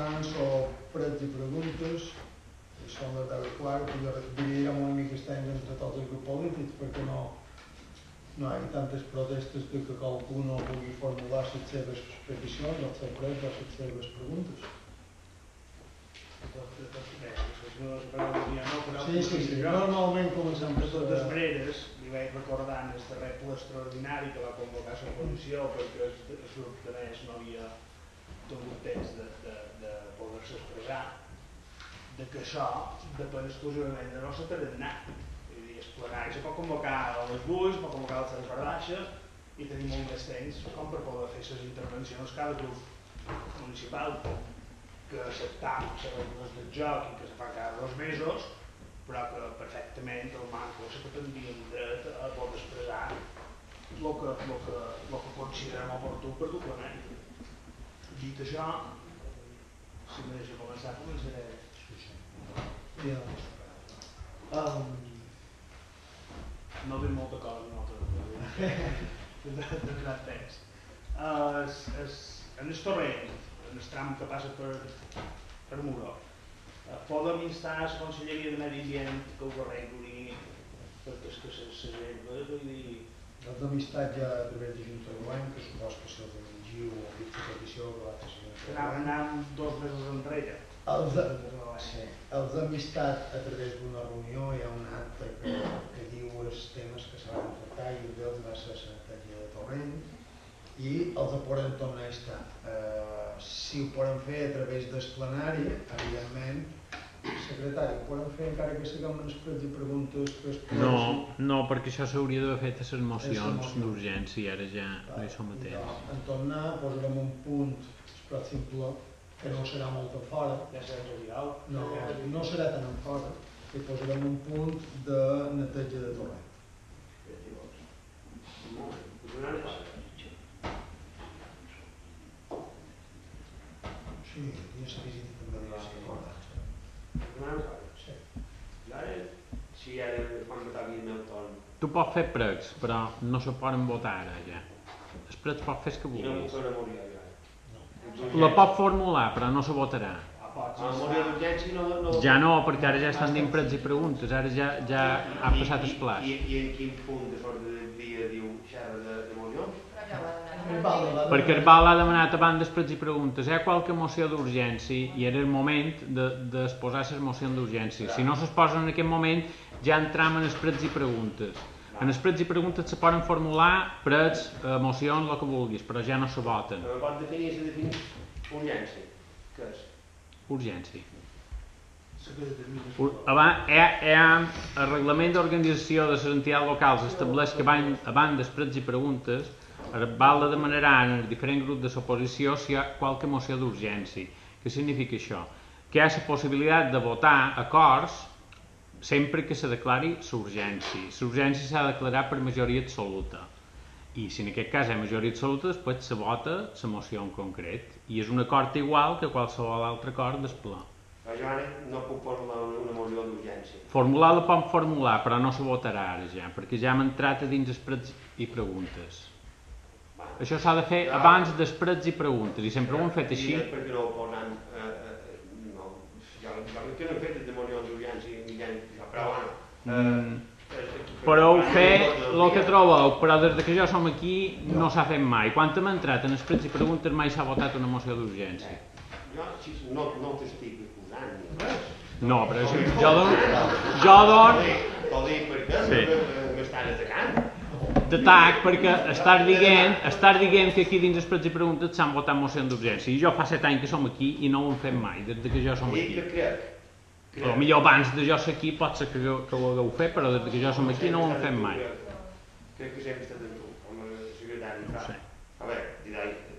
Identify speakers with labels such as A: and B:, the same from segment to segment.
A: interessants o prets i preguntes, això hem de veure clar, que jo diria una mica estany entre tots els grups polítics, perquè no, no hi ha tantes protestes de que qualcú no pugui formular les seves peticions, els seus prets o les seves preguntes. Sí, sí, sí, normalment comencem
B: De
A: per...
B: totes maneres, li vaig recordar en el darrer ple extraordinari que va convocar la comissió perquè els de més no havia temps de, de, de poder-se expressar, de que això depèn exclusivament de nostre tarannà. El plenari se pot convocar a les 8, se pot convocar a les 3 baixes i tenim molt més temps com per poder fer les intervencions cada grup municipal que acceptam les regles del joc i que se fa cada dos mesos, però que perfectament el manco se tindríem dret a poder expressar el que, el que, el que considerem oportú per dur plenari. Dit això, si m'he deixat començar, començaré.
A: Ja.
B: Um, no ve molt d'acord amb nosaltres, de, de gran temps. Uh, es, es, en el torrent, en el tram que passa per, per Muro, uh, podem instar a la Conselleria de Medi Ambient que ho arregli perquè és que se, se gerba, vull dir,
A: Els d'amistat ja a través de Junta de Guany, que supos que se'ls dirigiu o aquesta petició que va fer de
B: anàvem
A: Guany.
B: anant dos mesos enrere.
A: Els de, sí, els d'amistat a través d'una reunió hi ha un acte que, que diu els temes que se van tractar i un dels va ser la estratègia de Torrent i els de podem tornar a estar. Eh, si ho podem fer a través del plenari, evidentment, secretari, podem fer encara que siguem en express i preguntes que es
C: No, no, perquè això s'hauria d'haver fet a les mocions d'urgència i ara ja no hi som a temps.
A: En tornar, posarem un punt el pròxim ple, que no serà molt en fora,
B: Ja serà juliol.
A: no, no serà tan en fora, i posarem un punt de neteja de torrent. Sí, jo s'ha visitat també
D: Si ara quan toqui el meu torn
C: Tu pots fer pregs, però no se poden votar ara ja. Els pregs pots fer que
D: i no puc
C: vulguis.
D: fer jo ara.
C: La pot formular, però no se votarà.
D: No, no...
C: Ja no, perquè ara ja estan dins pregs i preguntes, ara ja, ja ha passat el plaç.
D: I, I en quin punt de sort de dia diu xerra de, de mocions?
A: Val, val,
C: Perquè el Val ha demanat abans després i preguntes, hi ha qualque moció d'urgència i era el moment de, d'exposar les mocions d'urgència. Si no s'exposa en aquest moment, ja entram en els prets i preguntes. En els prets i preguntes se poden formular prets, eh, mocions, el que vulguis, però ja no se voten.
D: Me pot definir si definir urgència? Què és?
C: Urgència. Abans, hi ha, hi ha el reglament d'organització de les entitats locals estableix que van, abans dels prets i preguntes de demanarà en els diferents grups de l'oposició si hi ha qualque moció d'urgència. Què significa això? Que hi ha la possibilitat de votar acords sempre que se declari l'urgència. L'urgència s'ha de declarar per majoria absoluta. I si en aquest cas hi ha majoria absoluta, després se vota la moció en concret. I és un acord igual que qualsevol altre acord.
D: Però jo ara no puc posar una moció d'urgència.
C: Formular la pot formular, però no se votarà ara ja, perquè ja hem entrat a dins els prets i preguntes. Això s'ha de fer abans dels prets i preguntes, i sempre ho hem fet així.
D: I per què no ho posen... Eh, eh, no, jo que no he fet de mocions d'urgència, ni ja, però bueno...
C: Mm,
D: Eh, eh,
C: Podeu
D: per-
C: fer el que trobeu, però des de que jo som aquí no s'ha fet mai. Quan hem entrat en els prets i preguntes mai s'ha votat una moció d'urgència.
D: Jo no, no t'estic acusant ni res.
C: No, però jo dono... Jo dono
D: Vol dir perquè m'estan atacant.
C: D'atac perquè estar dient, estar dient que aquí dins els prets i preguntes s'han votat mocions d'urgència. I jo fa set anys que som aquí i no ho hem fet mai, des de que jo som aquí.
D: que crec.
C: Però millor abans de jo ser aquí pot ser que, que ho hagueu fet, però des que jo som aquí no ho hem fet mai.
D: Crec que sempre estat amb tu, com a secretari.
C: No sé.
D: A veure, diràs, ho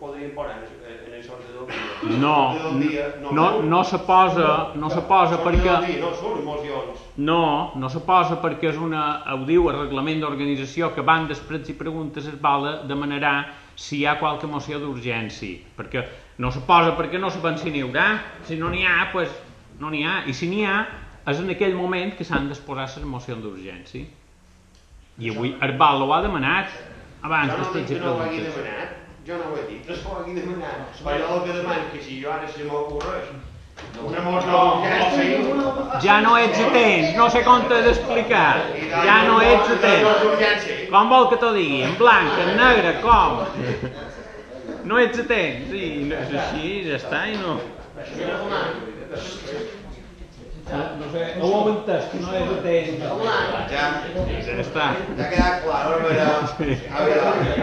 D: podríem posar en, en el sorte del dia.
C: No,
D: dia,
C: no, no se posa, no se posa perquè...
D: dia, no són emocions.
C: No, no se posa perquè és una, ho diu el reglament d'organització que van després i preguntes es val demanarà si hi ha qualque moció d'urgència. Perquè no se posa perquè no saben si n'hi haurà. Si no n'hi ha, pues, no n'hi ha. I si n'hi ha, és en aquell moment que s'han d'exposar les mocions d'urgència. I avui Val ho ha demanat abans
D: Jo no
C: després
D: dic
C: i
D: que no ho hagi
C: preguntes.
D: Demanat, jo no ho he dit. no es pugui demanar. Però jo el que demano que si jo ara se m'ocorreix una.
C: Ja no ets a temps, no sé com t'he d'explicar. Ja no ets a temps. Com vol que t'ho digui? En blanc, en negre, com? No ets a temps, sí, no és així, ja està, i no... No sé, ho heu entès, que no és a temps.
E: Ja,
C: Ja està.
E: ja ha quedat clar, no? A veure, a veure,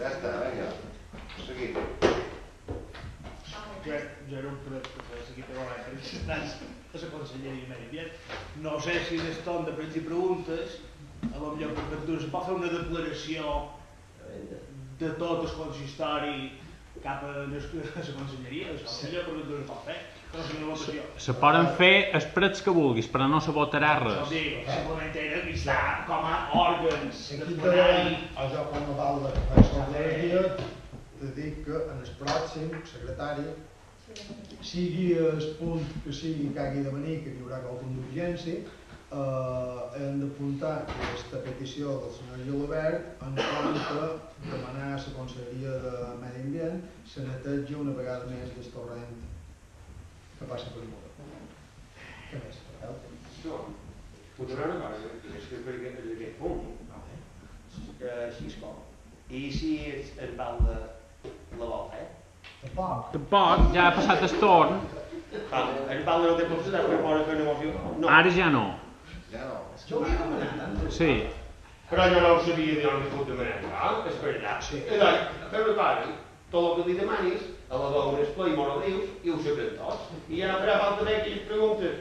E: ja està, vinga. Seguim.
B: Clar, jo era un projecte de seguir per la representants de la Conselleria de Medi Ambient. No sé si el torn de preguntes i preguntes, a lo millor per ventura se pot fer una declaració de tot el consistori cap a la conselleria, això sí. millor per ventura es pot votació.
C: Se poden fer els prets que vulguis, però no se votarà res.
B: dic, simplement era instar com a òrgans
A: Aquí o jo com a val de resoldria te dic que en el pròxim secretari sigui el punt que sigui que hagi de venir, que hi haurà qualsevol d'urgència, eh, hem d'apuntar aquesta petició del senyor Gilbert en a demanar a la Conselleria de Medi Ambient se neteja una vegada més del torrent que passa per Mura. Què més?
D: No, posarà una cosa, és que per aquest, aquest punt, que així és com. I si es, es val de la volta, eh?
A: Tampoc.
C: Tampoc, ja ha passat el torn,
D: Val, es val de no té possibilitat per fer una moció? No.
C: ara ja no.
E: No.
A: Jo ho havia demanat.
C: Sí,
D: Però jo no ho sabia de on li puc demanar, no? És veritat.
A: Sí.
D: És a fer una cosa, tot el que li demanis, a la dona es play molt dius, i ho sabrem tots. I ja no farà falta haver aquelles preguntes.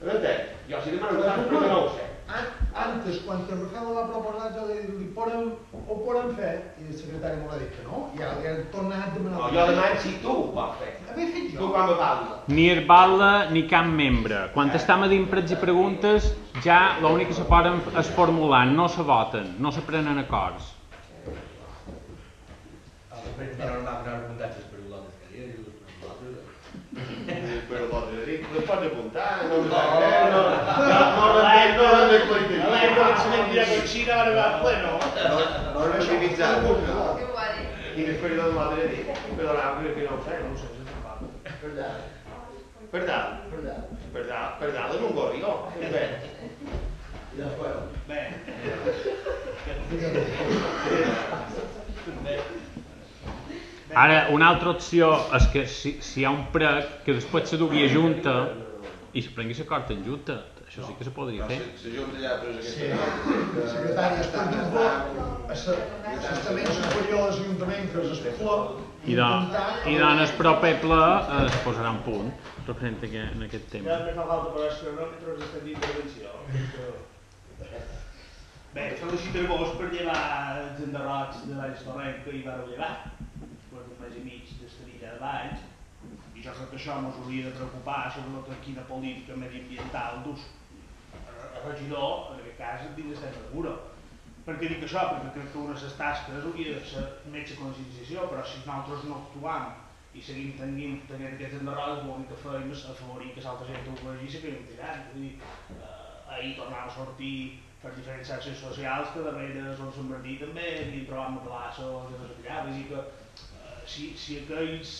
D: M'entens? Jo si demano una cosa, però que no ho sé.
A: An- Antes, quan el Rafael ho va proposar, jo li, li podem, ho podem fer, i el secretari m'ho ha dit que no, i ara li han tornat a demanar.
D: No, jo demano si tu ho pots fer.
A: Havia fet
D: Tu
A: jo.
D: com a
C: ni el balla ni cap membre. Quan estem a dir prets i preguntes, ja l'únic que se poden és formular, no se voten, no se prenen acords.
F: Però no puntatges per l'altre que hi
D: Però vol dir, les pots apuntar, no ho sé, eh? No, no, no l'entenc, no l'entenc
B: A
D: quantitat.
B: l'any començament dirà que Xina va arribar a pleno.
E: No, no l'he utilitzat. no.
D: I després de l'altre dia, però ara que no ho sé.
B: No ho sé, és un
D: Per dalt. Per dalt. Per dalt, per dalt és un gorrió. Bé.
B: Bé,
C: Ara, una altra opció és que si, si hi ha un prec, que després se dugui a junta i se prengui l'acord en junta. Això sí que se podria fer.
E: si, si junta ja pres
A: Sí,
E: aquesta...
A: el secretari està en bo, l'estament superior de l'Ajuntament que es esfla,
C: I, de, i en el proper ple eh, es posarà un punt referent a aquest- en aquest
B: ja
C: tema.
B: me fa falta per els cronòmetres d'estat d'intervenció. Bé, felicitar-vos per llevar els enderrocs de l'Aix Torrent que hi vareu llevar, després d'un mes i mig d'estadilla de Valls, i jo crec que això ens hauria de preocupar, sobretot en quina política mediambiental el regidor, en aquest cas, dins d'estar segura. Per què dic això? Perquè crec que una de les tasques hauria de ser més conscienciació, però si nosaltres no actuam i seguim tenint, tenint aquests enderrocs, l'únic que fem és afavorir que l'altra gent ho vegi i seguim tirant. Vull dir, eh, ahir tornava a sortir per diferents xarxes socials que darrere són Sant Martí també havien trobat matalassos i no sé què, vull dir que eh, si, si aquells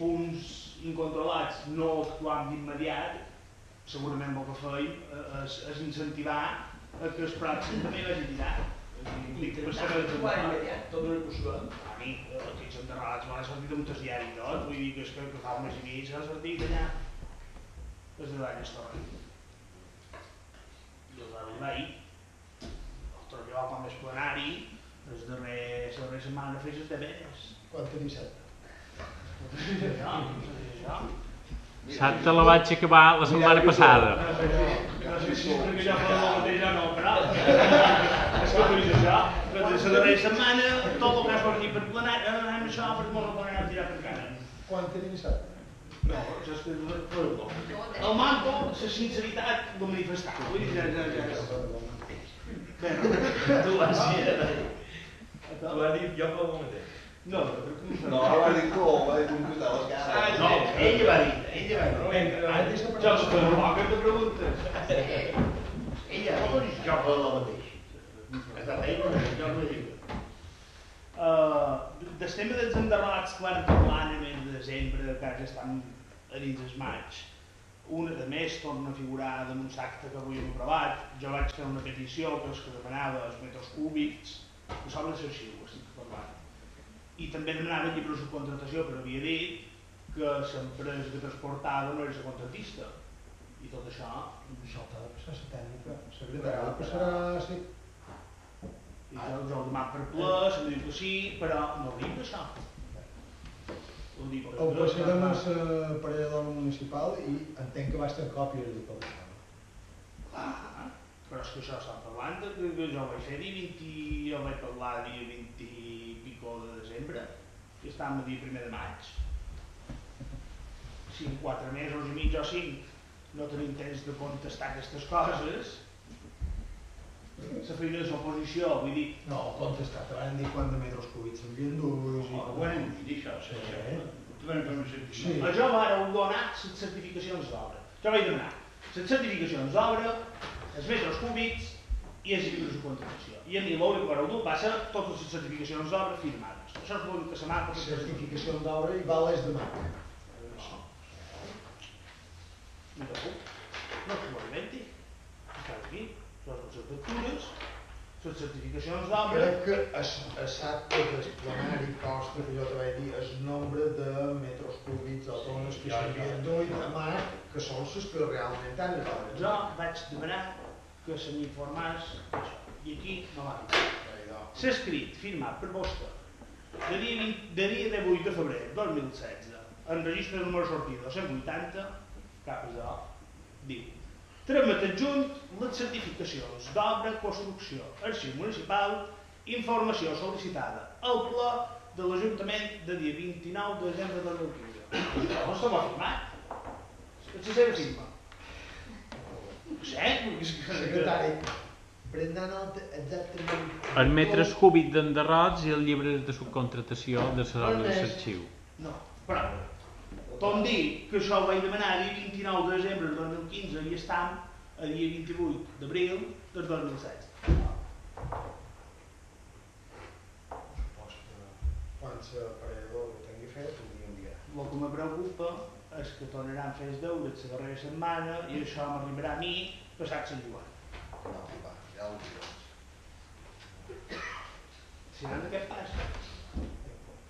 B: punts incontrolats no actuam d'immediat, segurament el que feim és, és incentivar a que els pròxims també vagin tirant. Dic, per saber de
F: Tot una cosa.
B: a mi, eh, aquests enterrats m'han sortit d'un tas diari i tot, vull dir que és que, que fa un mes i mig s'ha sortit allà des de l'any Estorrent. I el va arribar ahir. El trobo com és plenari, les darreres, la darrera setmana fes els deberes.
A: Quan tenia set.
B: Això, això.
C: Dissabte la vaig acabar la setmana passada.
B: Perquè ja fa el mateix o no, però... És que vull dir això, que de la darrera setmana, tot el que has sortit per plenari, ara anem això, molt el tirar per cara.
A: Quan tenia set.
B: No, això és. El manco, la sinceritat, lo manifestava. Vull dir, ja, ja, ja. Bé, no.
F: Tu vas dir,
B: Tu
F: tu has dit jo pel mateix.
B: No,
E: No, ho has dit tu, ho has dit un puta a les cares.
B: No, ell va dir, ell va dir.
A: Mentre antes que
B: jo els provoca, te preguntes. Ella, com és jo per la mateixa? Has de reir, però jo no dic. Uh, eh, del tema dels enderrats quan van parlar en el mes de desembre, que ara estan a dins del maig, una de més torna a figurar en un acte que avui hem aprovat. Jo vaig fer una petició que els que demanava els metres cúbics, que sobre l'arxiu estic parlant. I també demanava llibres de contratació, però havia dit que l'empresa que transportava no era la contratista. I tot això,
A: Això t'ha de passar la tècnica. Secretari, passarà, sí.
B: i jo us ho demanat per ple, se m'ha dit que sí, però no ho dic això. Ho dic per
A: Ho passarem a
B: però-
A: la parella municipal i entenc que va estar còpia de tot això.
B: Ah, però és que això està parlant de que que jo vaig fer dia 20, jo vaig parlar dia 20 i pico de desembre i estàvem a dia primer de maig. Si en quatre mesos i mig o cinc no tenim temps de contestar aquestes coses, la feina és l'oposició, vull dir,
A: No, contestar, te van dir quant de metres cúbics s'havien dus i...
F: Ah, bueno, dir això, sí, sí. Se
A: Sí.
B: a jo m'ara donar les certificacions d'obra. Jo vaig donar les certificacions d'obra, els metres cúbics i els llibres de contractació. I a mi l'únic que dur passa totes les certificacions d'obra firmades. Això és l'únic que se m'ha passat.
A: Certificació d'obra i vales de marca.
B: No. No puc. No t'ho ho inventi. Està aquí. Són les factures, les certificacions d'obra.
A: Crec que es, es sap que el plenari costa, que jo te vaig dir, el nombre de metres cúbics o tones que s'havien dut a mar, que són les que realment han de
B: Jo vaig demanar que se m'informés. I aquí no dir. S'ha escrit, firmat per vostè, de dia, 20, de dia 18 de febrer 2016, en registre número sortida 280, cap a diu tramet adjunt les certificacions d'obra, construcció, arxiu municipal, informació sol·licitada al ple de l'Ajuntament de dia 29 de desembre de 2015. No se l'ha firmat. És la seva firma. No sé, perquè és que...
A: Secretari, prendran nota exactament...
C: Els metres cúbics d'enderrots i els llibres de subcontratació de les obres d'arxiu.
B: No, però tom dir que això ho vaig demanar dia 29 de desembre del 2015 i estam a dia 28 d'abril del 2016.
A: Suposo que quan l'aparador ho tingui fet, ho dia enviarà.
B: El que me preocupa és que tornaran a fer els deures la darrera setmana i això m'arribarà a mi passat Sant Joan.
E: No, va, ja ho diré.
B: Si no, què passa?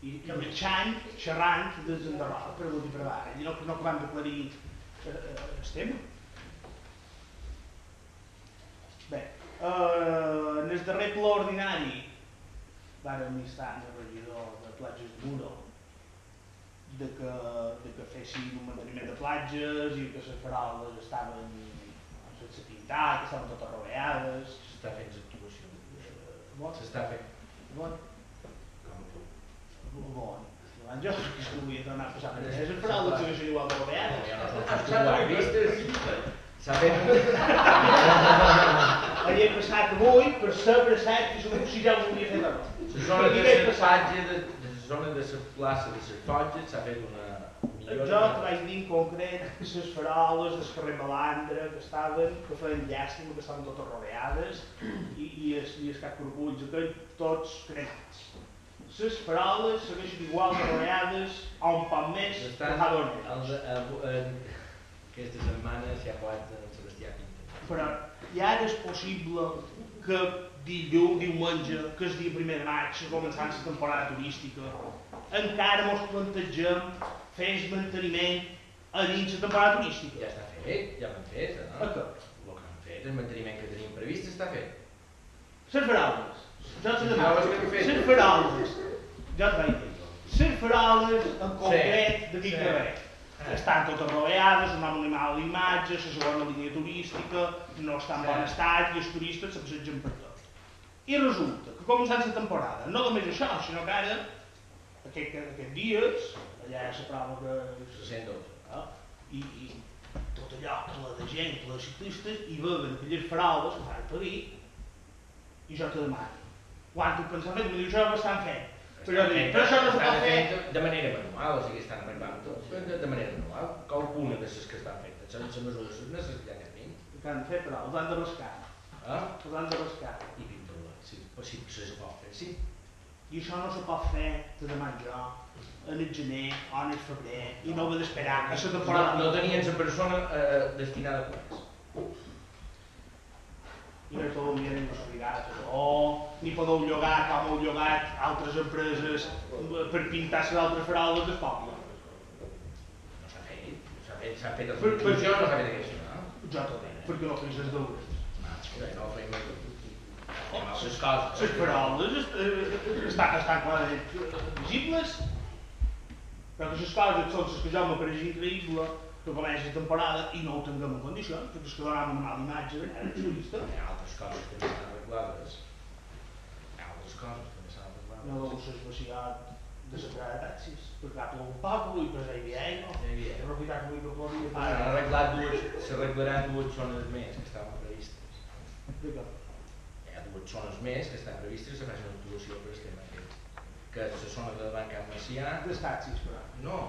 B: I, marxant, xerrant des d'enderroc, per amunt i per avall, i no, no acabant d'aclarir eh, eh, el tema. Bé, eh, en el darrer ple ordinari vàrem instar el regidor de platges de Muro de que, de que fessin un manteniment de platges i que les faroles estaven sense pintar, que estaven totes rodeades.
F: S'està fent l'actuació.
B: Eh, bon,
F: S'està fent.
B: bon. Bon. Abans jo és que a passar per les faroles que són igual de
F: no vist. S'ha fet.
B: Havia passat avui per saber cert que som si ja ho volia fer tot.
F: La zona de la platja, de, de la zona de la plaça de les Fonges s'ha fet una
B: Jo te vaig dir en concret que les faroles del carrer Malandra, que estaven, que feien llàstima, que estaven totes rodeades, i, i, es, i els capcorpulls aquell, tots cremats. Les faroles segueixen igual de rodeades a un poc més de
F: eh, eh, aquesta setmana s'hi ha posat en Sebastià Pinta.
B: Però i ara és possible que dilluns, diumenge, que és dia primer de maig, començant la temporada turística, encara mos plantegem fer el manteniment a dins la temporada turística.
F: Ja està fet, ja l'han fet, no?
B: què?
F: El que han fet, el manteniment que teníem previst està fet.
B: Les faroles. Jo te
F: Ja ho
B: demano.
F: estem fent.
B: Les faroles. Jo et vaig dir. Les faroles, en concret, de. Vic estan totes rodeades, un nom animal a l'imatge, la segona línia turística, no està en bon estat i els turistes se passegen per tot. I resulta que començant la temporada, no només això, sinó que ara, aquest, aquests dies, allà se prova que...
F: Se sent dos.
B: Ah, i, i tot allò, ple de gent, ple de ciclistes, i veuen aquelles faroles que fan per dir, i jo te demano, quan tu pensament, em diu, això ho estan fent. Però jo dic, però això no
F: Estan
B: pot fer.
F: fent de manera manual, o sigui, estan arreglant tot, de, de manera manual. Qualcuna de les que estan fetes, són les mesures, les necessitats que tenim.
B: Que han de fer, però els han de rascar.
F: Eh?
B: Els han de rascar.
F: I pintar-la, sí, però sí, se pot fer, sí.
B: I això no se pot fer, te demano jo, en el gener o en el febrer, i no haver d'esperar a la
F: No,
B: temporada.
F: no tenien la persona eh, destinada a plens.
B: I no podeu mirar ni obligat o ni podeu llogar com heu llogat altres empreses per pintar les altres faroles del poble.
F: No s'ha fet, s'ha fet, s'ha fet la
B: Per- per-
F: funció, no s'ha fet aquesta, no?
B: Jo també, perquè no fes els deures.
F: Ah, escolta, no fem altres coses.
B: Les faroles est- eh, estan, estan clarament visibles, però que les coses són les que jo m'apareix increïble que comença la temporada i no ho tinguem en condicions, perquè és que donàvem una mala imatge al turista.
F: Hi ha altres coses que no estan arreglades. Hi ha altres coses que no estan arreglades.
B: No deu ser vaciat de la parada de taxis, perquè ha plogut poc i pues hi havia aigua.
F: Hi havia aigua.
B: Aprofitar que avui que plovia.
F: Ara han arreglat dues, s'arreglaran dues zones més que estaven previstes.
B: Explica.
F: Hi ha dues zones més que estan previstes que se facin una actuació per el tema aquest. Que és la zona de Banca Macià...
B: Dels taxis, però.
F: No,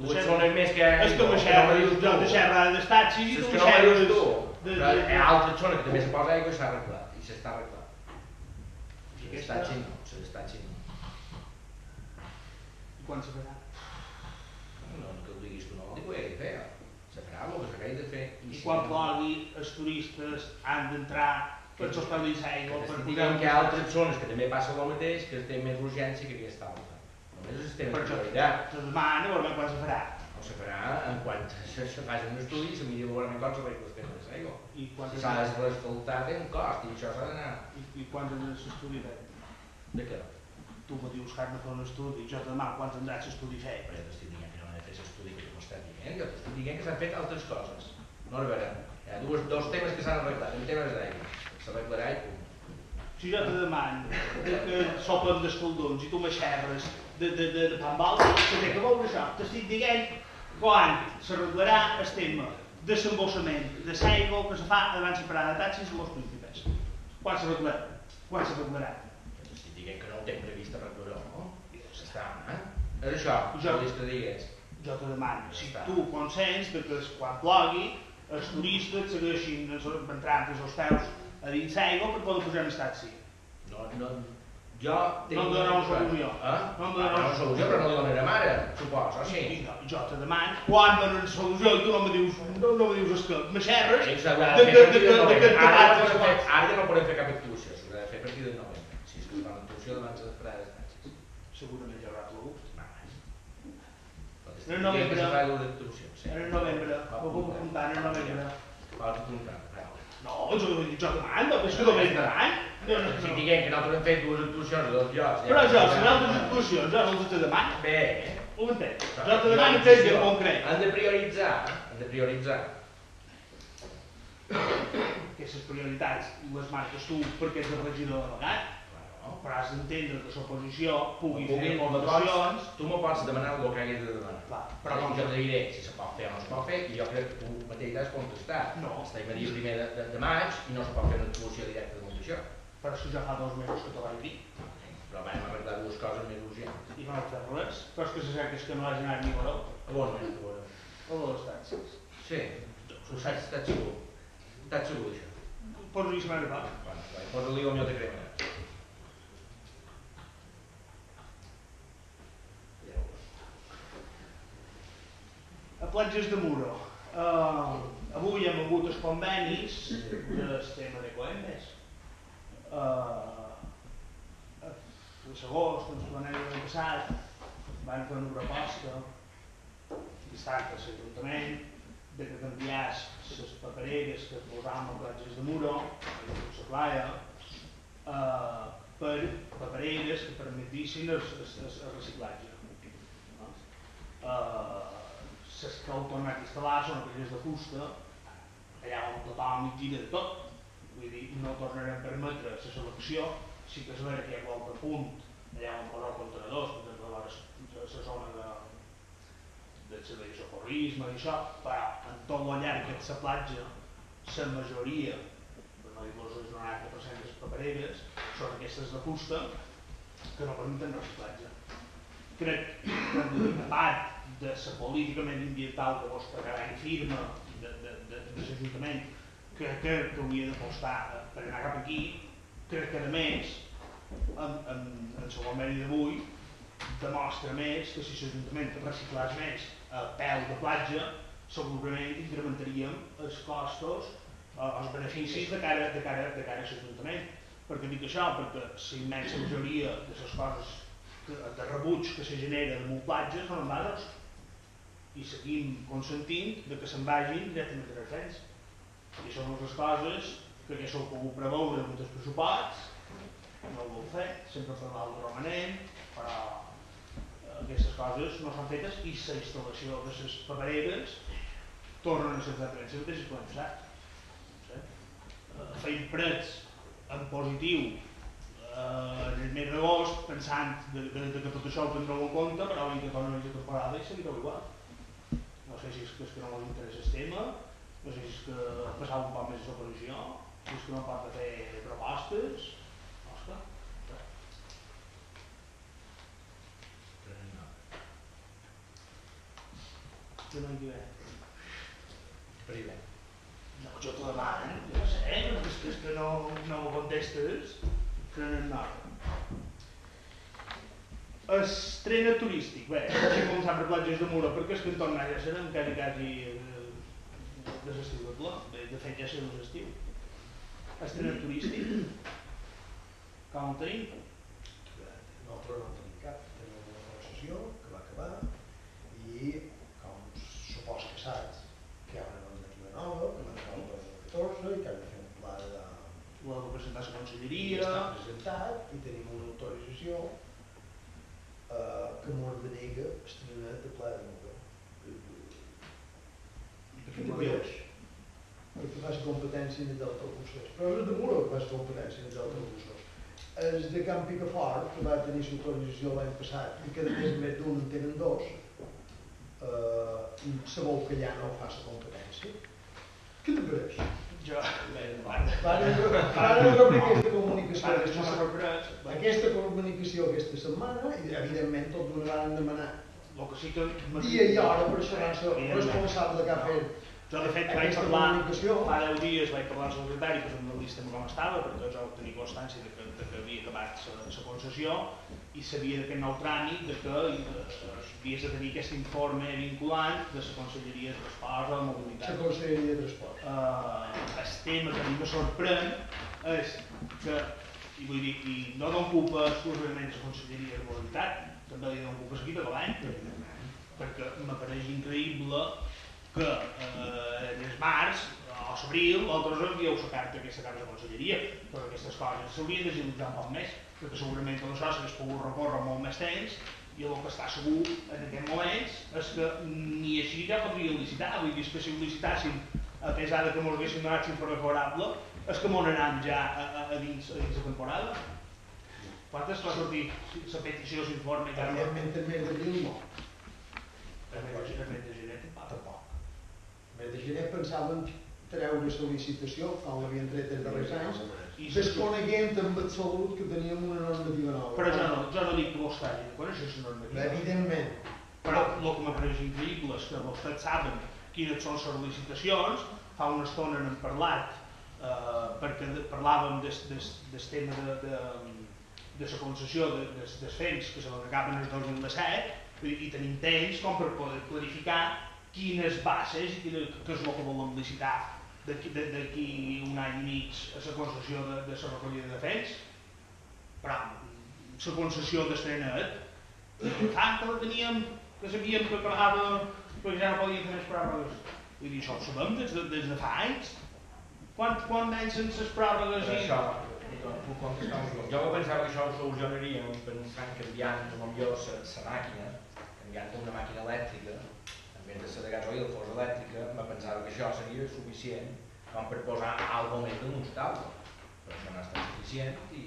F: Dues zones més que...
B: És que me xerra,
F: És
B: tu
F: que
B: me
F: no me
B: xerres
F: dius tu.
B: de-
F: Però
B: de-
F: hi ha altres zones que també se posa aigua i s'ha arreglat. I s'està arreglant.
B: I
F: I
B: aquesta-
F: l'estat no, se l'està xino.
B: I quan se farà?
F: No, no que ho diguis tu, no vol dir que ho hagi de fer. Se farà el que s'hagi de fer.
B: I quan plogui, els turistes han d'entrar per sospedir l'aigua, per
F: Que
B: poder...
F: que hi ha altres zones que també passa el mateix, que tenen més urgència que aquesta altra. Només es tenen
B: Per això,
F: prioritat.
B: se demana, veurem quan se farà.
F: No se farà en quan se, se faci un estudi i se miri veurem com s'arregla el tema de l'aigua.
B: I quan
F: s'ha d'asfaltar té un cost i això s'ha d'anar.
B: I, i quan l'estudi fet?
F: De què?
B: Tu me dius que has de fer un estudi, jo demano quan tindràs l'estudi fet.
F: Però jo t'estic dient que no he de fer l'estudi que tu m'estàs dient, jo t'estic dient que s'han fet altres coses. No veurem. Hi ha dues, dos temes que s'han arreglat, un tema és d'aigua. S'arreglarà i punt.
B: Si jo te demano que, sopem d'escoldons i tu me xerres de, de, de, de pan bàltic, que té que veure això. T'estic dient quan s'arreglarà el tema de l'embossament de l'aigua que se fa abans de parada de taxis amb els príncipes. Quan s'arreglarà? Quan s'arreglarà?
F: Jo t'estic dient que no ho tenc previst arreglar, no? I doncs està, eh? És això,
B: Jo-
F: que digués.
B: Jo te demano, si tu consens que quan plogui els turistes segueixin entrant els seus peus a dins l'aigua per poder pujar en taxi.
F: No, no, jo.
B: No em donarà una solució.
F: Eh?
B: No em donarà
F: una solució, però no li donarem ara, supos, o
B: I
F: sí?
B: jo, jo te demano, quan donen solució i tu no me dius, no, no me dius és que me xerres, de,
F: s'haurà
B: de,
F: de
B: de, de, de,
F: de
B: que.
F: Ara ja no
B: te
F: podem fer- ara ja no podem fer cap actuació, s'haurà de fer a partir de novembre. Si és que es fa una actuació davant de parades taxis.
B: Segurament hi haurà plogut. En
F: dient
B: novembre.
F: que.
B: En el novembre, ho puc apuntar en el novembre.
F: Pots apuntar.
B: No, jo, jo demano, és que només demano. No, no,
F: Si
B: no.
F: diguem que nosaltres hem fet dues actuacions a dos llocs...
B: Però jo, si altres actuacions, jo no te demano.
F: Bé,
B: Ho entens? Jo te demano que en concret.
F: Han de prioritzar, han de prioritzar.
B: que les prioritats les marques tu perquè ets el regidor delegat,
F: Claro.
B: però has d'entendre que l'oposició pugui fer aportacions.
F: Tu me pots demanar el que haguis de demanar.
B: Clar,
F: Però
B: però
F: jo
B: com
F: te diré si se pot fer o no se pot fer i jo crec que tu mateix has contestat.
B: No.
F: Estem a dia primer de, de, de maig i no se pot fer una actuació directa de multació.
B: Però si ja fa dos mesos que te vaig dir
F: Però vam arreglar dues coses més urgents.
B: i vaig fer res, però és que se sap que és que no hagi anat ni valor,
F: A on més que
B: o de les taxes.
F: Sí, ho saps, estàs segur. Estàs segur d'això?
B: Poso-li la setmana que va.
F: Bueno, posa-li el meu de crema.
B: A platges de Muro. Uh, avui hem hagut els convenis del tema de Coembes. Uh, a l'agost, ens tornem l'any passat, van fer una proposta distant per l'Ajuntament de que canviàs les papereres que posàvem a platges de Muro, a la playa, uh, per papereres que permetissin el, el, el, el reciclatge. No? Les que heu tornat a instal·lar són aquelles de fusta, allà on tothom hi tira de tot. Vull dir, no tornarem a permetre la selecció, sí que és vera que hi ha qualque punt allà on poseu contenedors, per exemple, la, zona de, del servei de socorrisme i això, però en tot el llarg és la platja, la majoria, per no dir-vos el 90% de les papereres, són aquestes de fusta que no permeten reciclatge. Crec que a part de la política mediambiental que vos pagarà en firma de, de, de, de l'Ajuntament, que crec que hauria d'apostar per anar cap aquí, crec que a més en, en, en el conveni d'avui demostra més que si l'Ajuntament reciclés més a peu de platja, segurament incrementaríem els costos, eh, els beneficis de cara, de cara, de cara a l'Ajuntament. Per què dic això? Perquè la immensa majoria de les coses que, de rebuig que se genera de platges són envasos i seguim consentint de que se'n vagin directament a les I són les coses que haguéssiu pogut preveure amb els pressuposts, no ho heu fet, sempre fa mal de romanent, però aquestes coses no s'han fetes i la instal·lació de les papereres tornen a ser exactament les mateixes que l'any passat. Eh, feim prets en positiu eh, en el mes d'agost pensant de, de, de, que tot això ho tindreu en compte però la que torna a la temporada i seguireu igual no sé si és que, és que no us interessa el tema no sé si és que passava un poc més de l'oposició si és que no pot fer propostes Oscar que no hi ve
F: Primer.
B: no, jo t'ho demano, jo no sé, però és que, és que no, no ho contestes, que no nada. Estrena turístic, bé, així començar per platges de Muro, perquè és que en tornar ja serem quasi, quasi eh, de de de, de fet ja serà l'estiu. Estrena turístic, com ho tenim?
A: Nosaltres no tenim cap, tenim una concessió que va acabar i com supos que saps que hi ha una normativa nova que va acabar el 2014 i que han de fer un pla de...
B: La va presentar la
A: i
B: conselleria,
A: està presentat i tenim una autorització eh, que m'ho denega estrenar de pla de nova. Què te veus? Perquè fas competència en el delta del Bussós. Però és de Muro que fas competència en el delta del Bussós. Els de Camp Picafort, que va tenir l'autorització l'any passat i que de més més d'un en tenen dos, eh, sabeu que ja no fa la competència. Què te pareix?
B: jo, bé, guarda.
A: Varen varen rebé aquesta comunicació
B: Ara,
A: aquesta Aquesta comunicació aquesta setmana i evidentment tots me van demanar
B: El que sí que...
A: dia i hora per això van ser
B: Evidentment.
A: responsables de que ha fet
B: Jo, de fet, vaig parlar, fa 10 dies vaig parlar el secretari, posant la llista com estava, perquè heu de tenir constància de que, de que havia acabat la concessió i sabia d'aquest nou tràmit de que havies de tenir aquest informe vinculant de la Conselleria de Transport
A: la
B: Mobilitat.
A: Conselleria de Transport.
B: Eh, el tema que a mi me sorprèn és que, i vull dir, i no d'ocupa exclusivament la Conselleria de Mobilitat, també li d'ocupa l'equip de l'any, perquè m'apareix increïble que eh, el març o l'abril vosaltres envieu la carta aquesta carta de conselleria, però aquestes coses s'haurien d'agilitzar un poc més, perquè segurament tot això s'hagués pogut recórrer molt més temps i el que està segur en aquests moments és que ni així ja podrien licitar, vull dir que si ho licitàssim a pesar de que mos haguessin donat xifra favorable, és que m'on anam ja a, a, a, dins, a dins la temporada. Quantes va sortir la petició, l'informe?
A: Evidentment el mes d'abril no,
B: El de- el mes de gener tampoc.
A: tampoc. El de gener pensaven treure la licitació, com l'havien tret els darrers anys,
B: I
A: desconeguent amb el salut que teníem una normativa nova.
B: Però jo no, jo no dic que vostè hagi de conèixer la normativa.
A: Evidentment,
B: Però el que m'apareix increïble és que vostès saben quines són les licitacions, fa una estona n'hem parlat, eh, perquè de, parlàvem des, des, des tema de, de, de la concessió de, des, des fems que se l'acaben el 2017 i, i tenim temps com per poder clarificar quines bases i què és el que volem licitar d'aquí un any i mig a la concessió de, de la recollida de fems però la concessió d'estrenet tant que la teníem que sabíem que acabava perquè ja no podia fer més pròrrogues. Vull dir, això ho sabem des de, des de fa anys. Quan, quan anys sense les pròrrogues i...
F: això, puc contestar-vos jo. Jo pensava que això ho solucionaríem pensant canviant, potser la màquina, canviant una màquina elèctrica, en vez de gasoil fos elèctrica, me pensava que això seria suficient com per posar alguna més damunt la taula. Però això no estat suficient i,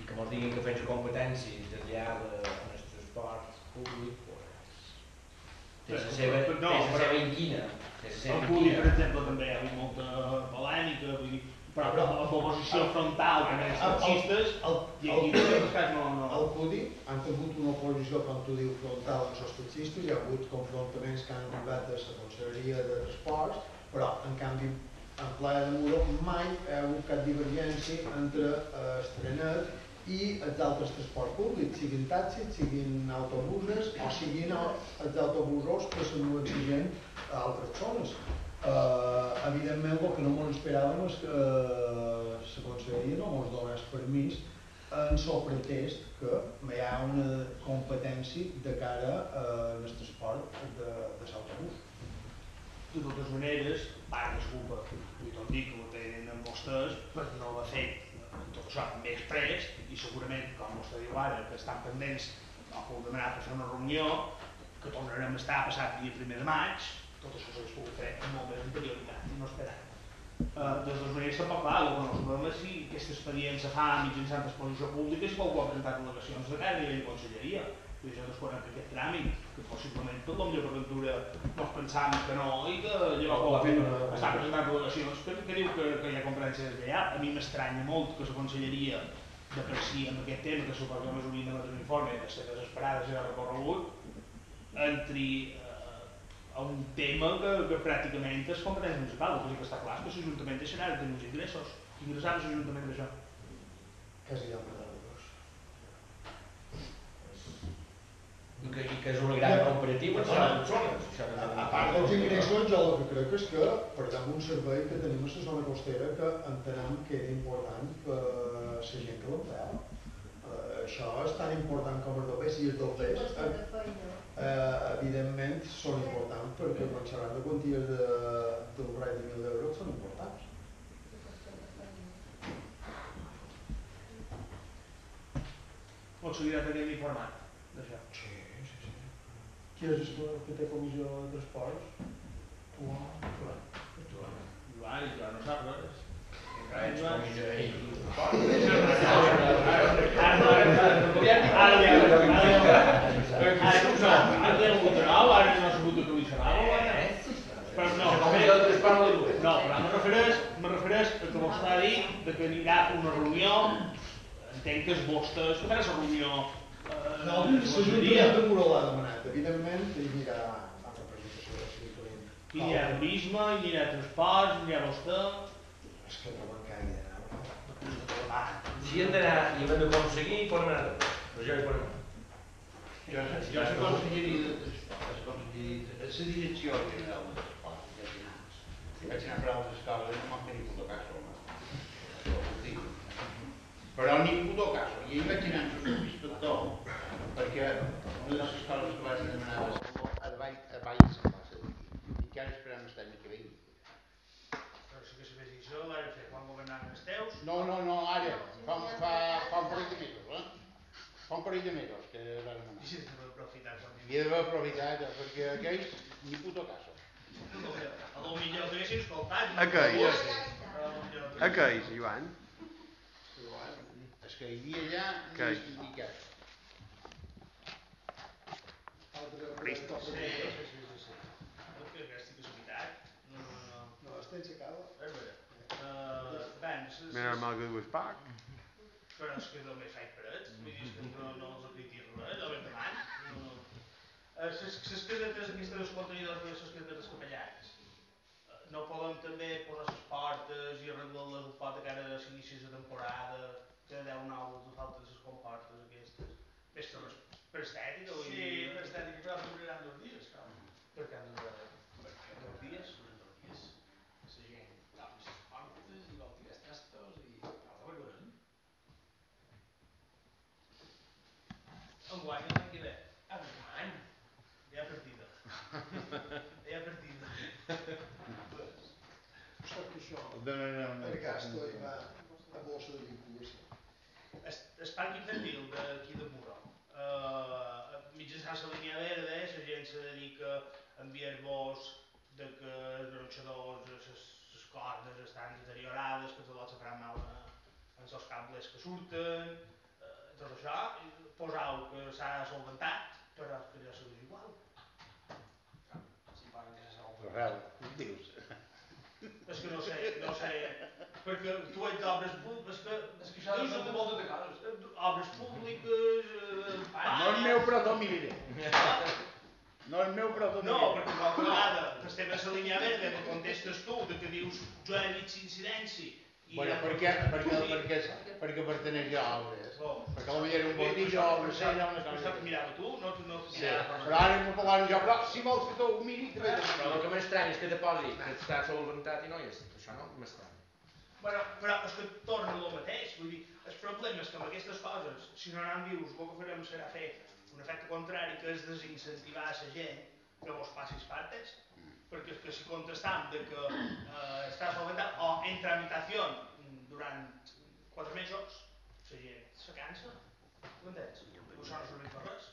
F: i que mos diguin que fem competències d'allà de, en el transport públic, pues, té la seva, té
B: No,
F: la seva inquina. Té la
B: El
F: seva
B: per exemple, també hi ha hagut molta polèmica, vull dir, però, però amb oposició frontal també els
A: el,
B: i
A: el,
B: aquí aquest cas no... no.
A: el PUDI han tingut una oposició, com tu dius, frontal amb els taxistes, hi ha hagut confrontaments que han arribat a la Conselleria de Transports, però, en canvi, en pla de muro mai hi ha hagut cap divergència entre eh, Estrenet i els altres transports públics, siguin taxis, siguin autobuses o siguin el- els autobusos que s'endueixen gent a altres zones. Eh, evidentment, el que no ens esperàvem és que eh, la conselleria no ens donés permís en so pretest que hi ha una competència de cara eh, al transport de, de l'autobús.
B: De totes maneres, part és culpa, i tot dic que ho tenen vostès per no fet eh, tot això més express i segurament, com vostè diu ara, que estan pendents o que ho demanat per fer una reunió, que tornarem a estar passat dia primer de maig, tot això s'hagués pogut fer amb molt més anterioritat i no esperar. Uh, de totes maneres, tampoc clar, el que no sabem és si aquest expedient se fa mitjançant exposició pública i si algú ha presentat al·legacions de cara a nivell de conselleria. I això desconec aquest tràmit, que possiblement tot l'Òmnia per Ventura no es pensàvem que no i que llavors
F: fet una-
B: està presentant al·legacions que, que diu que, que hi ha competències d'allà. A mi m'estranya molt que la conselleria de si amb aquest tema, que suposo que haurien d'emetre un informe de ser desesperades i de recorregut, entri eh, un tema que, que pràcticament és competència municipal. El que està clar és que l'Ajuntament deixarà de tenir uns ingressos. Quin ingressava l'Ajuntament d'això?
A: Quasi deu milions d'euros.
F: I que, i que és una gran això, això
A: A, a part dels ingressos, jo el que crec és que perdem un servei que tenim a la zona costera que entenem que era important per la gent que l'emplea. Uh, això és tan important com els doblers i els doblers, eh, eh, evidentment, són importants perquè quan xerram de quanties de- d'un rai de 1.000 euros són importants.
B: O seguirà tenint informat d'això?
A: Sí, sí, sí. Qui és el que té comissió de transports? Tu, Joan.
B: Joan, i Joan no sap res.
F: Ara
B: Ara ara ara ara ha ara no ha sabut que li sonava, ara. Però no,
F: Comissió de transport de dues.
B: no, però me refereix, me refereix a que vostè ha dit de eh.
F: Si hem d'anar i hem d'aconseguir, podem anar. Però jo hi podem anar.
E: Jo, jo soc conselleria de la direcció general de i finances. Vaig anar per altres escoles i no m'han fet ni puto cas, home. Però ni puto cas. I ahir vaig anar amb el subinspector, perquè una de les escoles que vaig demanar va ser a Vall, a Vall de Sant Passa i que ara esperem estar l'any que ve.
B: Però sí que si fes això, l'ha de fer quan governaven els teus.
E: No, no, no, ara, fa, fa, fa un parell de mesos, eh? Fa un parell de mesos que va demanar.
B: I si s'ha d'aprofitar quan
E: Havia d'haver aprofitat, eh, perquè aquells ni puto caso.
B: A lo millor que haguessin escoltat.
G: Aquells. Aquells, Joan.
E: És que hi havia allà ni els sindicats.
A: Cristo.
B: Sí, sí, sí, sí, sí. Que aquesta veritat. No, no, no.
A: No, estem xecada.
B: És veritat. Uh, bé, s-
G: Mira
B: s-
G: mal que dues Pac.
B: Però és que només faig parets. Vull dir, que no, no els critico res, no ben davant. No, ses cadetes, aquestes dels contenidors de les cadetes capellans, eh, no poden també posar les portes i arreglar-les un pot de cara a l'inici de temporada, que deu nou de falta les comportes aquestes. Ves per, les- per estètica, vull dir...
H: Sí, per estètica, però duraran dos dies, clar.
B: Per què no de...
H: Perquè dos dies, durant dos dies, la gent agafa les portes i vol tirar els trastos i cal de veure.
B: Enguany, l'any que ve,
H: Enguany,
B: hi ha partida. Hi ha partida.
A: Sort que això,
E: Donarem
A: el gasto hi va a bossa de vinculació.
B: Es, el parc infantil d'aquí de Muro, eh, mitjançant la línia verda, eh, la gent se dedica a enviar-vos de que els gronxadors, les, les cordes estan deteriorades, que tot se faran mal a, en els cables que surten, eh, tot això, i posau que s'ha solventat, però que ja segueix igual.
H: si paguen que se salva.
E: Rafael, dius.
B: És que no sé, no sé, perquè tu ets d'obres públiques, és que...
H: És que això depèn de moltes de coses.
B: Eh, Obres públiques... Eh,
E: No és meu, però t'ho miraré. No és meu, però tot
B: No,
E: és
B: perquè una altra vegada que estem a la línia verda, que contestes tu, de que dius jo he vist incidència.
E: Bueno, perquè, perquè, perquè, perquè perteneix a obres.
B: Oh.
E: Perquè potser era un botillo o una sella o una
B: Però
E: cosa.
B: saps mirava tu, no, tu no
E: Sí, però ara m'ho parlaven jo, però si vols que t'ho miri, veig.
F: Però el que m'estranya és que te posi que està solventat i no hi és. Això no m'estranya.
B: Bueno, però és que torna el mateix, vull dir, el problema és que amb aquestes coses, si no anem vius, el que farem serà fer un efecte contrari, que és desincentivar a la gent que vos passis partes, perquè és que si contestam de que eh, està solventat o en tramitació durant quatre mesos, la gent se cansa, ho entens? No serveix per res.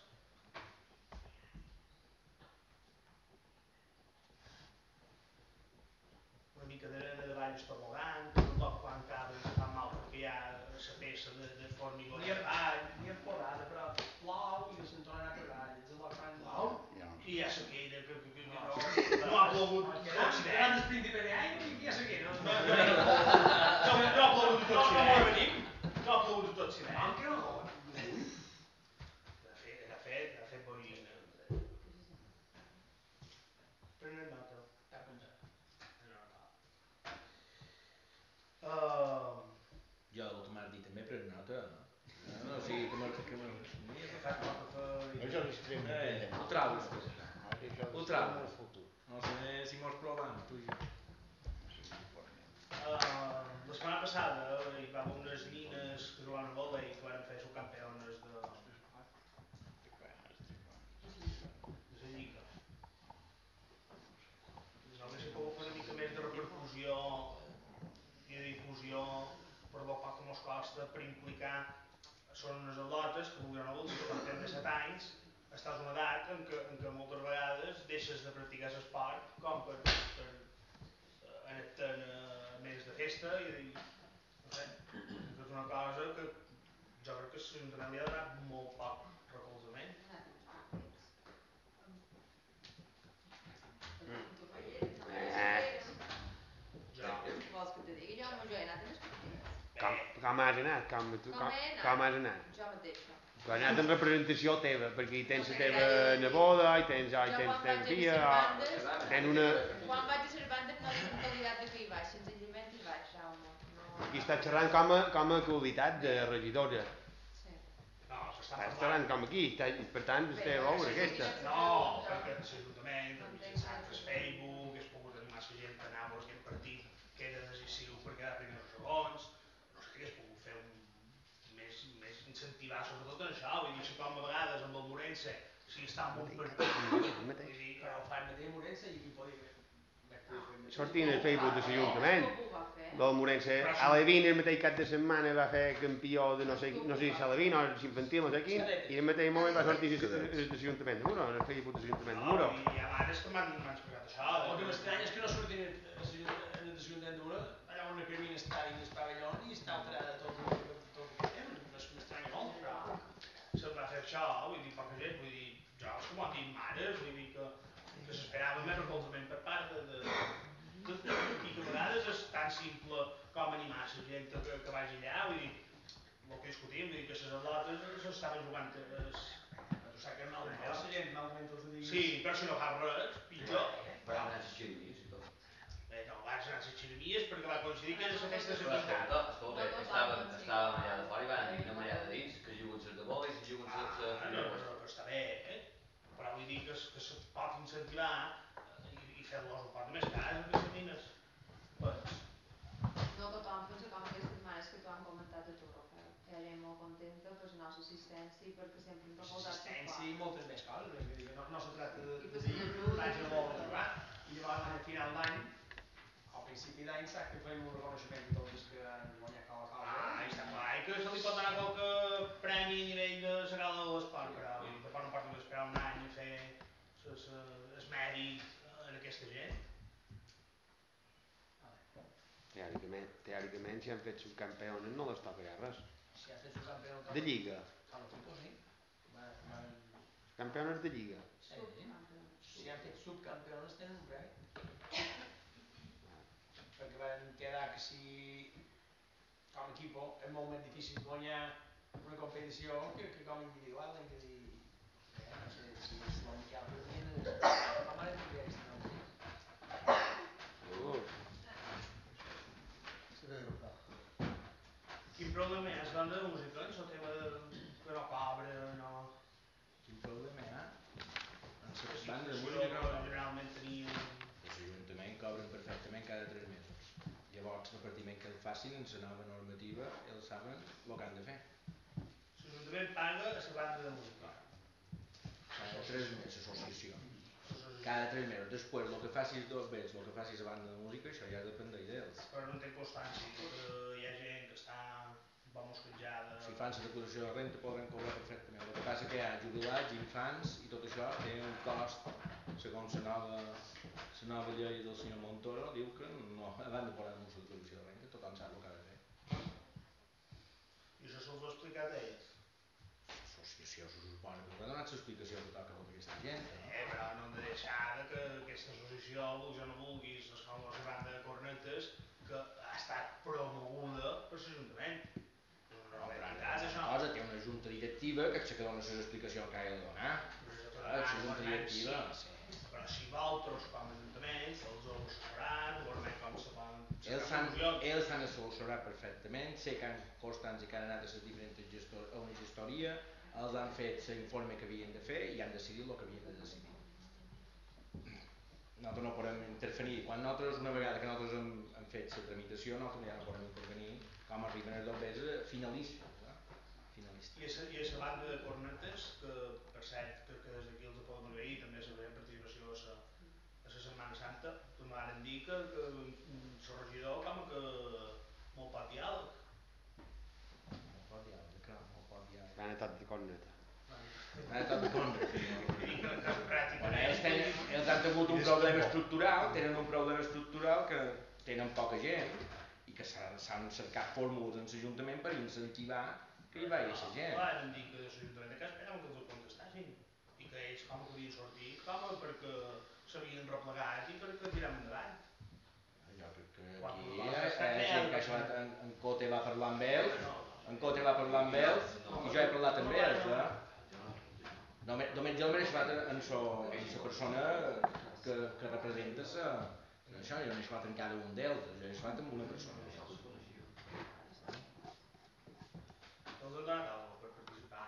B: una mica de, de balls tobogant, que tothom quan acaba i se fa mal perquè hi ha la peça de, de formigó
H: Ni
B: de ball,
H: ni en podada, però plou i se'n torna a per avall. És el que fan
B: Plau,
E: Ja.
B: i ja sé que era que, que, que, que no, no ha plogut d'Occident.
H: del príncipe de ai, ja sé què, no?
B: No, no, no, no, no ha plogut
H: No, no vol
B: d'Occident.
H: venir.
B: No ha plogut d'Occident.
H: Anche no.
B: De fet, de fet, de fet, boirina. Prenent nota.
H: Està comptat.
B: Uh,
F: Jo, el m'has dit també pren nota. No, no, o sigui, que.
E: Això li escriu.
F: Eh, ho traus, tu. Ho traus. No sé si mos provant, tu i jo.
B: Uh, la setmana passada hi va haver unes nines que jugaven a vòlei que van fer subcampiones de, de la lliga. Només si pogut fer una mica més de repercussió i de difusió per lo poc que mos costa per implicar són unes al·lotes que vulguin o no vulguin, quan tenen 7 anys estàs a una edat en què, en què moltes vegades deixes de practicar l'esport com per, per eh, anar-te'n a més de festa i, i no sé, és una cosa que jo crec que l'Ajuntament li ha donat molt poc recolzament.
G: Vols que te digui? Jo, jo he anat a les partides.
D: Com, com has anat? Com, tu,
G: Com
D: com, com has anat?
G: Jo mateixa.
D: Tu has anat en representació teva, perquè hi tens la teva neboda, hi tens, hi tens la teva
G: vaig a
D: filla,
G: les
D: o-
G: bandes,
D: tens una...
G: quan vaig a les bandes no tinc qualitat de que hi vaig, senzillament hi vaig, Jaume. No...
D: Aquí està xerrant com a, com a qualitat de regidora.
G: Sí.
B: no, s'està
D: Estàs xerrant com aquí, està, per tant, teva obra aquesta.
B: No, perquè l'Ajuntament, mitjançant el Facebook, es pogut animar la gent a anar a veure aquest partit que era decisiu per quedar primers o segons, no sé què, es pogut fer un, més, més incentivar sobretot en això, vull dir, si com a vegades amb el Morense, si està vull dir,
H: Però ho fan mateix Morense i qui pot dir...
D: Sortia en el Facebook de l'Ajuntament. Del Morense, a l'Evin el mateix cap de setmana va fer campió de no sé, no sé si a l'Evin o l'infantil, no sé quin, i el mateix moment va sortir a l'Ajuntament de Muro, en el Facebook de l'Ajuntament de
B: no,
D: Muro.
B: i hi ha mares que m'han explicat això.
H: El que m'estranya és que no surtin en el desjuntament d'una, allà on Cremina està dins el pavelló i està alterada tot el tot el tema, no és que m'estranya molt, però...
B: se'n va fer això, vull dir, poca gent, vull dir, jo els que dit mares, vull dir que, que s'esperava més recolzament per part de, de, de, de, i que a vegades és tan simple com animar la gent que, que vagi allà, vull dir, el que discutim, vull dir que les al·lotes s'estaven jugant es,
H: Tu saps que malament la gent, malament els diguis...
B: Sí, però si no fa res, pitjor.
I: Però xirimis i tot.
B: Eh, no, vas anar a les xirimies perquè va coincidir que era la festa de
I: Però escolta,
G: no,
I: estàvem, allà de fora i van dir anem allà de dins, que juguen les de bola i les...
B: no, però, però està bé, eh? Però vull dir que, es- que se pot incentivar eh, i, i fer-los un poc més cars, aquestes nines. Pues,
G: No tothom pensa com aquestes mares que t'ho han comentat a tu, Rafael. Ella és molt contenta per la nostra assistència i perquè sempre hem recolzat
H: Assistència i moltes més coses, vull dir, no, no se tracta de,
G: I
H: de dir, vaig a
G: i
H: vol
G: tot.
H: jugar, i llavors al final d'any, al principi d'any, saps que fem un reconeixement de tots els que han guanyat cada cosa.
B: ah, i està clar, i que se li pot donar qualque premi a nivell de la gala de l'esport, però vull dir, tampoc no porta d'esperar un any a fer ses, eh, el mèrit en aquesta gent.
D: Teòricament, teòricament, si han fet subcampeones no les tocarà res.
H: Si has fet subcampió del
D: De Lliga,
H: sí. Van,
D: campiones de Lliga.
H: sí. Si han fet subcampiones tenen un premi. Perquè van quedar que si com a equipo és molt més difícil guanyar una competició que, que com individual, hem de dir... Eh? si, si és l'amicable de la mare de
A: Urpà.
B: Quin problema és banda de música? És el tema de que no no...
F: Quin problema hi ha? En la
B: si
F: banda de
B: que
F: música
B: generalment tenien...
F: Els ajuntaments cobren perfectament cada 3 mesos. Llavors, el repartiment que el facin en la nova normativa, ells saben el que han de fer.
B: L'Ajuntament paga a la banda de música.
F: Cada 3 mesos, l'associació. Cada 3 mesos. Després, el que facis dos vegades, el que facis a banda de música, això ja depèn d'ells.
B: Però no té constància que hi ha gent que està va mosquejada...
F: Si fan la declaració de renta podran cobrar perfectament. El que passa que hi ha jubilats, infants i tot això té un cost, segons la nova, la nova llei del senyor Montoro, diu que no han de posar en la declaració de renta, tothom sap el que ha de fer.
B: I això se'ls ho ha explicat a ells.
F: L'associació se supone que haurà donat l'explicació que toca a tota aquesta gent. No?
B: Eh, però no hem de deixar de que aquesta associació, vulguis o no vulguis, les la banda de cornetes, que ha estat promoguda per l'Ajuntament. No, no,
F: però
B: no,
F: una
B: això.
F: cosa, té una junta directiva que és que dona les explicacions que ha de donar. Ah, la junta directiva, sí.
B: Però si vosaltres, com a Ajuntament, els heu assessorat, veurem com se poden
F: Ells s'han s'han assessorat perfectament, sé que han constants i que han anat a les diferents gestor, a una gestoria, els han fet l'informe que havien de fer i han decidit el que havien de decidir. Nosaltres no podem intervenir. Quan nosaltres, una vegada que nosaltres hem, hem fet la tramitació, nosaltres ja no podem intervenir com arriben els dobbers finalistes. No? Finalistes.
B: I a la- banda de cornetes, que per cert, que, que des d'aquí els ho podem agrair, també la seva participació a la, Setmana Santa, que m'han dir que, que el regidor com que molt poc diàleg.
F: No pot diàleg, clar, no pot diàleg.
D: L'han estat de corneta.
F: Ara tot de compte.
B: Vull dir que, que pràcticament...
F: Bueno, ells, tenen, ells han tingut un problema estructural, tenen un problema estructural que tenen poca gent i que s'han cercat fórmules en l'Ajuntament per incentivar que hi vagi la gent.
B: Clar, vam dir que l'Ajuntament de Cas esperaven que els i que ells com que havien sortit, com perquè s'havien replegat i perquè tirem endavant.
F: Jo crec que aquí eh, en, en Cote va parlar amb ells, en Cote va parlar amb ells i jo he parlat amb ells. Eh? Només, només jo m'he deixat en so, en la persona que, que representa sa, això, jo m'he deixat en cada un d'ells, jo he deixat en una persona
B: han donat alguna per participar.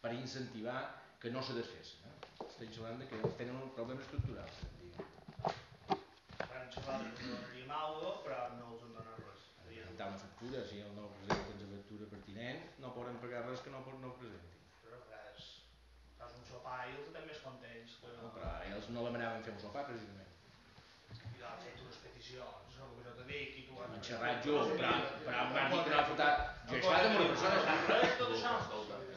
F: Per incentivar que no se desfessin. Eh? Estem parlant de que ells tenen un problema estructural.
B: No donaríem alguna però no els han donat res.
F: Ha presentar una factura, si el no presenten la factura pertinent, no poden pagar res que no, no presentin.
B: Però vegades fas un sopar i els estan més contents que...
F: No, però ells no demanaven fer un sopar, precisament.
B: I han fet unes peticions, el que jo te dic, i tu has...
F: Han xerrat jo, però, però em van dir que no ha fotat... Jo he xerrat amb una persona.
B: Res, tot això.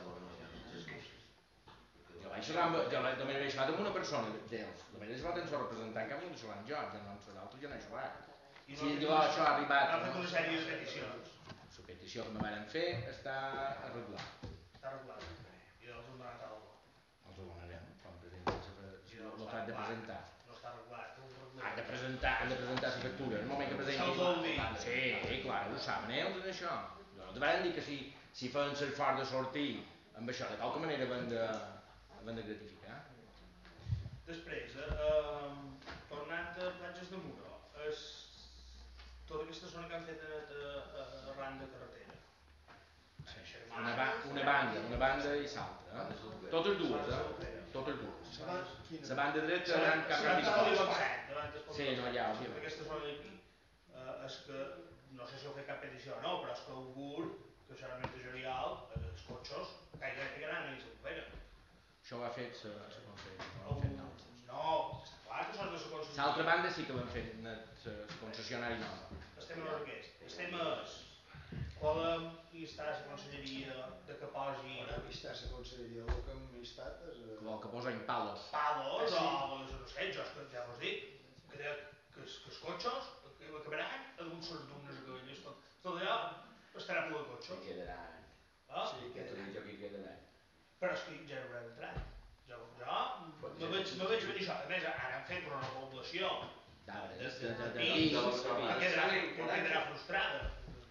F: Jo vaig xerrar amb, jo vaig- només xerrat amb una persona d'ells. Només he xerrat amb el representant, que jo, ja no amb l'altre ja no he xerrat.
B: I
F: Si
B: una-
F: això ha arribat...
B: Han fet una sèrie de peticions.
F: La petició que me varen fer està arreglat.
B: Està regulat. I els han donat alguna
F: Els ho donarem quan presentin que han de presentar.
B: No està no regulat.
F: Han de presentar, han de presentar la factura. En el moment que
B: dir.
F: presentin... Sí, clar, ho saben ells, en això. No te van dir que si, si feien ser fort de sortir amb això, de qualque manera van de, van de gratificar.
B: Després, eh, eh, tornant a platges de Muro, és tota aquesta zona que han fet a, a, a arran de carretera.
F: Sí. Una, ba una banda, una banda i l'altra. Eh? Totes dues, eh? Totes dues.
A: La banda- quina?
F: La banda dreta anant cap a
B: del
F: Sí, no, ja, òbviament.
B: Aquesta zona d'aquí, eh, és que, no sé si heu fet cap petició o no, però és que augur que serà mes de juliol, eh, els cotxos cairan i s'oferen.
F: Això ho ha fet la conselleria, no ho han fet nosaltres.
B: No, està clar que això és de
F: banda sí que van fer la concessionària nova.
B: El tema no és aquest. El tema és, podem instar la conselleria de que posi
A: Ara vista la conselleria, el que hem instat és... eh,
F: Que vol que posa en palos.
B: palos
A: Sí.
B: o no sé, jo que ja vos dic, que, de, que, els, que els cotxos que acabaran amb uns sorts d'unes gavelles, tot, tot allò estarà ple de cotxos.
I: I quedaran.
B: Ah?
A: Sí,
I: quedaran.
B: Però és que ja hi haurà entrat. Jo, jo no, veig, no veig venir això. A més, ara han fet una repoblació
F: D'arbres, de, de, de,
B: quedarà, que quedarà frustrada.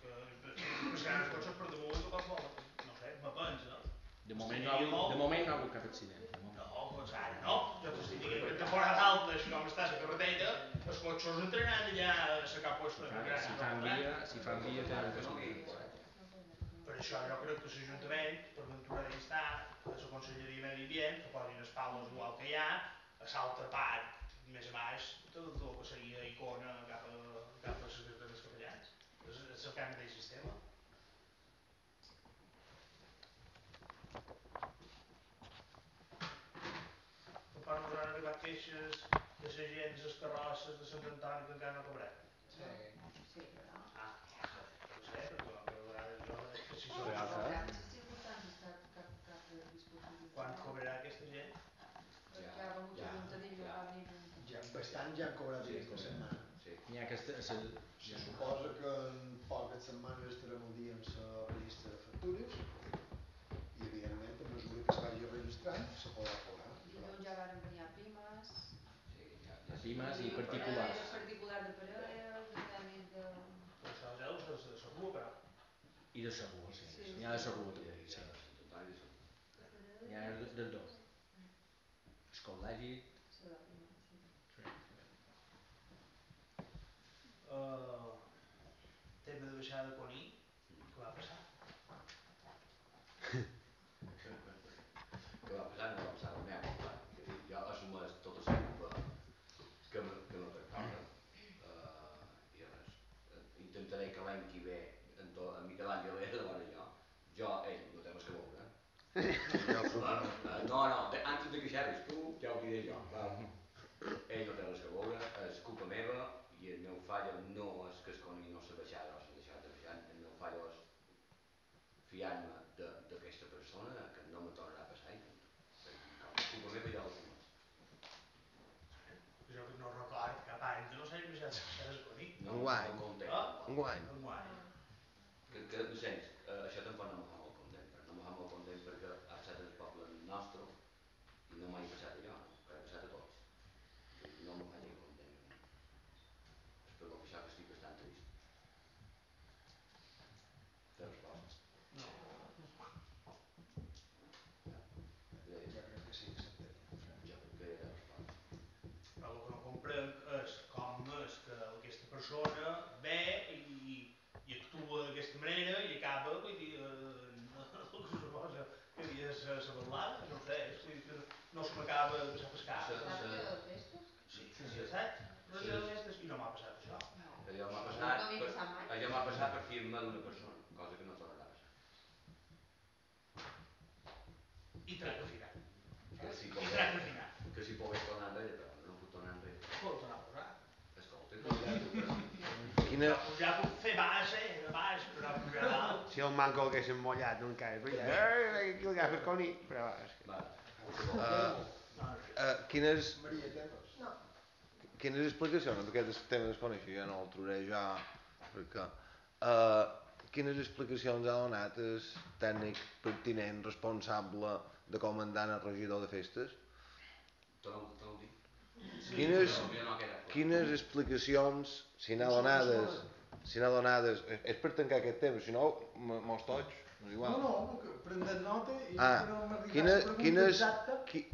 B: Que, que seran els cotxes per damunt de qualsevol. No sé, me defensa,
F: De moment no de moment no ha hagut cap accident.
B: No, doncs ara no. Jo t'estic dient que temporada alta, així com està la carretera, els cotxos entrenant allà a la cap puesto de
F: Clar, Si fan via, si fan via tenen que.
B: Per això jo crec que l'Ajuntament, per ventura d'instar a la Conselleria de Medi Ambient, que posin els palos igual que hi ha, a l'altra part, més a baix, tot el que seria icona cap a, cap a les secretaries capellans. És, és el canvi de sistema. Per part nos han arribat queixes de la gent de les carrosses de Sant Antoni que encara no cobrat.
G: Sí, però...
B: Ah, no sé, però a vegades jo veig que si
G: No,
B: són
G: però
B: altres,
G: veure si circumstàncies cap, cap, cap dispositiu.
B: quan cobrarà aquesta gent?
I: Ja, ja.
G: ja. ja.
A: Bastant ja han cobrat aquesta setmana.
I: Sí.
F: N'hi ha aquesta... Se,
A: Se suposa que en poques setmanes estarem al dia amb el registre de factures i evidentment a mesura que es vagi registrant se podrà cobrar.
G: Dilluns ja varen venir a primes.
I: Sí, ja, ja.
F: primes i particulars.
G: particular de parelles, de tècnic de...
B: Però això ja ho saps de segur, però...
F: I de segur, sí.
G: Sí.
F: N'hi ha de segur també,
I: Ja,
F: sí. N'hi ha de, dels dos. El col·legi...
G: Sí, de.
B: Uh, tema de baixada de Coní, què va passar?
I: Què va passar? No va passar el meu, clar. És a dir, Jo assumeix tota la culpa que me, que me pertoca. Uh, I res. Eh, Intentaré que l'any que ve en, to, en Miquel Àngel era de vora jo. Jo, ell, no té res que veure. Uh, uh, no, no, te- antes de queixar-vos tu, ja ho diré jo. Ell no té res que veure, és culpa meva i el meu fallo no és que es coni no s'ha baixat o s'ha deixat de baixar, el meu fallo és fiar-me de- d'aquesta persona que no me tornarà a passar i punt. Culpa meva ja ho assumeix.
B: Jo que no record cap any que no s'hagi baixat les baixades de Coní.
I: No,
J: Enguany.
I: no content.
B: Ah?
J: Enguany.
B: Enguany.
I: Que, que, ho sents, eh, això tampoc no m'ha molt content, però no m'ha molt content perquè ha passat el poble nostre i no m'ha passat a jo, no? que ha passat a tots. I no m'ho fa ni content. És per això que estic bastant trist. Té resposta.
B: No.
I: Ja.
A: Jo crec que sí que s'entén.
I: Jo crec que té resposta.
B: Però el que no comprenc és com és que aquesta persona ve i, i actua d'aquesta manera i acaba, vull dir, eh, no, el que suposa que havia de ser la parlada, no ho sé, és dir, que no se m'acaba de passar pescar.
I: Sí, sí.
B: Sí, sí, sí, saps? Però jo aquestes, i no m'ha passat això.
G: No.
I: Allò m'ha
G: No
I: passat, per,
G: mai.
I: allò m'ha passat per firma d'una persona, cosa que no tornarà a passar.
B: I trac finar.
I: Que si
B: I
I: pogués,
B: trac de finar.
I: que si pogués tornar enrere, però no puc tornar enrere.
B: Pot tornar a posar.
I: Escolta, no hi ha dubte.
J: Quina...
B: Ja puc
D: Si el manco haguéssim mullat, no encara, però ja, eh, aquí el agafes con i, però va, és que...
I: Va,
J: Uh,
B: No, no.
J: uh, quines,
A: Maria Terres.
G: No.
J: quines explicacions aquest tema desconeixo, ja no el trobaré ja, perquè... Uh, quines explicacions ha donat el tècnic pertinent responsable de comandant el regidor de festes?
I: torna-ho torna dir.
J: Quines, quines explicacions, si n'ha donades, si n'ha donades, és és per tancar aquest tema, si no, mos tots, és
A: No,
J: igual.
A: no, que prendent nota i
J: Ah,
A: no
J: quina, quines,
A: exacta.
J: qui,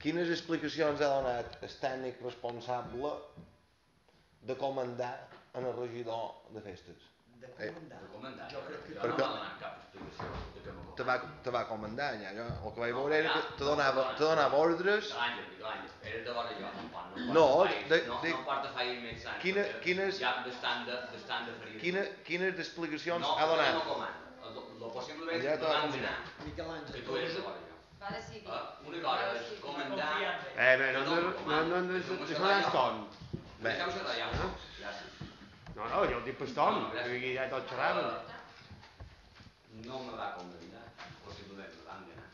J: quines explicacions ha donat el tècnic responsable de comandar en el regidor de festes?
A: De
J: Eh,
A: comandar.
I: De comandar.
A: Jo crec que...
I: Jo no
J: Perquè-
I: m'ha donat cap explicació de m'ha
J: Te va, te va comandar, ja, jo, el que vaig
I: No,
J: veure era que te
I: no,
J: donava,
I: no,
J: te donava ordres,
I: Miguel Àngel, Miguel Àngel, era de vora jo, no, em porta-
J: No,
I: no,
J: de-
I: no,
J: de-
I: no porta fair més sant,
J: Quina- quines-
I: Ja bastant de, bastant de ferir.
J: quina, quines explicacions
I: no,
J: ha donat?
I: No, no comanda. Lo, lo possible
J: Ja
I: és
J: te
I: que
J: va comandar.
A: Miquel
I: que
A: Àngel.
I: tu eres de vora jo.
G: Va decidir.
I: Ah, una cosa
G: Va
I: és comandar...
B: Confia en ell.
D: Eh, bé, no,
I: No,
D: no, no, no, no,
I: això
D: no,
I: m'ho
D: això no és
I: serà
D: ton.
J: Bé.
I: Deixeu-se d'allà, no? Gràcies.
D: No, no, jo el dic paston,
I: No, gràcies.
D: que ja tot xerraven.
I: No me va comandar, possiblement me van ganar,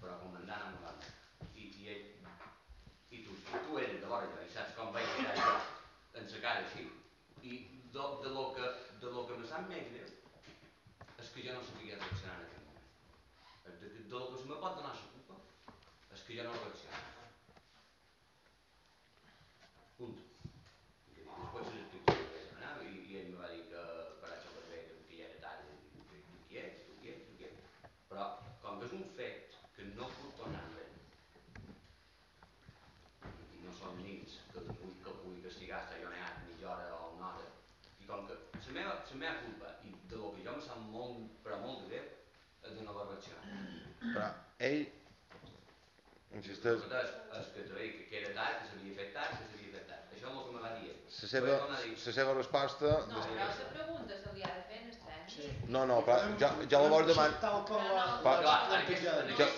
I: però comandar no me ganar. I, i ell, i tu, tu eres de jo, i saps com vaig quedar jo en sa cara així. I de, de lo que, de lo que me sap més greu és que jo no sabia reaccionar en aquell moment. De, de, de lo que se me pot donar la culpa és que jo no reacciono. Punt. I després les explicacions que vaig demanar i, i ell me va dir que per això que veia que ja era tard, i, i, qui ets, tu qui ets, tu qui ets. la meva, la meva culpa i de lo que jo me sap molt, però molt greu és de no haver reaccionat.
J: Però ell, insisteix,
I: és que que era tard, que s'havia fet tard, que s'havia fet tard. Això és el que me va dir.
J: la seva,
I: Però
J: la seva resposta...
G: No, però la pregunta se li ha de fer en el tècnic.
J: No, no, però jo, jo la vols demanar...
H: Tal com
G: Però
H: la...
I: en
J: jo-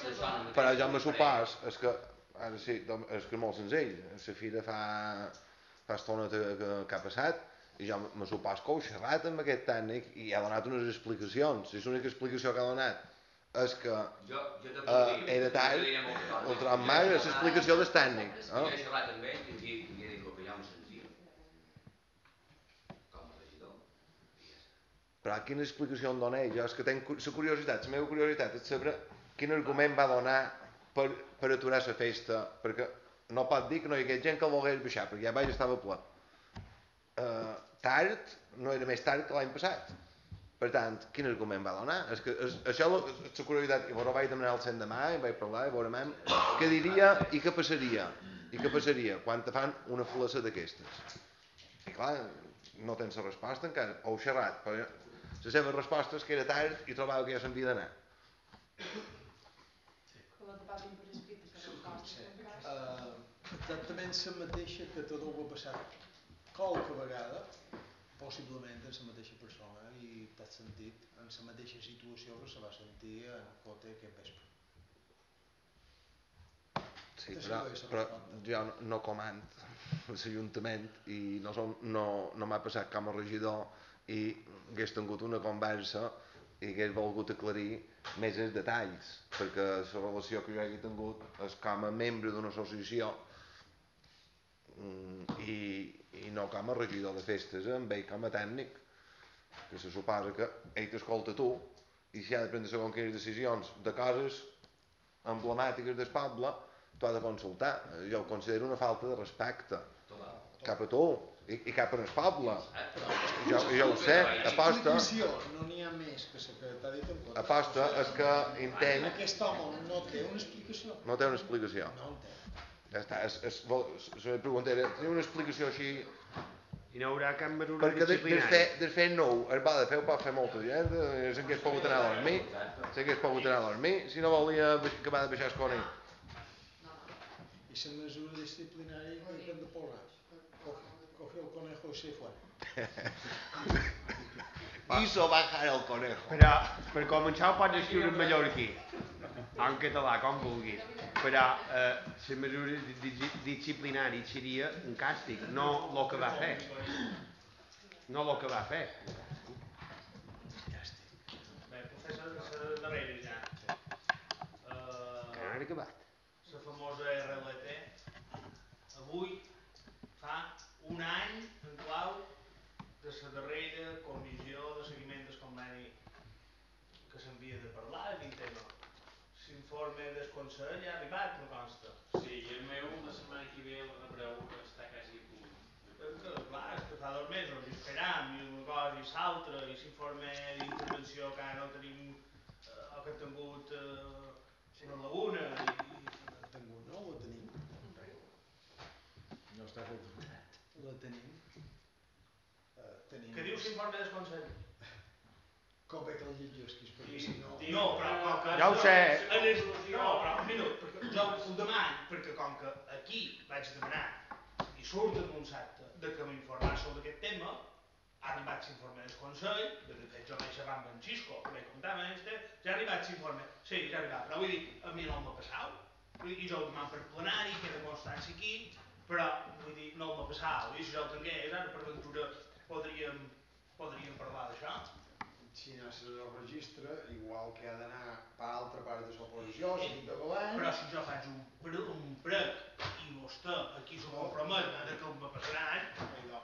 J: Però jo me pas, és que, ara sí, és que és molt senzill. La fira fa, fa estona que, que, que ha passat i jo me s'ho pas que ho xerrat amb aquest tècnic i ha donat unes explicacions. Si l'única explicació que ha donat és que
I: Jo, jo
J: eh,
I: jo coses.
J: el tram mai és l'explicació del tècnic.
I: Jo
J: No?
I: he xerrat amb ell i li he he dit que jo em sentia. Com a regidor. Ja.
J: Però quina explicació em dona ell? Jo és que tinc cu- la curiositat, la meva curiositat és saber quin argument va donar per, per aturar la festa, perquè no pot dir que no hi hagués gent que el volgués baixar, perquè ja vaig estava ple. Uh, tard, no era més tard que l'any passat. Per tant, quin argument va donar? És que és, això és la curiositat. I llavors vaig demanar al cent demà i vaig parlar i veurem què diria i què passaria. I què passaria quan te fan una flaça d'aquestes. I clar, no tens la resposta encara, ho heu xerrat, però la seva resposta és que era tard i trobava que ja s'havia d'anar.
H: Eh, exactament la mateixa que tot ho ha passat qualque vegada, possiblement en la mateixa persona i t'has sentit en la mateixa situació que se va sentir en Cote aquest vespre.
J: Sí, però, però jo no, no comand l'Ajuntament i no, som, no, no m'ha passat com a regidor i hagués tingut una conversa i hagués volgut aclarir més els detalls, perquè la relació que jo hagi tingut és com a membre d'una associació i, i no com a regidor de festes, eh, amb ell com a tècnic, que se suposa que ell t'escolta tu i si ha de prendre segons quines decisions de coses emblemàtiques del poble, t'ho ha de consultar. Jo ho considero una falta de respecte
I: Total.
J: cap a tu i, i cap al poble. Jo, jo ho sé, aposta,
H: no n'hi ha més que en Cote.
J: aposta és que intent
H: Aquest home no té una explicació.
J: no té una explicació.
H: No en té.
J: Ja està, és, és, vol, la meva pregunta era, teniu una explicació així?
D: I no hi haurà cap mesura
J: Perquè de, de, fer, de fer nou, es va de fer, ho pot fer molta gent, eh, s'hagués pogut anar a dormir, s'hagués pogut anar a dormir, si no volia acabar de baixar el conill.
H: I la mesura disciplinària que hem de posar. Coge, coge el conejo y se fue.
J: Hizo bajar el conejo.
D: Però, per començar, ho pots escriure en mallorquí, o en català, com vulguis. Però eh, la mesura di- di- disciplinària seria un càstig, no el que va fer. No el que va fer.
B: Bé, professor, la darrera ja. Eh,
D: acabat.
B: la famosa RLT, avui fa un any en clau de la darrera comissió de seguiment del conveni que s'havia de parlar d'aquest tema. L'informe del Consell ja ha arribat, no consta.
C: Sí, i el meu la setmana que ve el rebreu que està quasi a punt.
B: És que, clar, és que fa dos mesos i esperam i una cosa i l'altra i l'informe d'intervenció que ara no tenim eh, o que hem tingut eh, una laguna i, i
H: Tingut, no? La tenim.
F: No està fulminat.
H: La tenim. Tenim.
B: Què diu l'informe del Consell?
H: Que el llegeixis, perquè si no...
B: no, però com que...
D: Ja ho sé.
B: El, no, però un minut, perquè jo ho demano, perquè com que aquí vaig demanar i surt anunciat de que m'informar sobre aquest tema, ha arribat l'informe del Consell, de fet jo vaig xerrar amb en Xisco, que vaig comptar amb este, ja ha arribat l'informe, sí, ja arribat, però vull dir, a mi no m'ha passat, vull dir, i jo ho demano per plenari, queda constància aquí, però vull dir, no m'ha passat, i si jo el tingués, ara per ventura podríem, podríem parlar d'això.
H: Si no se registra, igual que ha d'anar per altra part de l'oposició, si de govern...
B: Però si jo faig un, pre, un prec i vostè aquí s'ho compromet de que me passaran,
H: Idò.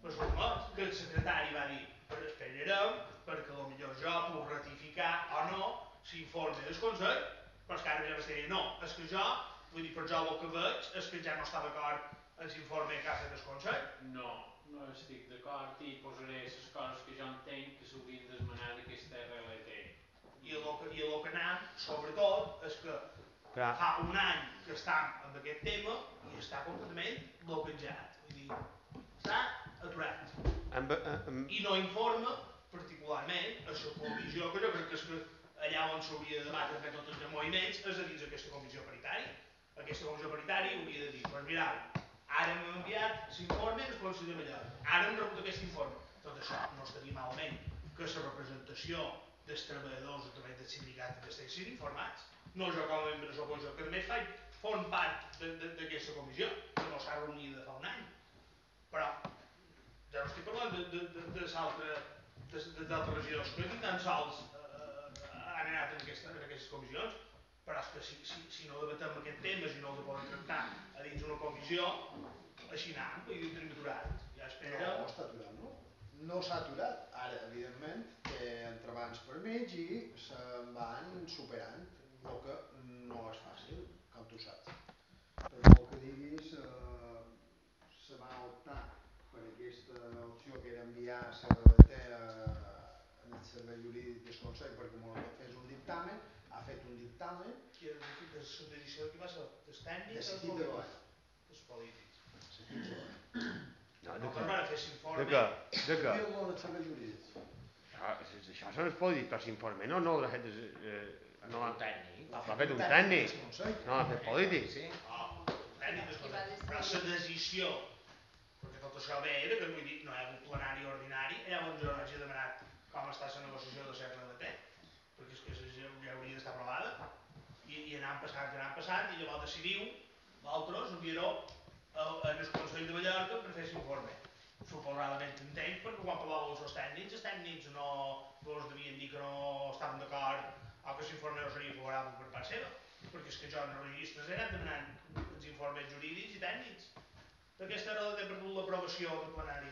B: pues home, que el secretari va dir, però esperarem perquè potser jo puc ratificar o no l'informe del Consell, però és que ara ja dient, no, és que jo, vull dir, per jo el que veig és que ja no està d'acord amb l'informe que ha fet el Consell.
C: No, no estic d'acord i posaré les coses que jo entenc que s'haurien d'esmenar d'aquesta RLT.
B: I el que, i el que anem, sobretot, és que
D: Però,
B: fa un any que estem amb aquest tema i està completament bloquejat. Vull dir, està aturat.
D: Amb, amb,
B: i no informa particularment a la comissió, que jo crec que és que allà on s'hauria de debatre fer tots els moviments és a dins d'aquesta comissió paritària. Aquesta comissió paritària hauria de dir, doncs mirau, ara hem enviat l'informe al Consell de Mallorca, ara hem rebut aquest informe. Tot això no estaria malament que la representació dels treballadors o també dels sindicats estiguessin informats. No jo com a membre la comissió, que també faig, form part d'aquesta comissió, que no s'ha reunit de fa un any. Però ja no estic parlant de, de, de, de, d'altres regidors que ni tan sols eh, han anat en, aquesta, en aquestes comissions però és que si, si, si no debatem aquest tema si no el poden tractar a dins una comissió així anant, vull dir, ho tenim aturat ja espera
A: No, està aturat, no? No s'ha aturat. Ara, evidentment, té entrebancs per mig i se'n van superant, el que no és fàcil, com tu saps. Per molt que diguis, eh, se va optar per aquesta opció que era enviar la BT en el servei jurídic del Consell perquè molt fes un dictamen, ha fet un dictamen
B: que de, de, de decisió que va ser dels tècnics
A: de de govern.
B: dels polítics
A: Sentit de govern.
D: no, de
B: no, però van fer
D: De
B: l'informe
D: què? De què?
A: Dona el servei jurídic?
D: Ah, és- això se n'es pot dir, però l'informe no, no l'ha fet, eh, no l'ha
F: tècnic.
D: l'ha fet un tècnic,
A: del
D: no l'ha fet polític.
F: Sí.
B: Oh,
G: decidir?
B: però la decisió, perquè tot això ve era que vull dir, no hi ha hagut plenari ordinari, llavors jo no hagi demanat com està la negociació de CRDT, perquè és que hauria d'estar aprovada, i, i anant passant, anant passant, i llavors decidiu, vosaltres enviareu al, al Consell de Mallorca per fer l'informe. Suposadament entenc, perquè quan parlàveu amb els tècnics, els tècnics no vos devien dir que no estaven d'acord o que l'informe no seria favorable per part seva, perquè és que jo en els registres he anat demanant els informes jurídics i tècnics. Aquesta era de perdut l'aprovació del plenari.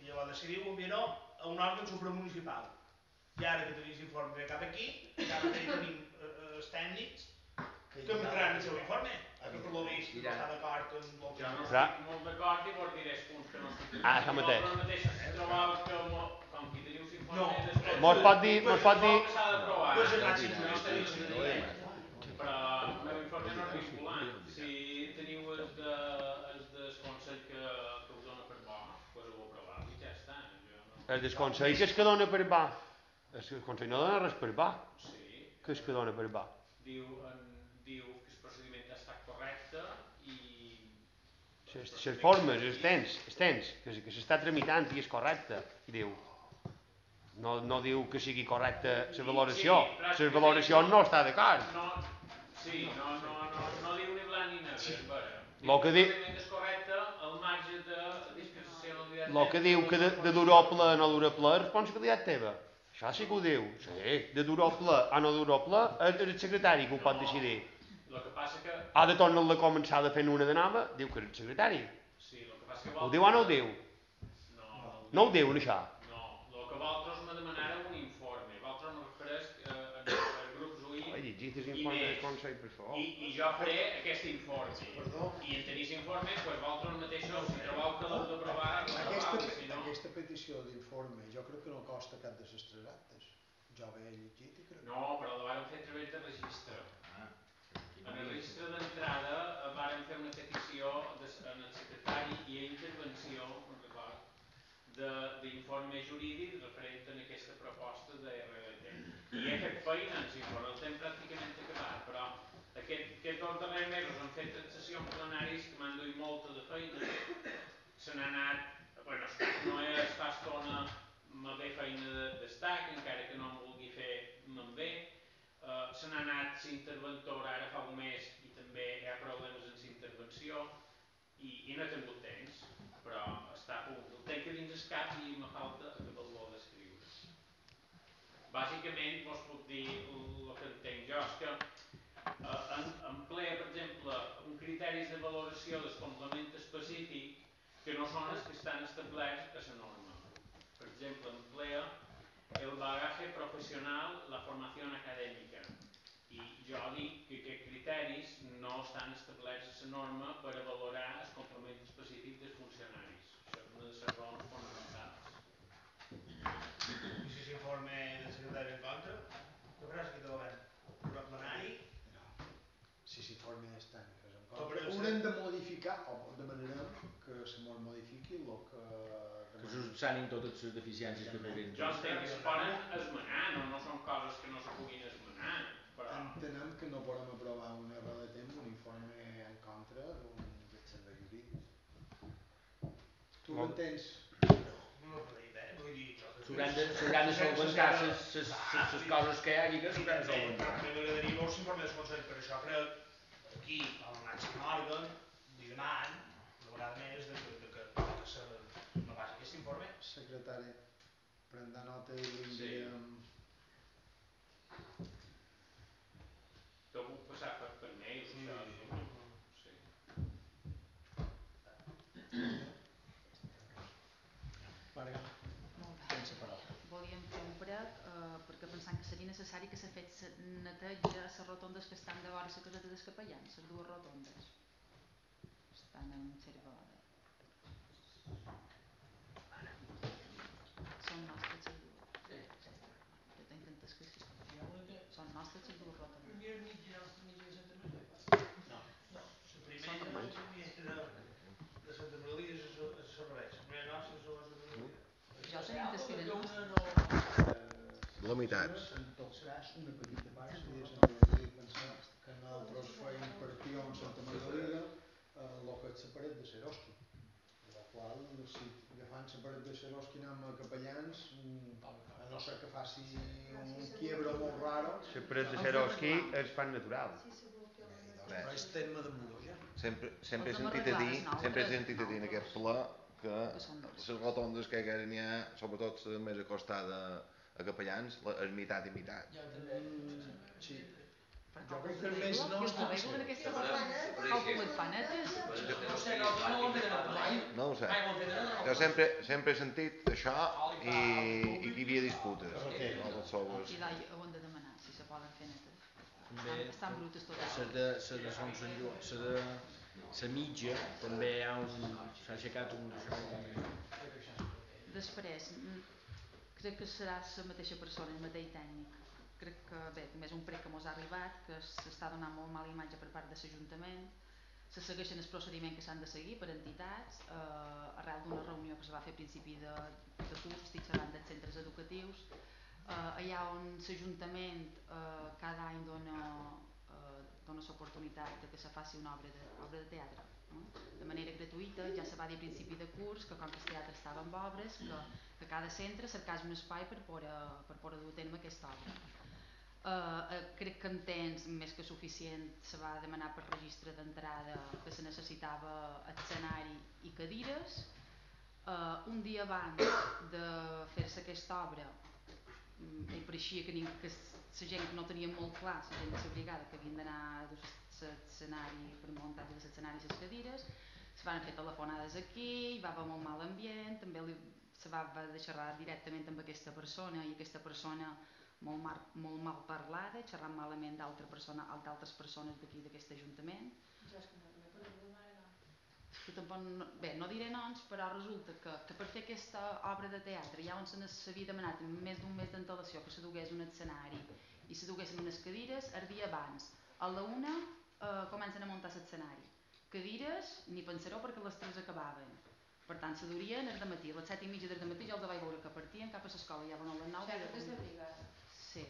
B: I llavors decidiu enviar-ho a un òrgan supramunicipal. I ara que tenim l'informe ve cap aquí, ja mateix tenim eh, eh, els tècnics que emetran el seu informe, que per lo vist no està d'acord amb el que
C: Jo no estic molt d'acord i vos diré els punts que no estic d'acord.
D: Ah, això mateix.
C: Vosaltres mateixos si trobeu que mo- com que teniu l'informe
B: No.
C: després...
D: Mos pot dir, mos pot dir,
C: s'ha d'aprovar.
B: Pues el
C: No
B: màxim evident.
C: Però el meu informe no és vinculant. Si teniu els de, els del Consell que, que us dona per bo, pues ho aproveu i ja està. Jo no...
D: el desconsell que és que dona per va. És que el Consell no dona res per va.
C: Sí,
D: Que és que dona per va.
C: diu, en, diu que el procediment ha estat correcte i...
D: Les, formes, els temps, els temps, que, que s'està tramitant i és correcte, diu. No, no diu que sigui correcta la valoració.
C: Sí,
D: La valoració no està d'acord.
C: No, sí, no, no, no, no diu ni blanc ni negre, vera.
D: Lo que di-
C: El procediment és correcte, el marge de.
D: El que diu que de, de durar ple o no durar ple és responsabilitat teva. Això sí que ho diu. Sí, de durar ple o no durar ple és el secretari que ho pot decidir.
C: El que passa que...
D: Ha de tornar-la a començar de fent una de nova, diu que és el secretari.
C: Sí, el que passa que...
D: Ho diu o no ho diu?
C: No,
D: No ho diu, això.
C: no, el que vosaltres me demanàreu un informe. Vosaltres me refereix eh, en, en grups I
D: informe del. Consell, per favor.
C: i, i jo faré aquest informe.
A: Perdó.
C: I en tenís informe, doncs vosaltres mateixos, si trobeu que l'heu d'aprovar,
A: Aquesta,
C: si no...
A: aquesta petició d'informe jo crec que no costa cap de les tres actes. Jo ho he llegit i crec
C: No, però la vàrem fer a través de registre.
F: Ah,
C: En el registre d'entrada eh, vàrem fer una petició de, en el secretari i a intervenció, d'informe jurídic referent a aquesta proposta de RLT. I he fet feina en l'informe, el temps pràcticament acabat, però aquest, aquests dos darrers mesos hem fet sessions plenaris que m'han duit molta de feina. Se n'ha anat, bueno, no és fa estona, me ve feina de- d'estac, encara que no em vulgui fer, me'n ve. Uh, se n'ha anat l'interventor ara fa un mes i també hi ha problemes en l'intervenció i, i no he tingut temps, però està punt. El tenc a dins el cap i me falta acabar-lo d'escriure. Bàsicament, vos puc dir el que entenc jo, és que eh, ple, per exemple, un criteris de valoració del complement específic que no són els que estan establerts a la norma. Per exemple, emplea el bagaje profesional, la formació acadèmica. I jo dic que aquests criteris no estan establerts a la norma per a valorar el complement específic dels funcionaris. Una de les raons fonamentals.
B: I si s'informe del secretari en contra, què de govern? Però plenari,
A: si s'informe és tècniques en
B: Tot
A: contra.
B: per
A: Haurem de modificar, o demanarem que se mos modifiqui el que
D: Que
F: subsanin totes les deficiències que puguin
C: Jo entenc que es poden esmenar, no, no són coses que no se puguin esmenar, però...
A: Entenem que no podem aprovar una roda de temps un informe en contra d'un dels serveis jurídics. Tu
D: Molt.
A: entens?
H: No ho podria dir, vull dir, jo...
F: S'hauran de, de solventar les, coses que hi hagi que s'hauran de solventar.
H: També m'agradaria veure l'informe del Consell, per això crec que aquí, al màxim òrgan, li deman, una vegada més, de, que, de, que, se me passi aquest informe.
A: Secretari, prendrà nota i li
C: Sí.
A: enviem...
C: T'ho puc passar per, per mail,
H: Sí.
C: això. Sí.
A: Marga,
K: Molt bé.
A: sense paraula.
K: Volíem fer un prec eh, perquè pensant que seria necessari que s'ha fet la neteja a les rotondes que estan de vora la caseta dels capellans, les dues rotondes. Estan en cervalada. Són nostres les dues. Jo tinc entès que sí. Són nostres les dues rotondes.
H: La primera, la primera de Santa Maria és a serveis. La primera nostra és a Maria.
K: Jo tenia que eren nostres.
J: Limitats.
A: En tot cas, una petita part seria Santa Margalida pensar que nosaltres feim partió en Santa Margalida eh, el que és la paret de Seroski. La qual, si agafant la paret de Seroski anem a capellans, mm, a no ser que faci un quiebre molt raro,
D: La paret de Seroski és fan natural.
G: Sí, segur que el
A: però és terme de muro ja.
J: Sempre, sempre he sentit a dir, sempre he sentit a dir en aquest pla que les rotondes que encara n'hi ha, sobretot la més acostada a capellans, la, és meitat i meitat.
A: Mm, sí.
K: Per
A: Jo crec que més no
G: Sí,
K: rotonda?
G: sí,
K: Ha pogut panetes?
I: No sé, no, no ho tenen mai.
J: No ho sé. Jo sempre, sempre he sentit això i, i que hi havia disputes.
K: D'ahir ho hem de demanar, si se poden fer netes.
F: També
K: Estan, brutes totes.
F: la de, la de Sant Sant Joan, la de la mitja, també hi ha un, s'ha aixecat un,
K: Després, mm, crec que serà la mateixa persona, el mateix tècnic. Crec que, bé, també és un prec que mos ha arribat, que s'està donant molt mala imatge per part de l'Ajuntament, se segueixen el procediment que s'han de seguir per entitats, eh, arrel d'una reunió que es va fer a principi de, de curs, estic xerrant dels centres educatius, eh, allà on l'Ajuntament eh, cada any dona, eh, dona l'oportunitat que se faci una obra de, obra de teatre de manera gratuïta, ja se va dir a principi de curs que com que el teatre estava en obres, que, que cada centre cercés un espai per poder, per poder dur a terme aquesta obra. Eh, eh, crec que en temps més que suficient se va demanar per registre d'entrada que se necessitava escenari i cadires. Eh, un dia abans de fer-se aquesta obra mm, i pareixia que, que la gent que no tenia molt clar, la gent de la brigada, que havien d'anar dur l'escenari per muntatge de l'escenari i les cadires, se van fer telefonades aquí, hi va haver molt mal ambient, també li, se va haver de xerrar directament amb aquesta persona i aquesta persona molt, mar, molt mal parlada, xerrant malament d'altra persona, d'altres persones d'aquí d'aquest ajuntament.
G: Jo és que no.
K: Que tampoc, no, bé, no diré noms, però resulta que, que per fer aquesta obra de teatre, ja on se n'havia demanat més d'un mes d'antelació que se dugués un escenari i se duguessin unes cadires, el dia abans, a la una eh, comencen a muntar l'escenari. Cadires, ni pensareu perquè les tres acabaven. Per tant, se durien el matí, a les set i mitja del matí jo els vaig veure que partien cap a l'escola, ja van a les nou.
G: Xerra des de brigada.
K: Sí,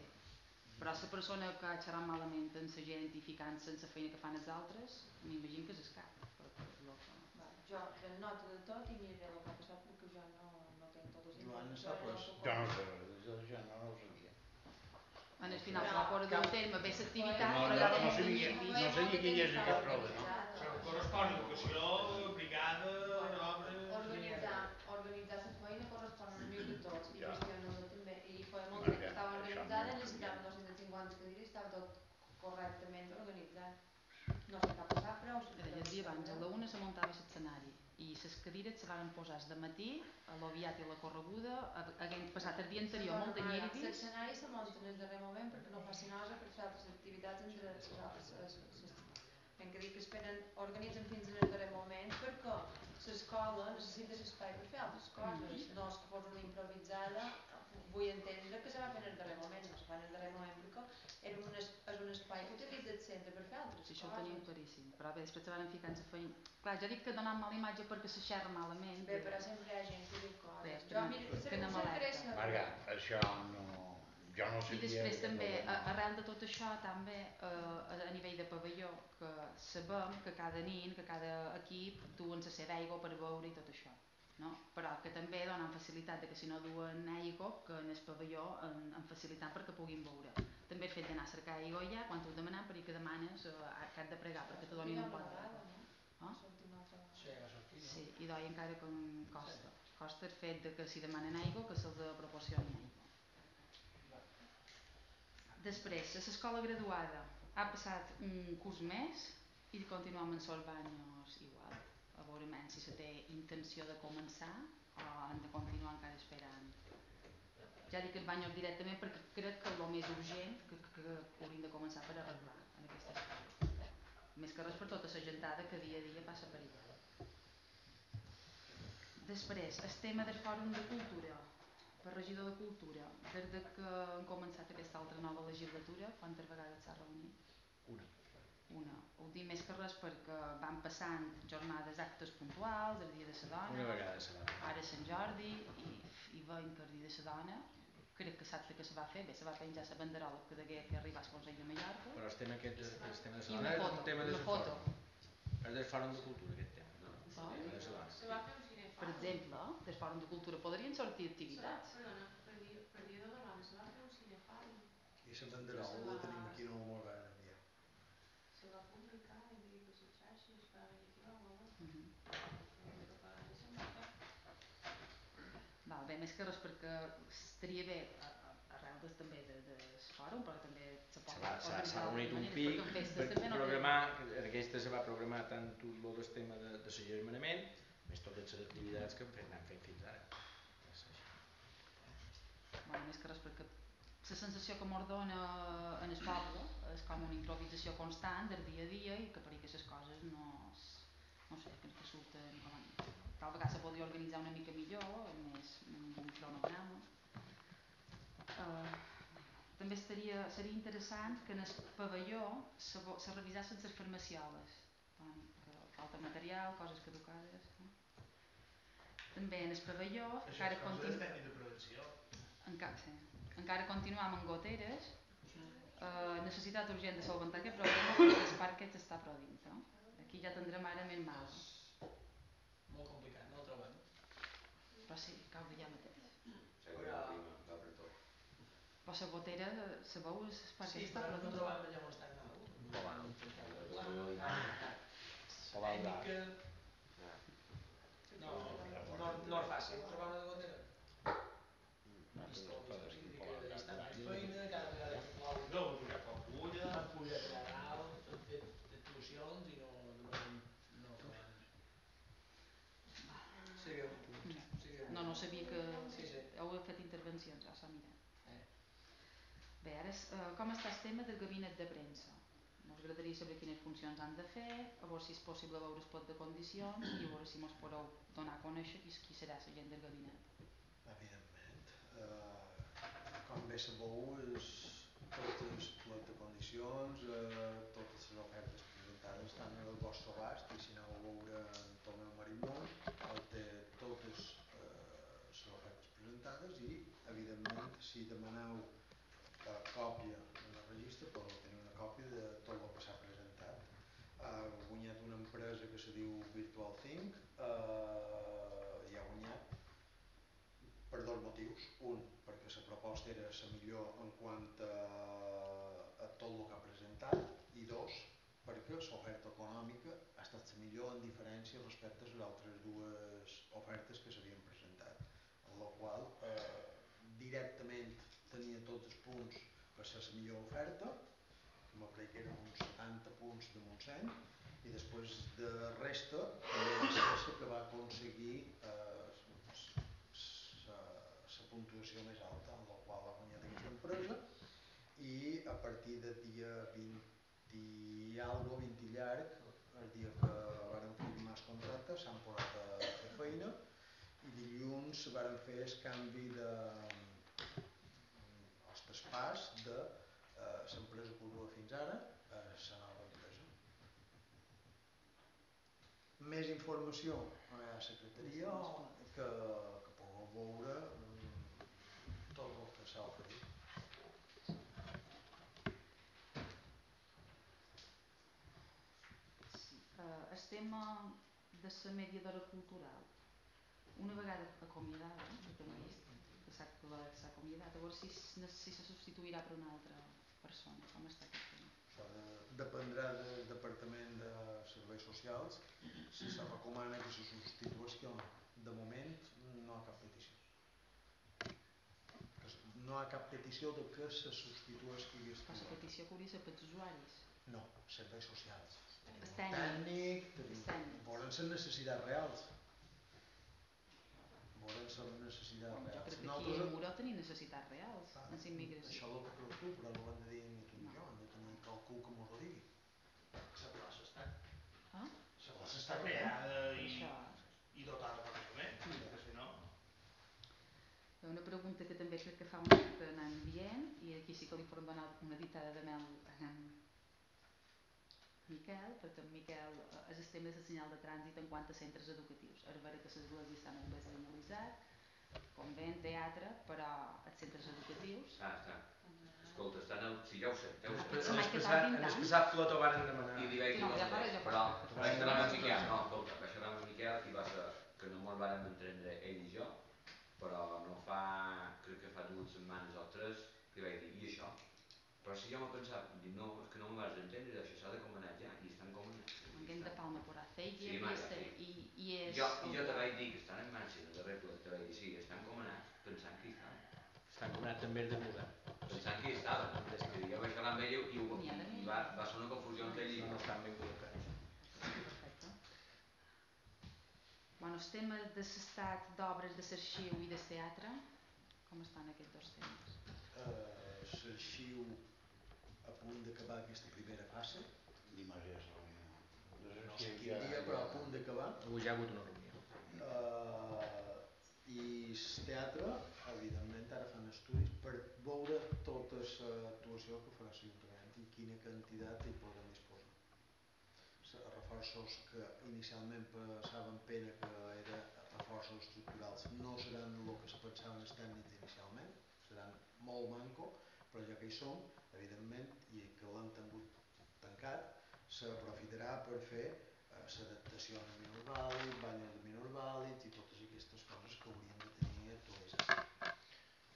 K: però la persona que ha xerrat malament amb la gent i ficant-se en la feina que fan els altres, m'imagino que que...
G: Vale. Jo pren nota de tot i miraré el que ha passat perquè jo no, no tinc tots els
A: Joan,
G: informes.
A: està
G: Jo
A: pues.
G: puc-
E: Jo no jo, jo no sabia.
K: En el final se va poder dur a terme bé l'activitat,
E: No,
K: però
E: no, no sabia. No sabia que hi hagués aquest problema.
H: Això correspon educació, brigada, obra...
G: Organitzar, organitzar la feina correspon a mi de tots i
E: Ja.
G: gestionar-la també. I fa molt que estava organitzada,
E: no-
G: necessitàvem 250 cadires estava tot correctament organitzat. No sé què ha passat, però...
K: És a dir, El dia abans, a la una se muntava l'escenari i les cadires se van posar de matí a l'oviat i a la correguda, ha- havent passat el dia anterior molt de nervis.
G: L'escenari se munta en el darrer moment perquè no faci nosa per fer altres activitats entre les les- Ben que dic que esperen, organitzen fins el darrer moment perquè l'escola necessita l'espai per fer altres coses. No és que fos una improvisada, vull entendre que se va fer en el darrer moment, no es fa en el darrer moment perquè era un, es, és un espai que utilitza el centre per fer altres
K: Si això ho teníem
G: coses.
K: claríssim, però bé, després se van la feina. Clar, ja dic que donant mala imatge perquè se xerra malament.
G: Bé, però sempre hi ha gent que diu
K: Bé,
G: coses. Jo
E: això no... Jo no
K: I després
E: que
K: també,
E: no-
K: a- arran de tot això, també eh, a nivell de pavelló, que sabem que cada nin, que cada equip duen la seva aigua per beure i tot això. No? Però que també donen facilitat de que si no duen aigua, que en el pavelló en, en facilitat perquè puguin beure. També el fet d'anar a cercar aigua ja, quan t'ho demanen, perquè demanes eh, que has de pregar perquè te donin un pot d'aigua. Ah?
F: Sí, va sortir, no?
K: Sí, i d'oi encara com costa. Costa el fet de que si demanen aigua, que se'ls proporcioni aigua. Després, a l'escola graduada ha passat un curs més i continuem amb els banyos igual. A veure si se té intenció de començar o han de continuar encara esperant. Ja dic els banyos directament perquè crec que el més urgent que, que, que hauríem de començar per arreglar en aquesta escola. Més que res per tota la gentada que dia a dia passa per allà. Després, el tema del Fòrum de Cultura, per regidor de Cultura, des de que han començat aquesta altra nova legislatura, quantes vegades s'ha reunit?
F: Una.
K: Una. Ho dic més que res perquè van passant jornades actes puntuals, el dia de la dona,
F: Una vegada se va.
K: ara Sant Jordi, i, i veiem que el dia de la dona, crec que saps que se va fer, bé, se va penjar la banderola que degué que arribar al Consell de Mallorca,
F: Però el tema aquest, el tema de dona és
K: foto,
F: un tema de
K: una
F: la
K: foto.
F: És del fòrum de cultura, aquest tema. No.
G: Se va fer un cinefòrum.
K: per exemple, del Fòrum de Cultura podrien sortir activitats.
G: perdona, per dir, per dir de dona, se va fer un cinefòrum.
A: I la banderola la tenim aquí en el Morgan enviar.
G: Se va publicar en dir que les xarxes va haver aquí a la web.
K: Mhm.
G: Que pagant això no fa.
K: Val, bé, més que res perquè estaria bé a- a- també de, de fòrum, però també se pot
F: s'ha reunit un pic per
K: no
F: programar, que en aquesta se va programar tant tot el tema de, de l'agermanament, més totes les activitats que hem fet, fent fins ara.
K: Bueno, més que res perquè la sensació que mos dona en el poble és com una improvisació constant del dia a dia i que per que les coses no, s- no sé, que, que surten com a... Tal vegada se podria organitzar una mica millor, més amb un cronograma. Uh, també estaria, seria interessant que en el pavelló se, se revisassin les farmacioles, Toni, que falta material, coses caducades. No? També en el pavelló,
H: Això
K: encara continu...
H: de prevenció.
K: Encara, sí. encara continuam amb goteres, eh, necessitat urgent de solventar aquest problema perquè el parquet està prou. No? Aquí ja tindrem ara més mal.
F: Molt complicat, no el trobem.
K: Però sí, cal allà mateix.
I: Segur que prima, va per tot.
K: Però la gotera, sabeu, el parquet
F: Sí,
K: està
F: però
K: prou
F: no
K: dins.
F: trobem allà on està
J: Palau
F: Tècnica... No, no, no és fàcil, trobar una gotera. Pistó, pistó, sí, que allà està més feina, cada vegada que plou
H: No, una papulla.
F: Van pujar per a dalt, han fet actuacions i no, de moment no trobem. Sigueu, sigueu.
K: No, no sabia que
F: Sí, sí.
K: heu fet intervencions, ja s'ha mirat.
F: Eh.
K: Bé, ara és, eh, com està el tema del gabinet de premsa? Ens agradaria saber quines funcions han de fer, a veure si és possible veure el pot de condicions i a veure si ens podeu donar a conèixer qui, qui serà la gent del gabinet.
A: Evidentment. Eh, com bé sabeu, és, tots els plec de condicions, eh, totes les ofertes presentades estan al vostre abast i si aneu a veure en Tomeu Marinyol, el té totes les presentades i, evidentment, si demaneu eh, còpia en el registre, podeu tenir una còpia de tot el que s'ha presentat. Ha guanyat una empresa que se diu Virtual Think eh, i ha guanyat per dos motius. Un, perquè la proposta era la millor en quant a, a tot el que ha presentat i dos, perquè l'oferta econòmica ha estat la millor en diferència respecte a les altres dues ofertes que s'havien presentat, la qual eh, directament tenia tots els punts per ser la millor oferta, que me crec que eren uns 70 punts de Montseny, i després de resta també va ser que va aconseguir eh, la puntuació més alta en la qual ha guanyat aquesta empresa i a partir del dia 20 i algo, 20 i llarg, el dia que varen firmar el contracte s'han posat a fer feina dilluns varen fer el canvi de mm, els traspàs de eh, l'empresa Cultura fins ara eh, a la nova empresa. Més informació a la secretaria que, que pugueu veure mm, tot el
K: que s'ha oferit. Eh, estem a, de la mediadora cultural una vegada acomiadada, perquè hem vist que s'ha acomiadat, veure si, si se substituirà per una altra persona, com està aquest tema.
A: Això de, dependrà del Departament de Serveis Socials si se recomana que se substitueixi o no. De moment no hi ha cap petició. No hi ha cap petició de que se substitueixi
K: Però
A: aquesta
K: la petició que hauria de ser pels usuaris.
A: No, serveis socials.
K: Tècnic.
A: Tècnic, tenim,
K: tècnics.
A: volen les necessitats reals. Volen les necessitats
K: Jo
A: reals.
K: crec que aquí
A: Nosaltres-
K: a Muro tenim necessitats reals en la immigració.
A: Això és el que creus tu, però no ho hem de dir ni tu ni jo, hem de tenir qualcú que mos ho digui.
H: La plaça està,
K: Ah?
H: la plaça està creada i,
K: Això.
H: i dotada econòmicament, perquè si no...
K: Una pregunta que també crec que fa un que anem dient, i aquí sí que li podem donar una ditada de mel a en Miquel, perquè en Miquel eh, és el tema del senyal de trànsit en quant a centres educatius. És vera que l'església està molt més demolitzat, convent, teatre, però els centres educatius...
I: Ah, està. Escolta, estan al... Sí, ja ho sé, ja ho sé.
K: Se m'ha
F: En el passat, en el passat flota varen demanar.
I: I li vaig dir,
K: no, ja para, ja
I: però vaig xerrar amb en Miquel, no, escolta, vaig xerrar amb en Miquel i va ser que no mos vàrem entendre ell i jo, però no fa, crec que fa dues setmanes o tres, li vaig dir, i això? Però si jo m'ho pensava, dic, no, és que no m'ho vas entendre, això s'ha de estan
K: Alguén de Palma por aceite
I: Sí,
K: i, i, i és...
I: Jo, I jo te vaig dir que estan en marxa, el darrer ple, te vaig dir, sí, estan comanats, pensant que hi estaven.
F: Estan donat també de mudar.
I: Pensant que hi estaven. És que jo vaig xerrar amb ell i, ho-
K: de
I: i va, va ser una confusió entre ell i
F: No, estan ben col·locats.
K: Perfecte. Bueno, el tema de l'estat d'obres de l'arxiu i del teatre, com estan aquests dos temes?
A: Eh, L'arxiu a punt d'acabar aquesta primera fase,
E: Dimarts és reunió.
A: Sé quin dia, però a punt d'acabar.
F: Avui ja ha hagut una reunió.
A: Eh, I el teatre, evidentment, ara fan estudis per veure tota l'actuació que farà l'Ajuntament i quina quantitat hi podran disposar. Els reforços que inicialment passaven pena que eren reforços estructurals no seran el que es pensaven els tècnics inicialment, seran molt manco, però ja que hi som, evidentment, i que l'hem tingut tancat, s'aprofitarà per fer eh, l'adaptació en minusvàlid, banyes de minusvàlids i totes aquestes coses que hauríem de tenir actualitzades.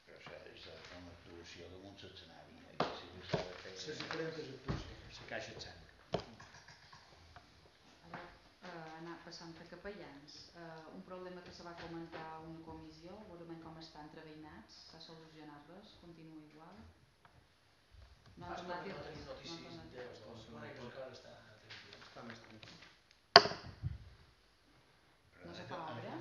E: Però s'ha de s'ha de fer una actuació damunt l'escenari, eh? que s'ha de fer...
A: Les diferents actuacions.
F: La caixa de sang.
K: Eh, anar passant a capellans. Eh, un problema que se va comentar a una comissió, veurem com estan treballinats, s'ha solucionat res, continua igual. No han tornat a dir
F: no
K: res. No
F: notícies
K: a
F: de coses, la cosa està tranquil·la.
A: Està més tranquil.
K: No?
F: No, no fa obra.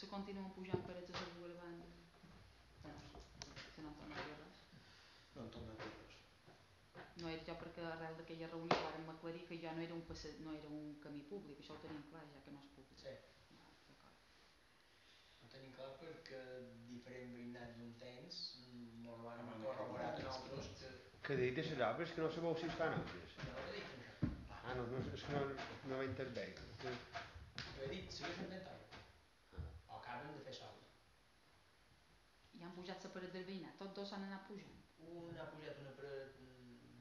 K: Se continuen pujant parets a la dues bandes. No han tornat a dir res.
A: No han tornat a dir res.
K: No era jo perquè arrel d'aquella reunió vàrem aclarir que jo no era un, passe... no era un camí públic, això ho tenim clar ja que no és públic.
F: Sí. Tenim clar perquè diferent veïnat d'un temps ho han corroborat nosaltres que...
D: Que dit és allò, però és que no sabeu si es fan altres.
F: No això.
D: Ah, no, no és que no, no m'ha intervé.
F: Jo he dit, segueixen intentant. O acaben de fer sol.
K: I han pujat la paret del veïnat, tots dos han anat pujant.
F: Un ha pujat una paret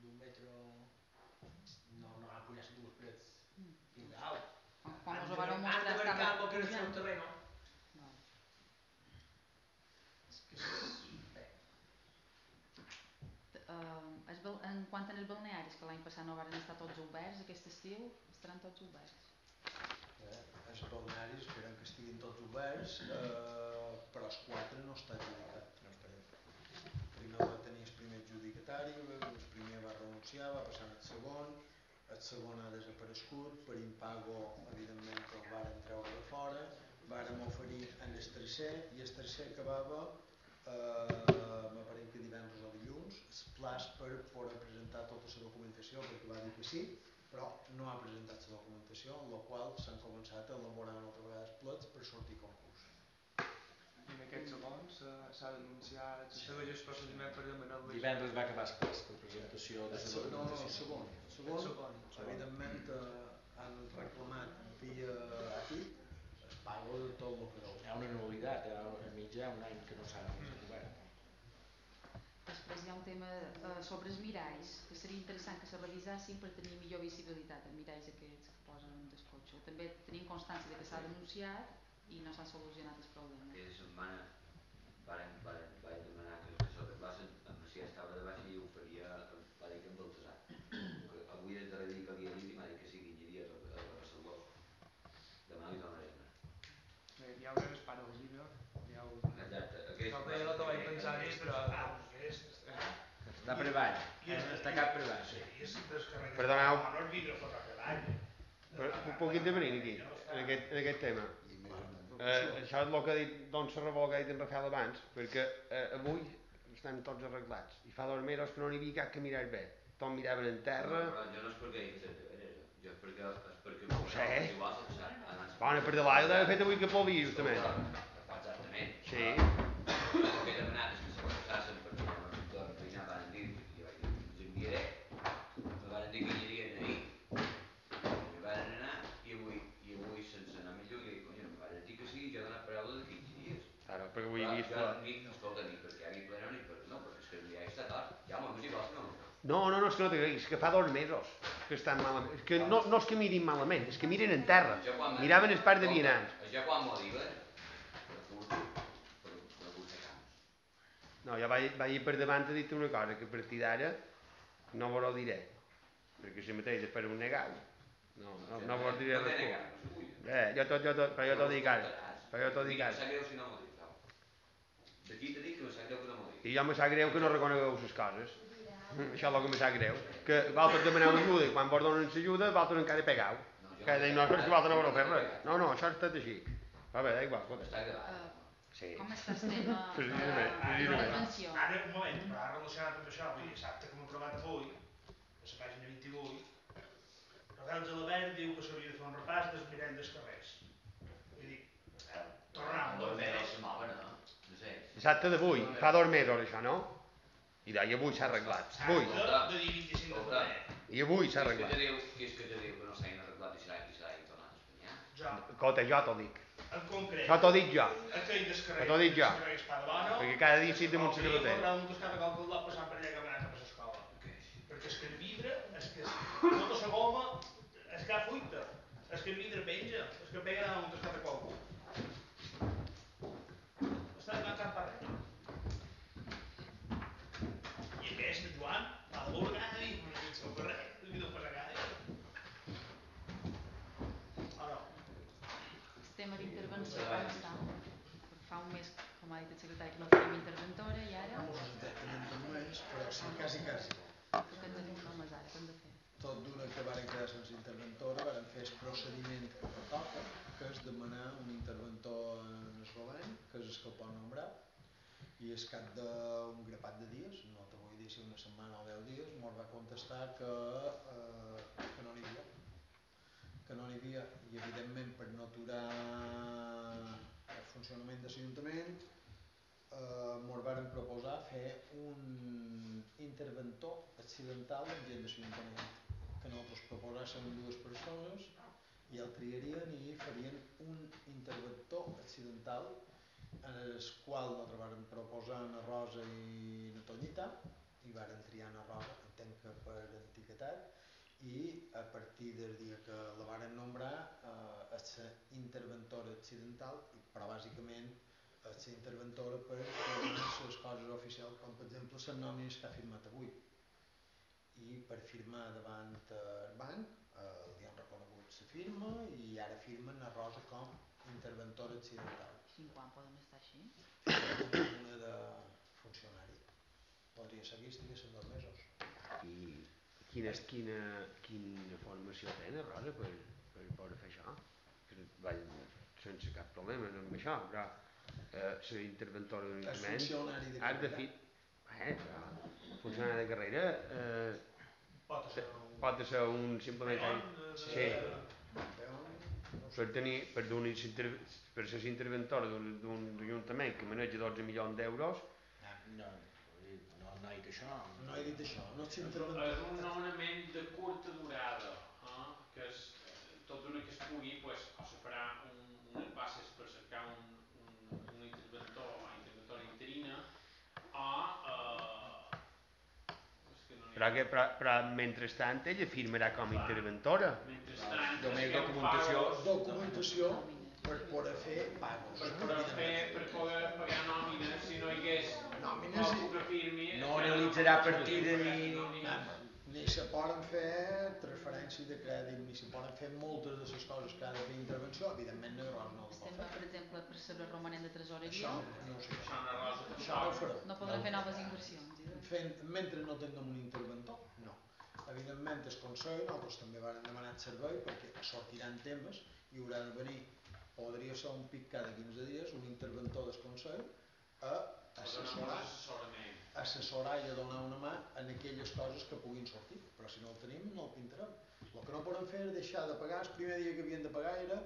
F: d'un metre... No, no ha pujat dues parets
K: Mm.
F: fins dalt.
K: Quan, us ho
F: de-
K: vareu
F: han
K: mostrar
F: de marcar que era el seu
K: pujant.
F: terreno.
K: Vale.
F: És que és... Bé,
K: Bal- en quant als balnearis, que l'any passat no van estar tots oberts, aquest estiu estaran tots oberts.
A: Eh? Els balnearis esperen que estiguin tots oberts, eh, però els quatre no està adjudicat.
F: no està.
A: Primer va tenir el primer adjudicatari, el primer va renunciar, va passar al segon, el segon ha desaparegut, per impago, evidentment, el varen treure de fora, vàrem oferir en el tercer, i el tercer acabava, eh, m'aparent que divendres o dilluns, el plaç per poder presentar tota la documentació, perquè va dir que sí, però no ha presentat la documentació, en la qual s'han començat a elaborar una altra vegada els plets per sortir concurs.
L: I en aquest segon s'ha s'ha d'anunciar, se segueix el procediment per demanar el
F: Divendres va acabar el per presentació de
A: El
F: la
A: no, no, el segon. El segon,
L: El segon.
A: evidentment, eh, han reclamat via aquí el pago de tot el que deu.
F: Hi ha una anualitat, hi ha a mig hi ha un any que no s'ha obert.
K: Els després hi ha un tema eh, sobre els miralls, que seria interessant que se revisessin per tenir millor visibilitat, els miralls aquests que posen del cotxe. També tenim constància de que s'ha denunciat i no s'ha solucionat el problema.
I: Aquella setmana varen, varen, vaig demanar que, que s'arreglassen, en Macià estava de baixa i ho faria, va dir que amb Baltasar. Que avui és darrer dia que havia dit i m'ha dit que sí, que hi aniria a, a Barcelona. Demà li donaré una.
L: Bé, ja ho veus para el llibre, ja ho...
I: Exacte, aquest
L: No, jo no t'ho vaig pensar ni, però...
C: Està prevall,
H: I és-
C: està cap prevall.
H: Sí, i.
D: Perdoneu.
H: No és vidre fotre treball.
D: Però puc intervenir aquí, en aquest, en aquest tema? Eh, això és el que ha dit Don Serrabó, que ha dit en Rafael abans, perquè eh, avui estan tots arreglats, i fa dos mesos que no n'hi havia cap que mirar bé. Tots miraven en terra,
I: però jo no és perquè deberes, jo. és perquè, és perquè
D: No ho sé. Bona, per de l'aigua l'he fet avui que plovia, justament.
I: Exactament.
D: Sí.
I: El que he demanat és que se passassen perquè ja no torn feina van dir, i jo vaig dir, els enviaré. Me van dir que hi anirien ahir. I van anar, i avui, i avui sense anar més lluny, dic, coño, em van dir que sí, jo he donat paraula de 15 dies.
D: Claro, perquè avui he
I: Clar,
D: vist...
I: jo escolta, ni perquè hi plena ni per... No, perquè és que ja està tard. Ja, si vols, no.
D: No, no, no, és que no t'agraïs, és que fa dos mesos que estan malament. És que no, no és que mirin malament, és que miren en terra.
I: Jo
D: Miraven el parc de vianants.
I: Això quan m'ho diuen.
D: No, jo vaig, vaig per davant a dir-te una cosa, que a partir d'ara no vos ho diré, perquè si mateix després ho negau. No, no, no vos diré res. Eh, jo tot, jo tot, però jo t'ho dic ara, però jo t'ho dic ara. I jo me sap greu que no reconegueu les coses. Això és el que me sap greu. Que vosaltres demaneu ajuda i quan vos donen l'ajuda, vosaltres encara pegau. Que dic, no, és que vosaltres no voleu fer res. No, no, això és tot així. Va bé, da igual, escolta.
I: Està gravat.
K: Eh,
D: Sí.
K: com està el tema de la prevenció?
H: Ara, un moment, però ara relacionat amb això, vull dir, dissabte que hem aprovat avui, a la pàgina 28, Rafael Gelabert diu que s'hauria de fer un repàs dels miralls dels carrers. Vull dir, eh, tornant
I: Dos mesos se mouen, no? No sé.
D: Dissabte d'avui, fa dos mesos això, no? I d'ahir avui s'ha arreglat. Avui.
H: de, de dir 25 de
I: Escolta,
H: febrer.
D: I avui s'ha
I: Qui és que
D: arreglat.
I: te diu, qui és que te diu que no s'hagin arreglat i i tornat a Espanya?
H: Jo,
D: Escolta, jo t'ho dic.
H: en concret,
D: Això t'ho dic jo.
H: aquell dels carrers,
D: Això t'ho dic jo. Perquè cada dia sí damunt la carretera.
H: de un cada cop que el lot passant per allà que va anar cap a l'escola.
I: Què?
H: Perquè és que el vidre, és que tota la goma, és que ha fuita. És que el vidre penja, és que pega a un tascat de qualcú. Està donant cap per res. I aquest, el Joan, va de l'orga i no sé si el carrer, li no passa gaire. O no?
K: El tema d'intervenció com està? Perquè fa un mes, com ha dit el secretari, que no tenim interventora i ara
A: No mos exactament un mes, però sí, quasi, quasi.
K: que hem de fer només ara, què hem de fer?
A: Tot d'una que varen quedar sense interventora, varen fer el procediment que pertoca, que és demanar un interventor en el govern, que és el que el pot nombrar, i al cap d'un grapat de dies, no te vull dir si una setmana o deu dies, mos va contestar que, eh, que no n'hi havia. Que no n'hi havia, i evidentment per no aturar el funcionament de l'Ajuntament, eh, mos varen proposar fer un interventor accidental en gent de l'Ajuntament que nosaltres proposàssim dues persones i el triarien i farien un interventor accidental en el qual nosaltres vàrem proposar na Rosa i na Tonyita i varen triar na Rosa, entenc que per etiquetat i a partir del dia que la varen nombrar eh, és la interventora accidental però bàsicament és la interventora per les coses oficials com per exemple les nòmines que ha firmat avui. I per firmar davant el banc eh, li han reconegut la firma i ara firmen a Rosa com interventora accidental
K: Fins quan podem estar així?
A: una de funcionari podria seguir estiguessin dos mesos
D: I quina, quina, quina formació tenen, Rosa, per, per poder fer això? Que vaig sense cap problema amb això, però eh, ser interventora d'un
A: És
D: ajuntament...
A: funcionari de
D: has de
A: carrera.
D: fi... Eh, però, funcionari de carrera... Eh,
H: Pot ser un...
D: pot ser un simplement...
H: Peón, eh,
D: Sí,
A: Peón,
D: per tenir, per, per ser interventora d'un d'un ajuntament que maneja 12 milions d'euros,
F: No, no, no he dit això.
A: no he dit això, no
C: És
A: interventor
C: un nomenament de curta durada, eh? que és, tot una que es pugui, pues, o se farà un, unes passes per cercar un, un, un interventor o interventora interina, o, eh,
D: Però, que, però, però mentrestant ella firmarà com a interventora.
C: Mentrestant,
F: Només documentació.
C: pagos
A: Documentació per poder fer pagos.
C: Per poder fer, per poder pagar nòmines, si no hi hagués
A: Nòmines.
F: No
C: ja
F: analitzarà
C: no
F: partida ni-.
A: Ni se poden fer transferències de crèdit, ni se poden fer moltes de les coses que ha de fer intervenció, evidentment no, ho pot
K: Estem,
A: fer.
K: per exemple, per saber romanent de tresoreria,
A: Això no ho sé.
C: Això no rosa
A: Això no ho farem.
K: no podrem fer noves inversions.
A: Fent, mentre no tinguem un interventor, no. Evidentment, el Consell, nosaltres també vam demanar servei perquè sortiran temes i haurà de venir, podria ser un pic cada 15 dies, un interventor del Consell a assessorar,
C: assessorament.
A: Assessorar i a donar una mà en aquelles coses que puguin sortir, però si no el tenim no el pintarem. El que no podem fer és deixar de pagar, el primer dia que havien de pagar era,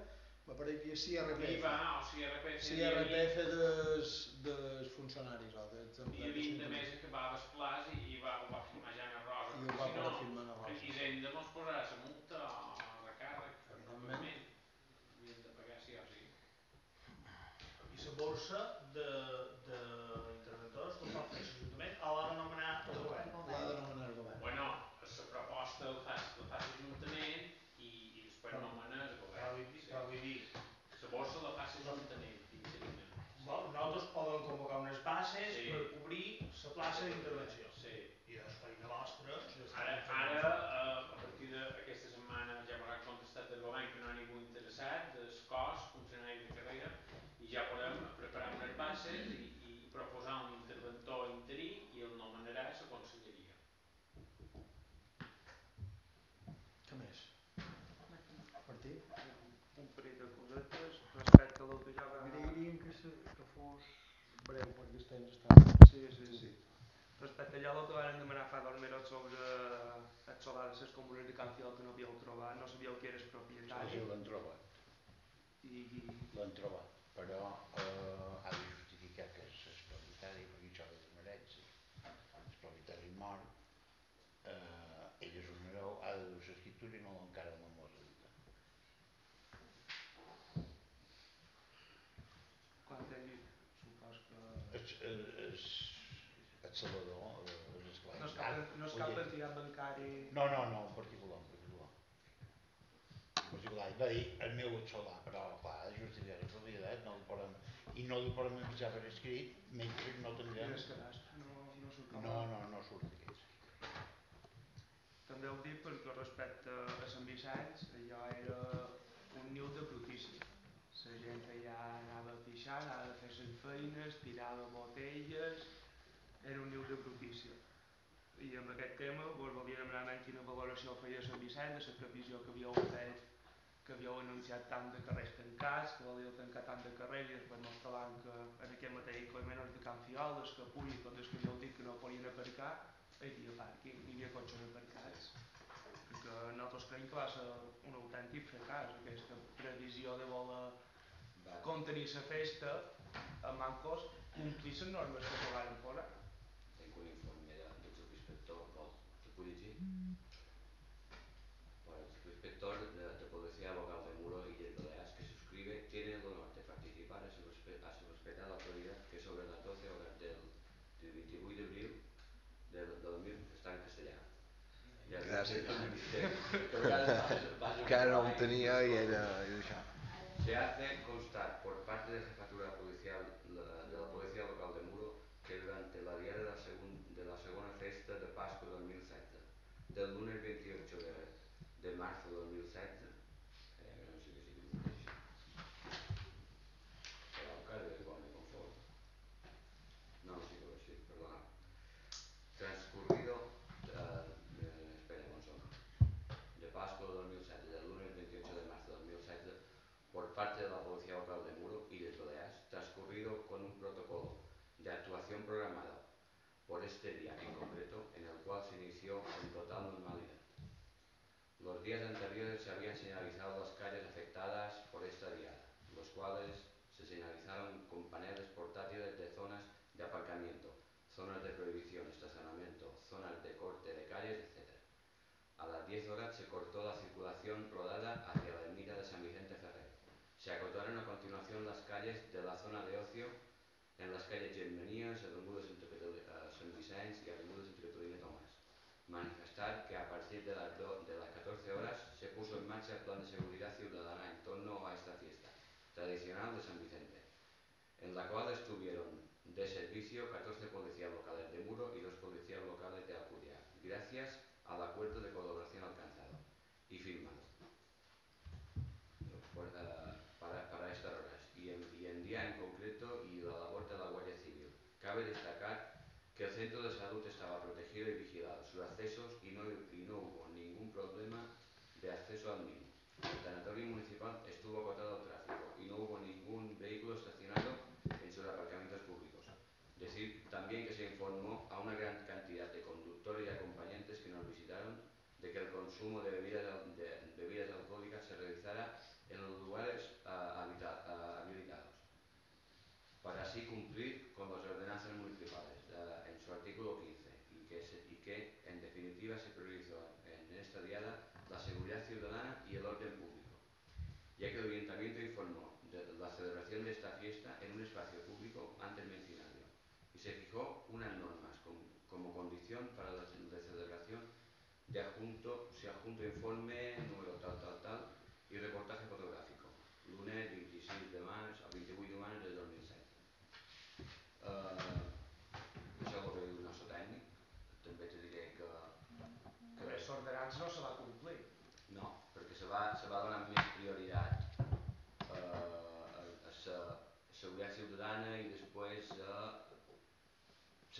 A: m'apareixia CRPF,
C: IVA o CRPF,
A: CRPF dels, dels funcionaris o dels
C: Dia 20 de mes acabava el plaç i, i va, ho va firmar ja a Rosa.
A: I ho va
C: si
A: poder
C: no,
A: firmar a Rosa.
C: aquí Hisenda mos posarà la multa o el recàrrec,
A: Evidentment.
C: Havien de pagar sí o sí.
H: I la borsa de, de interventors com pot fer l'Ajuntament a l'hora de nomenar el govern.
A: L'ha de nomenar el govern.
C: Bueno, la proposta la fa, la fa l'Ajuntament i, i després
H: Però-
C: nomena el
H: Però
C: govern.
H: vull dir, però vull dir,
C: La borsa la fa l'Ajuntament, interina.
H: bo, nosaltres poden convocar bases
C: Sí.
H: per cobrir la plaça d'intervenció.
C: Sí.
H: I és feina vostra.
C: Ara, ara eh, a partir d'aquesta setmana ja m'haurà contestat del govern que no hi ha ningú interessat, del cos, funcionari de carrera, i ja podem preparar unes bases i, i proposar un interventor interí i el nomenarà la conselleria.
A: Què més? Martí?
L: un parell de cosetes respecte a va...
A: Agrairíem que, se, que fos breu perquè temps està...
L: Sí, sí, sí. Respecte a allò que van demanar fa dos mesos sobre el solar de les comunes de Canciol que no havíeu trobat, no sabíeu el
E: Sí,
L: propietari.
E: sí, l'han trobat,
L: I, i
E: l'han trobat, però eh, ha de justificar que és el propietari, perquè això és una herència. El propietari mor, eh, ell és un hereu, ha de dur l'escriptura i no encara no m'ho has editat.
L: quan ell supos que...
E: És, és, Salvador, és esclar.
L: No és cap, no és cap entitat bancari...
E: No, no, no, en particular, en particular. En particular, va dir, el meu solar, però clar, de justificar la propietat, no el podem, i no li podem enviar per escrit, mentre no
L: cadastre no, no surt
E: No, no, no surt d'aquest.
L: També ho dic perquè respecte a Sant Vicenç, allò era un niu de brutícia. La gent allà anava a pixar, anava a fer les feines, tirava botelles, era un de brutícia. I amb aquest tema vos volia demanar menys quina valoració feia Sant Vicenç, de la previsió que havíeu fet, que havíeu anunciat tant de carrers tancats, que volíeu tancar tant de carrers i després mos que en aquest mateix Coimenos de Can Fiol, des que Pui, tots els que havíeu dit que no podien aparcar, hi havia pàrquing, hi havia cotxes aparcats. Perquè nosaltres creiem que va ser un autèntic fracàs, aquesta previsió de voler contenir la festa a mancos complir les normes que van posar.
I: Tengo un informe de- del subinspector, vol, ¿se puede decir? Bueno, el subinspector de, de Policía Local de Muro y de Baleares que suscribe tiene el honor de participar a su, respe- a su respetada autoridad que sobre las 12 horas del, del 28 de abril del 2000 está en castellano. Y al
J: Gràcies.
I: que a vegades vas- vas a
J: Que ara ho
I: ocupar i-
J: tenia i era, era això.
I: Se hace constar por parte de Se acotaron a continuación las calles de la zona de ocio en las calles Santa Catalina, Sant Vicenç y Avinguda Santa Catalina Tomás. manifestar que a partir de las, de las 14 horas se puso en marcha el plan de seguridad ciudadana en torno a esta fiesta tradicional de San Vicente, en la cual estuvieron de servicio 14 policías locales de Muro y dos policías locales de Alcudia, gracias al acuerdo de colaboración alcanzado y firmado por, eh, para, para estas horas y en, y en día en concreto y la labor de la Guardia Civil. Cabe destacar que el centro de salud estaba protegido y vigilado, sus accesos y no, y no hubo ningún problema de acceso al mismo. El tanatorio municipal estuvo acotado al tráfico y no hubo ningún vehículo estacionado en sus aparcamientos públicos. Decir también que se informó a una gran cantidad de conductores y acompañantes que nos visitaron de que el consumo de bebidas, alcohólicas se realizara en los lugares ah, habita- ah, habilitados para así cumplir con las ordenanzas municipales eh, en su artículo 15 y que, se- y que en definitiva se priorizó en esta diada la seguridad ciudadana y el orden público, ya que el ayuntamiento informó de la celebración de esta fiesta en un espacio público antes mencionado y se fijó unas normas com- como condición para la celebración de adjunto, se adjunto informe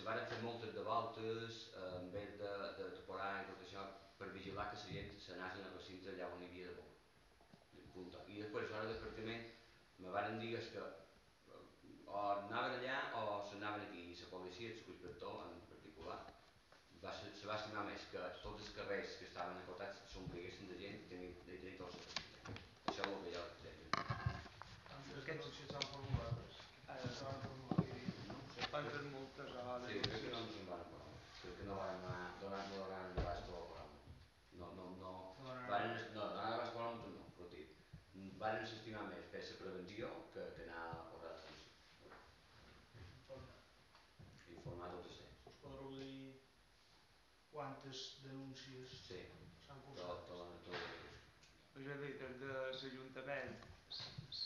I: van fer moltes de voltes eh, en vez de, de temporar i tot això per vigilar que la gent s'anés a recintes allà on hi havia de bo. Punto. I després a l'hora partiment me varen dir que eh, o anaven allà o s'anaven aquí i la policia, el inspector en particular va, se, se va estimar més que tots els carrers que estaven acotats s'ompliguessin de gent i tenir, de tenir tots els Això és el que jo crec.
H: Les denúncies s'han formulat. Ara s'han formulat. Quantes multes a la
I: Sí, crec que no ens en van parar. Crec que no van anar, donar no donaran l'abast a la No, no, no. Varen, no, donar l'abast a la no, però dir, varen estimar més fer la prevenció que, que anar a posar l'atenció. Informar tots els temps.
H: Us podreu dir quantes denúncies
I: Sí,
H: s'han
I: tot,
H: cursat?
I: tot, tot,
L: És a dir, des de l'Ajuntament,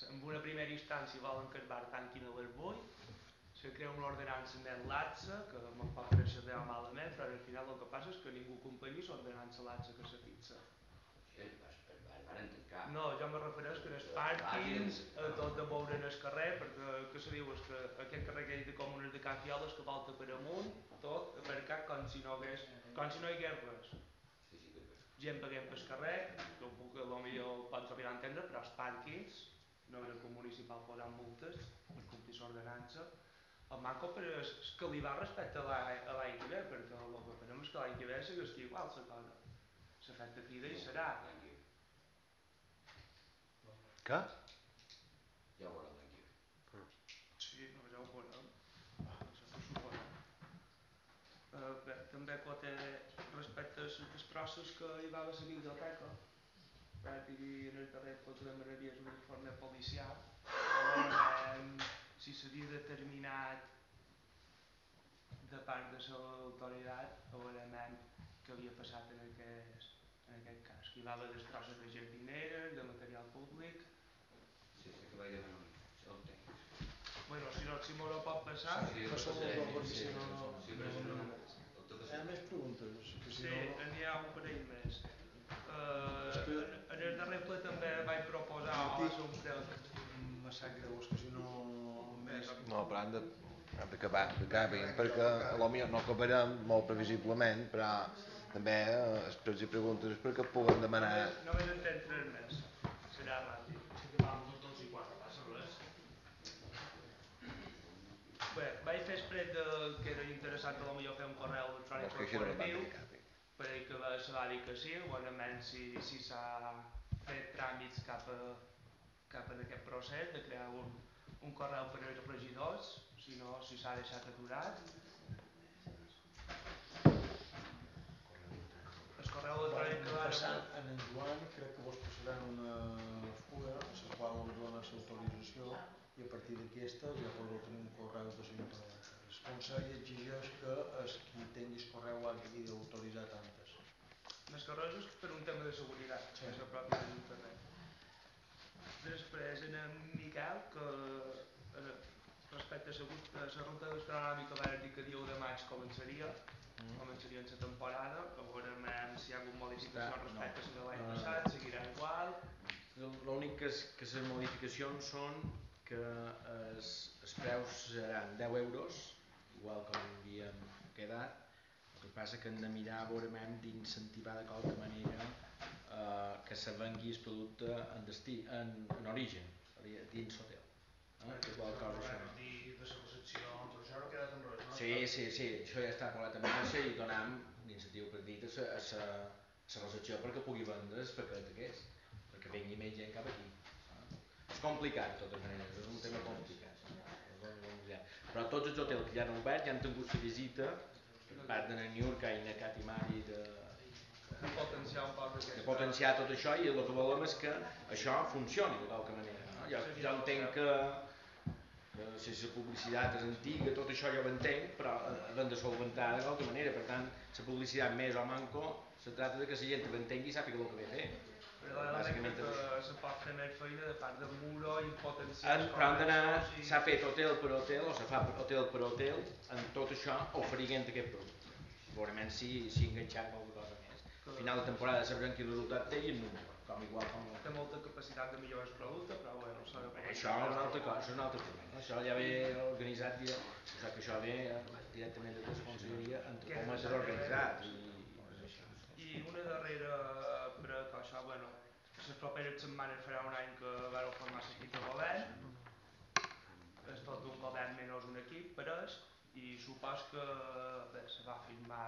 L: en una primera instància volen que el bar tanquin a les 8, se crea una ordenança més laxa, que me'n pot bé o malament, però al final el que passa és que ningú compleix l'ordenança laxa que se fixa. No, jo me refereix que en els pàrquings, a tot de moure en el carrer, perquè que se diu és que aquest carrer que hi ha de comunes de Can Fioles que volta per amunt, tot aparcat com si no hagués, com si no hi hagués res.
I: Que,
L: gent paguem pel carrer, que puc, potser pots arribar a entendre, però els pàrquings, no era el municipal posant multes per complir l'ordenança, el manco per és és que li va respecte a l'any a l'any que ve, perquè el que farem és que l'any que ve sigui igual la cosa. S'ha fet de crida i serà.
J: Què?
I: Ja ho veurem tranquil.
L: Sí, no, ja ho veurem. Suposem. Eh, bé, també pot respecte a les trosses que hi va haver a la biblioteca, va dir en el darrer que demanaries un informe policial, veurem si s'havia determinat de part de l'autoritat, veurem què havia passat en aquest, en aquest cas. Que hi va haver destrosses de jardineres, de material públic,
I: Sí, sí que vaig demanar un tècnic.
L: Bueno, si no, si m'ho no pot passar...
I: Sí, sí, sí, sí, sí,
A: si no, no...
I: sí, però si no,
A: Hi ha més preguntes, que si
L: Sí,
A: no...
L: n'hi ha un parell més. Uh,
A: que-
L: en el darrer ple també vaig proposar a preu.
A: Me sap greu, és que si no...
J: No, però han de, han d'acabar, que acabin, perquè a lo millor no acabarem molt previsiblement, però també eh, després hi preguntes perquè puguem demanar...
L: Només en tens tres més. Serà ràpid.
H: Si acabàvem els i quatre, passa res.
L: Bé, vaig fer expret de, que era interessant que potser fer un correu electrònic
J: no
L: corporatiu
J: van cap.
L: per a que va- se va dir que sí, igualment si, si s'ha fet tràmits cap a, cap a aquest procés de crear un, un correu per als regidors, si no, si s'ha deixat aturat. El correu electrònic que va
A: Passant en en Joan, crec que vos passaran una fulla, a la qual us dona l'autorització, i a partir d'aquesta ja podreu tenir un correu de l'Ajuntament.
F: el Consell exigeix que el qui tingui el correu hagi d'autoritzar tantes.
L: Més que res és per un tema de seguretat,
F: sí.
L: és el propi Ajuntament. Després en en Miquel, que eh, respecte a la la ruta gastronòmica va dir que dia 1 de maig començaria,
F: Mm.
L: començaria en la temporada, a veure si hi ha hagut modificacions respecte a la de l'any
F: no, no, no.
L: passat, seguirà igual.
F: L'únic que, és- que les modificacions són que els, els preus seran 10 euros, igual com havíem quedat, el que passa que hem de mirar a veure hem d'incentivar de qualque manera eh, que se vengui el producte en, destí, en, en origen, dins l'hotel. Eh? Que cosa això.
H: Dir de la recepció, però això no ha quedat en res, no?
F: Sí, sí, sí, això ja està parlat en marxa i donam l'incentiu per dit a la, recepció perquè pugui vendre el paquet aquest, perquè vengui més gent cap aquí. eh? És complicat, de totes maneres, és un tema complicat. Però tots els hotels que ja han obert ja han tingut la visita per part de Niurka i de Cati Mari de
L: potenciar un poc aquesta...
F: de potenciar tot això i el que volem és que això funcioni de qualque manera. No? Jo, jo entenc que, que si la publicitat és antiga, tot això jo ho entenc, però hem de solventar de qualque manera. Per tant, la publicitat més o manco, se trata de que la gent entengui i sàpiga el que ve a fer.
L: Però
F: Bàsicament
L: que se pot fer més feina de part del muro i potenciar...
F: Han,
L: els
F: però han d'anar, s'ha fet hotel per hotel, o se fa hotel per hotel, en tot això oferint aquest producte. Veurem si, si enganxar qualque cosa final de temporada sabrem quin resultat té i com igual com
L: Té molta capacitat de millorar el producte, però bueno, s'ha de
F: Això és una altra cosa, és un altre tema. Això ja ve organitzat, dire, o sigui que això ve directament de la conselleria en com és
L: és
F: organitzat. I, i és
L: una darrera per que això, bueno, les properes setmanes farà un any que vau formar l'equip de govern, és tot un govern menys un equip, pareix, i supos que bé, se va firmar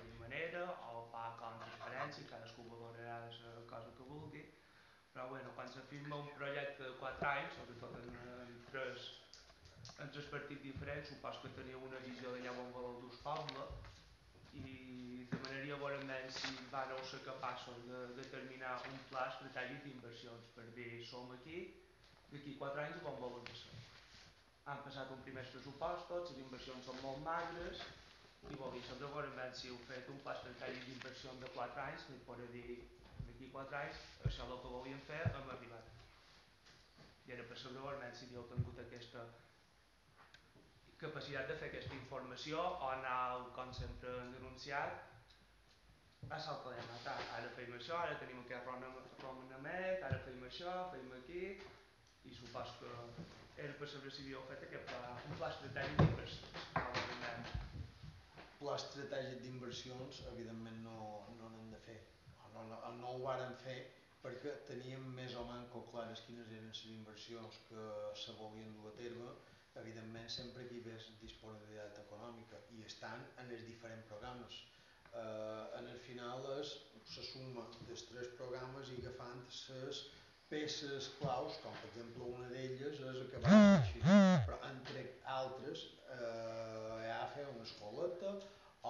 L: d'aquella manera, o fa com transparència, cadascú valorarà la cosa que vulgui, però bueno, quan se firma un projecte de 4 anys, sobretot en, en tres, en tres partits diferents, supos que teniu una visió on voleu dur el poble, i demanaria veurement si vàreu ser capaços de determinar un pla estratègic d'inversions per dir som aquí, d'aquí 4 anys on volem ser. Han passat un primers pressupostos, les inversions són molt magres i volia saber veurement si heu fet un pla estratègic d'inversions de 4 anys, que podré dir d'aquí 4 anys això és el que volíem fer, hem arribat. I era per saber veurement si havíeu tingut aquesta capacitat de fer aquesta informació o anau, com sempre hem denunciat, a saltar de matar. Ara feim això, ara tenim aquest romanament, ara feim això, feim aquí, i supos que era per saber si havíeu fet aquest pla, un pla estratègic d'inversions.
A: Pla estratègic d'inversions evidentment no, no n'hem de fer. No, no, no ho vàrem fer perquè teníem més o manco clares quines eren les inversions que se volien dur a terme. Evidentment sempre hi hagués disponibilitat econòmica i estan en els diferents programes. Eh, en el final és la suma dels tres programes i agafant les peces claus, com per exemple una d'elles és acabar així, però entre altres eh, ha fer una escoleta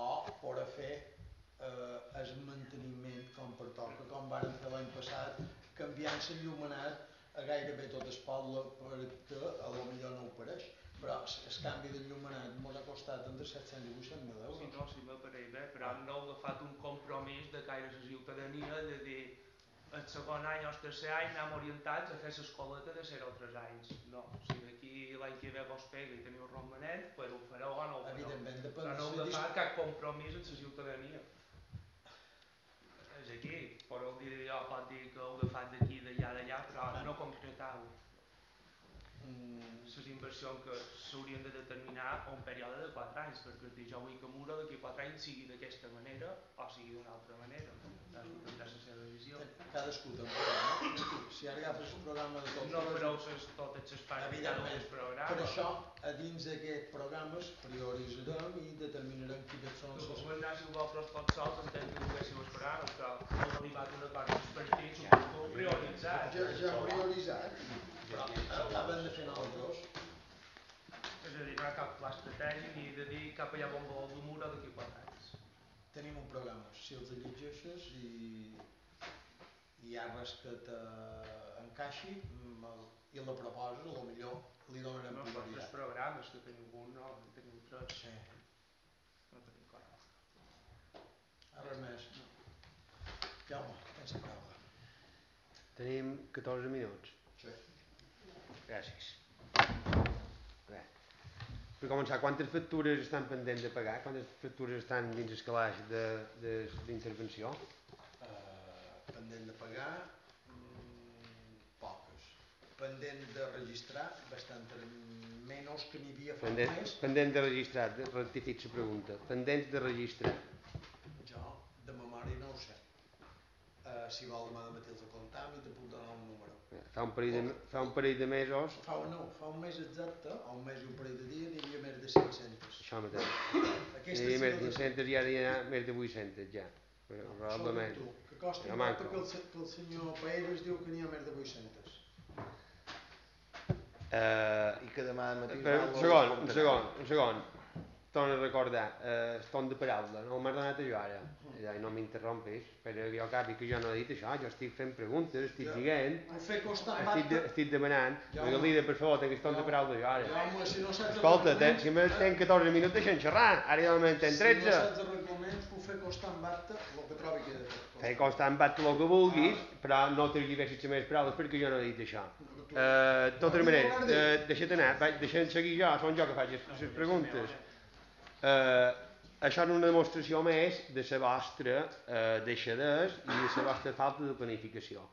A: o per fer eh, el manteniment com pertoca, com vàrem fer l'any passat, canviant l'enllumenat a gairebé tot el poble perquè a lo millor no ho pareix, però el canvi d'enllumenat ens ha costat entre 700 i 800 mil euros.
L: Si no, si m'apareix bé, però no heu agafat un compromís de caire a la ciutadania de dir el segon any o el tercer any anem orientats a fer l'escoleta de 0 o 3 anys. No, si d'aquí l'any que ve vos pega i teniu romanet, pues ho fareu o no ho fareu.
A: Evidentment, depèn
L: Però no
A: de
L: heu
A: dis-
L: agafat cap compromís amb la ciutadania. És aquí, podeu dir jo, pot dir que heu agafat d'aquí, d'allà, d'allà, però no concretau
A: Mm,
L: les inversions que s'haurien de determinar a un període de 4 anys, perquè jo vull que Muro d'aquí 4 anys sigui d'aquesta manera o sigui d'una altra manera. Cadascú tindrà la seva visió.
A: cadascú un programa. Si ara agafes un programa de tot
L: No fareu ses, totes les parts de cada un dels programes.
A: per això, a dins d'aquests programes prioritzarem i determinarem quines són les...
L: com anàssiu vosaltres tots sols, entenc que duguéssiu els programes, però heu arribat a un acord amb els partits, heu prioritzat.
A: Ja, ja prioritzat, acaben de fer nosaltres.
L: És a dir, no hi ha cap pla estratègic ni de dir cap allà on vol dur Muro d'aquí 4 anys.
A: Tenim un programa, si els llegeixes i hi ha res que t'encaixi, mm, el-
M: i la proposes, a lo millor li donarem
L: No, però els
M: prioritat.
L: programes que tenim un, no, en tenim tres.
M: Sí.
L: No tenim clar.
M: A res més. Jaume, pensa paraula.
D: Tenim 14 minuts. Gràcies. Bé. Per començar, quantes factures estan pendents de pagar? Quantes factures estan dins el calaix d'intervenció?
M: Eh, pendent de pagar, mm, poques. Pendent de registrar, bastant menys que n'hi havia fa un
D: Pendent,
M: mes.
D: pendent de registrar, rectific la pregunta. Pendents de registrar.
M: Jo, de memòria no ho sé. Uh, si vol demà de matí els apuntam i te puc donar un.
D: Fa un parell de, fa un parell de mesos,
M: Fa, un- no, fa un mes exacte, o un mes i un parell de dies, n'hi havia més de 500.
D: això mateix.
M: Aquesta
D: Hi havia més de
M: de-
D: 500 i ara hi ha més de 800 ja. Probablement.
M: tu, que costa
D: manco.
M: perquè el, que el senyor Paeres diu que n'hi ha més de 800.
D: Eh,
J: I que demà matí...
D: Però, un segon, un segon, un segon. Torno a recordar, eh, eston de paraula, no m'has donat jo ara. Ja, no m'interrompis, però jo capi que jo no he dit això, jo estic fent preguntes, estic
M: Ja.
D: dient,
M: fer
D: estic, de, estic demanant,
M: Ja,
D: ja,
M: home.
D: per favor, tenc eston de paraula jo ara.
M: Jaume, si no saps
D: Escolta, ten, si me tenc 14 minuts deixant xerrar, ara ja només en tenc
M: Si
D: 13.
M: no saps el reglament, puc fer costar en acte el que trobi que he de fer.
D: Fai costa en bat el que vulguis, però no tergiversis les meves paraules perquè jo no he dit això. Eh, de totes maneres, eh, deixa't anar, vaig, deixa'm seguir jo, són jo que faig les preguntes. Eh, això és una demostració més de la vostra eh, deixadès i de la vostra falta de planificació.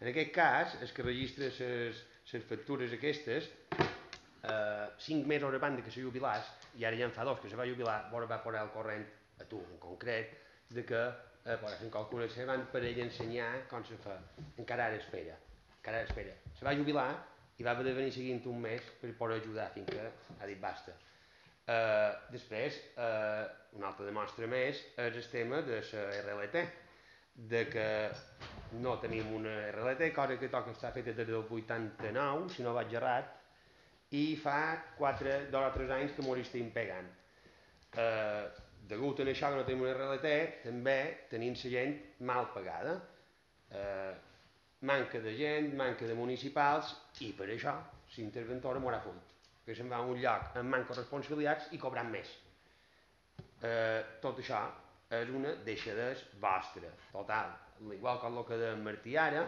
D: En aquest cas, el que registra les, factures aquestes, eh, 5 mesos abans que se jubilàs, i ara ja en fa dos que se va jubilar, vos va posar al corrent, a tu en concret, de que eh, pues, en calculació van per ell ensenyar com se fa. Encara ara espera, encara ara espera. Se va jubilar i va haver de venir seguint un mes per poder ajudar fins que ha dit basta. Eh, després, eh, una altra demostra més és el tema de la RLT, de que no tenim una RLT, cosa que toca estar feta des del 89, si no vaig errat, i fa 4, 2 o 3 anys que m'ho estem pegant. Eh, degut a això que no tenim una RLT, també tenim la gent mal pagada. Eh, manca de gent, manca de municipals, i per això l'interventora m'ho ha fot, que se'n va a un lloc amb manca responsabilitats i cobrant més. Eh, tot això és una deixadès vostra, total, igual com el que de Martí ara,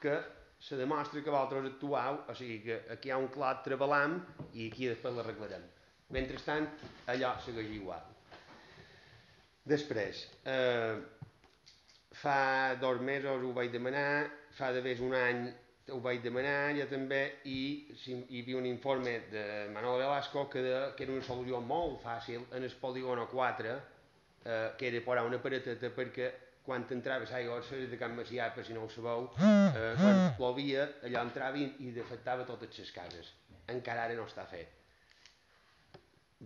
D: que se demostra que vosaltres actueu, o sigui que aquí hi ha un clot treballant i aquí després l'arreglarem. Mentrestant, allò segueix igual. Després, eh, fa dos mesos ho vaig demanar, fa de més un any ho vaig demanar ja també i hi havia un informe de Manolo Velasco que, de, que era una solució molt fàcil en el polígono 4 eh, que era posar una pareteta perquè quan entrava l'aigua de Can Macià, per si no ho sabeu, eh, quan plovia, allò entrava i, i defectava totes les cases. Encara ara no està fet.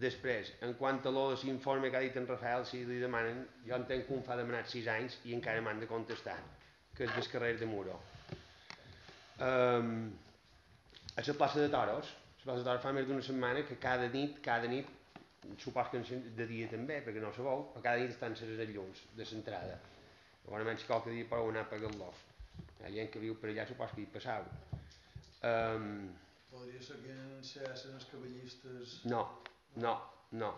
D: Després, en quant a l'informe que ha dit en Rafael, si li demanen, jo entenc que un fa demanat 6 anys i encara m'han de contestar, que és del carrer de Muro. Um, a la plaça de Toros, la plaça de Toros fa més d'una setmana que cada nit, cada nit, supos que de dia també, perquè no sabeu, però cada nit estan les llums de l'entrada. Llavors, menys qualque dia podeu anar a pagar-los. Hi ha gent que viu per allà, supos que hi passau. Um,
M: Podria ser que en ser els cavallistes...
D: no, no, no.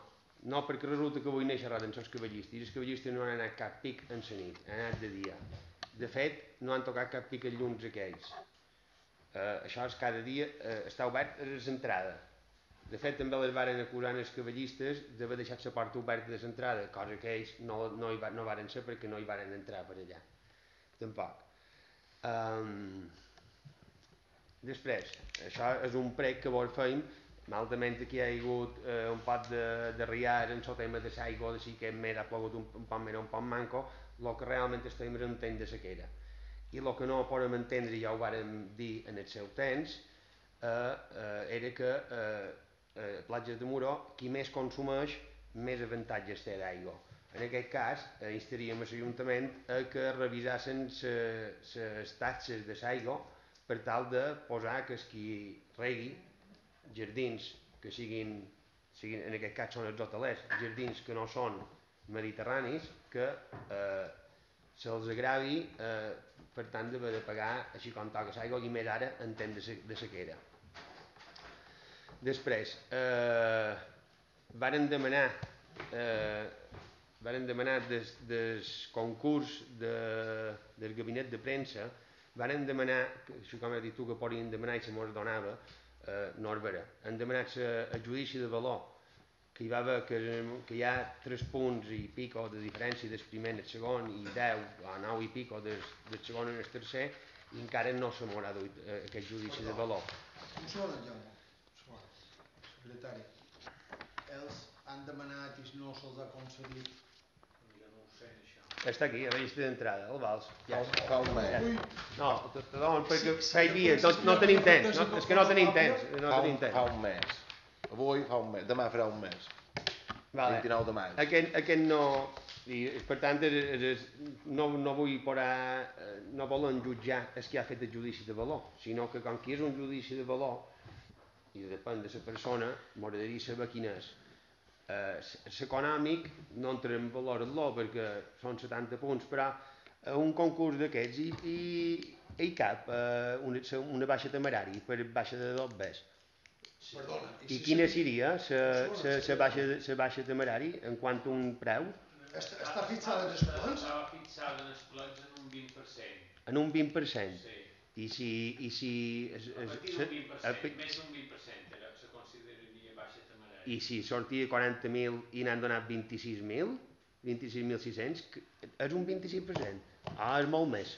D: No, perquè resulta que avui neix roden els cavallistes i els cavallistes no han anat cap pic en la nit, han anat de dia. De fet, no han tocat cap pic els llums aquells. Eh, això és cada dia, eh, està obert a l'entrada. De fet, també les varen acusar els cavallistes d'haver deixat la porta oberta de l'entrada, cosa que ells no, no, hi va, no varen ser perquè no hi varen entrar per allà. Tampoc. Um, Després, això és un prec que vos feim, malament aquí hi ha hagut eh, un pot de, de riar en el tema de l'aigua, si que ha plogut un, un poc més un poc manco, el que realment estem és un temps de sequera. I el que no podem entendre, ja ho vàrem dir en el seu temps, eh, eh, era que eh, eh, platges de Muro, qui més consumeix, més avantatges té d'aigua. En aquest cas, eh, instaríem a l'Ajuntament a que revisassin les taxes de l'aigua per tal de posar que es qui regui jardins que siguin, siguin en aquest cas són els hotelers, jardins que no són mediterranis, que eh, se'ls agravi eh, per tant d'haver de pagar així com toca l'aigua i més ara en temps de, se- de sequera. Després, eh, varen demanar eh, varen demanar des, des concurs de, del gabinet de premsa varen demanar, així com has dit tu que podien demanar i se mos donava eh, no és vera, han demanat el judici de valor que hi va haver que, que hi ha 3 punts i pico de diferència del primer al segon i 10 o 9 i pico del, del segon en el tercer i encara no se m'haurà duit eh, aquest judici de valor.
A: Un segon, segon. Secretari. Ells han demanat i no se'ls ha concedit.
N: Jo no ho sé, això.
D: Està aquí, a la llista d'entrada, el vals.
J: Mes.
A: Ui,
D: No, donen perquè
A: Sí, sí,
D: feia
A: sí,
D: dies, no, no tenim temps, no, és que no tenim temps, no tenim temps.
J: Avui fa un mes. Demà farà un mes.
D: Vale.
J: 29 de maig.
D: Aquest, aquest no, i per tant és, és, és, no, no vull posar, eh, no volen jutjar el que ha fet el judici de valor, sinó que com que és un judici de valor, i depèn de la persona, m'agradaria saber quin és. Eh, L'econòmic no entra en valor el perquè són 70 punts, però a un concurs d'aquests hi, hi, hi cap eh, una, una baixa temerari per baixa de dos bes.
A: Perdona.
D: I
A: si
D: quina
A: se-
D: seria la baixa, la baixa temerari en quant a un preu?
A: Està, està fixada en els plans?
C: Estava fixada en els plecs en un 20%.
D: En un 20%.
C: Sí.
D: I si... I si es,
C: A
D: es,
C: partir
D: se-
C: d'un 20%,
D: a pe-
C: més d'un 20% era, se consideraria baixa temerària.
D: I si sortia 40.000 i n'han donat 26.000, 26.600, que- és un 25%. Ah, és molt més.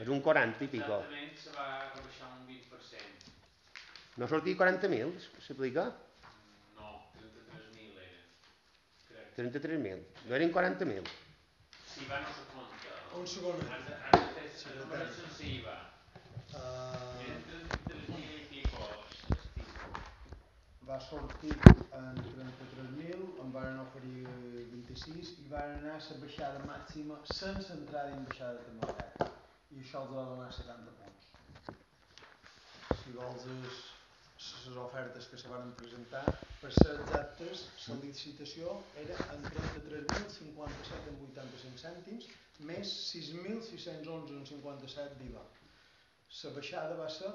D: És un 40 i pico.
C: Exactament, se va rebaixar un 20%.
D: No sortia 40.000, s'aplica?
C: No, 33.000 eren, crec.
D: 33.000. No eren 40.000.
C: Si va no se compta.
A: Un segon.
C: Has de, has de fer IVA.
A: Uh,
C: Eren 33.000 i pico, estic.
A: va sortir en 33.000, en van oferir 26 i van anar a la baixada màxima sense entrada en baixada temerària. I això els va donar 70 punts. Si vols les, les ofertes que se van presentar, per ser exactes, la licitació era en 33.057 en 85 cèntims, més 6.611 en 57 d'IVA. La baixada va ser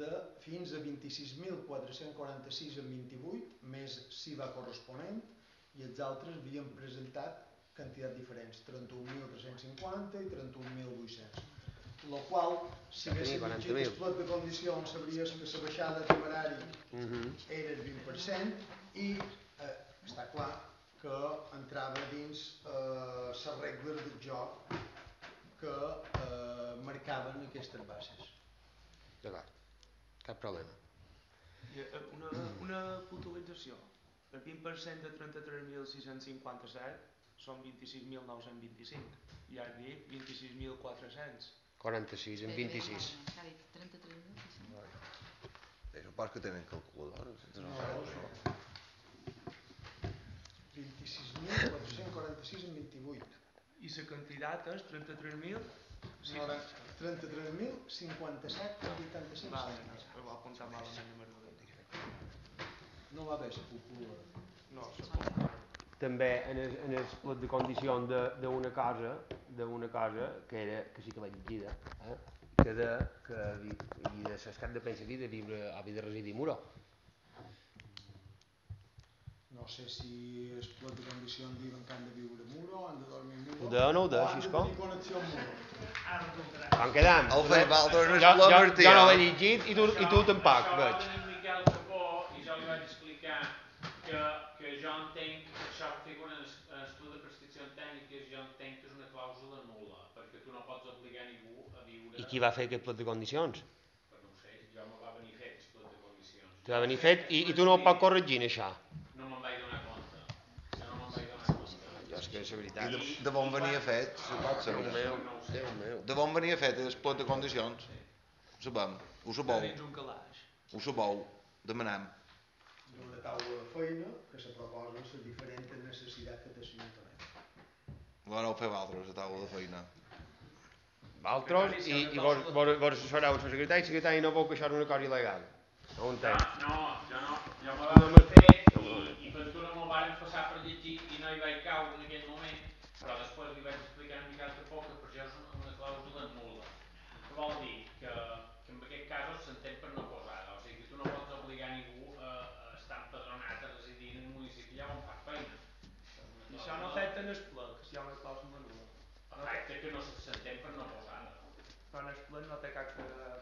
A: de fins a 26.446 en 28, més SIVA corresponent, i els altres havien presentat quantitats diferents, 31.350 i 31.800. Lo qual, si haguéssim llegit
D: 40.000.
A: el plot de condicions, sabries que la baixada temerari
D: Mhm.
A: era el 20% i eh, està clar que entrava dins eh, les regles del joc que eh, marcaven aquestes bases.
D: D'acord. Cap problema.
L: Eh, Una, una puntualització. El 20% de 33.657 són 26.925 i has dit 26.400.
D: 46 en 26.
K: Ha dit 33.000.
J: Eh, Suposo que tenen calculadores. No,
A: No, 26.446 en 28.
L: I la quantitat és 33.000?
A: No, ara, 33.057 en 85
L: Vale,
A: cèntims.
L: ho va apuntar malament el número de
A: No va bé la calculadora.
L: No, se
D: també en el, en el plot de condicions de- d'una cosa, d'una cosa que era, que sí que l'he llegida, eh? que de, que vi- havia de ser de pensa de viure, havia de residir a Muro.
A: No sé si es plot de condicions diuen que han de viure a Muro, han de dormir a Muro,
D: Ho de o no ho de,
A: o han de connexió amb Muro.
D: Com quedam?
J: El altre no és plot,
D: jo, no
J: eh?
D: l'he llegit i tu, i tu tampoc, veig.
C: venir en Miquel Capó i jo li vaig explicar que, que jo entenc que això que figura en es- en l'estudi de prescripcions tècniques, jo entenc que és una clàusula nul·la, perquè tu no pots obligar ningú a viure...
D: I qui va fer aquest plot de condicions?
C: Però no sé, jo me va venir fet el plot de condicions.
D: Te va venir fet i, i tu no ho pots corregir, això.
C: No me'n vaig donar compte. Jo no me'n vaig donar compte.
D: Jo és que és la
J: I
D: veritat.
J: de, de bon venia fet, se pot
D: Déu meu, Déu meu.
J: De bon venia fet el plot de condicions. Ho sabem, ho sabeu,
L: dins un calaix.
J: ho sabeu, demanem.
A: Una taula de feina que se proposa les diferents necessitats que té l'Ajuntament.
J: Ara ho fem altres, la taula de feina.
D: Valtros i, i vos, vos, vos assessoreu el secretari, el secretari no veu que això és una cosa il·legal. No ho
C: No,
D: entenc.
C: no, jo no, jo me va venir fet i, i per tu no me'l varen passar per llegir i no hi vaig caure en aquell moment, però després li vaig explicar a en Miquel Capó que per això és una, una clàusula nul·la. que vol dir que, que en aquest cas s'entén per no posada, o sigui que tu no pots obligar ningú a, a estar empadronat a residir en el municipi allà on fa feina.
L: I això no afecta en el ple, que si hi ha una cosa menuda.
C: Afecta que no s'entén per no posada.
L: El ple no té cap... eh,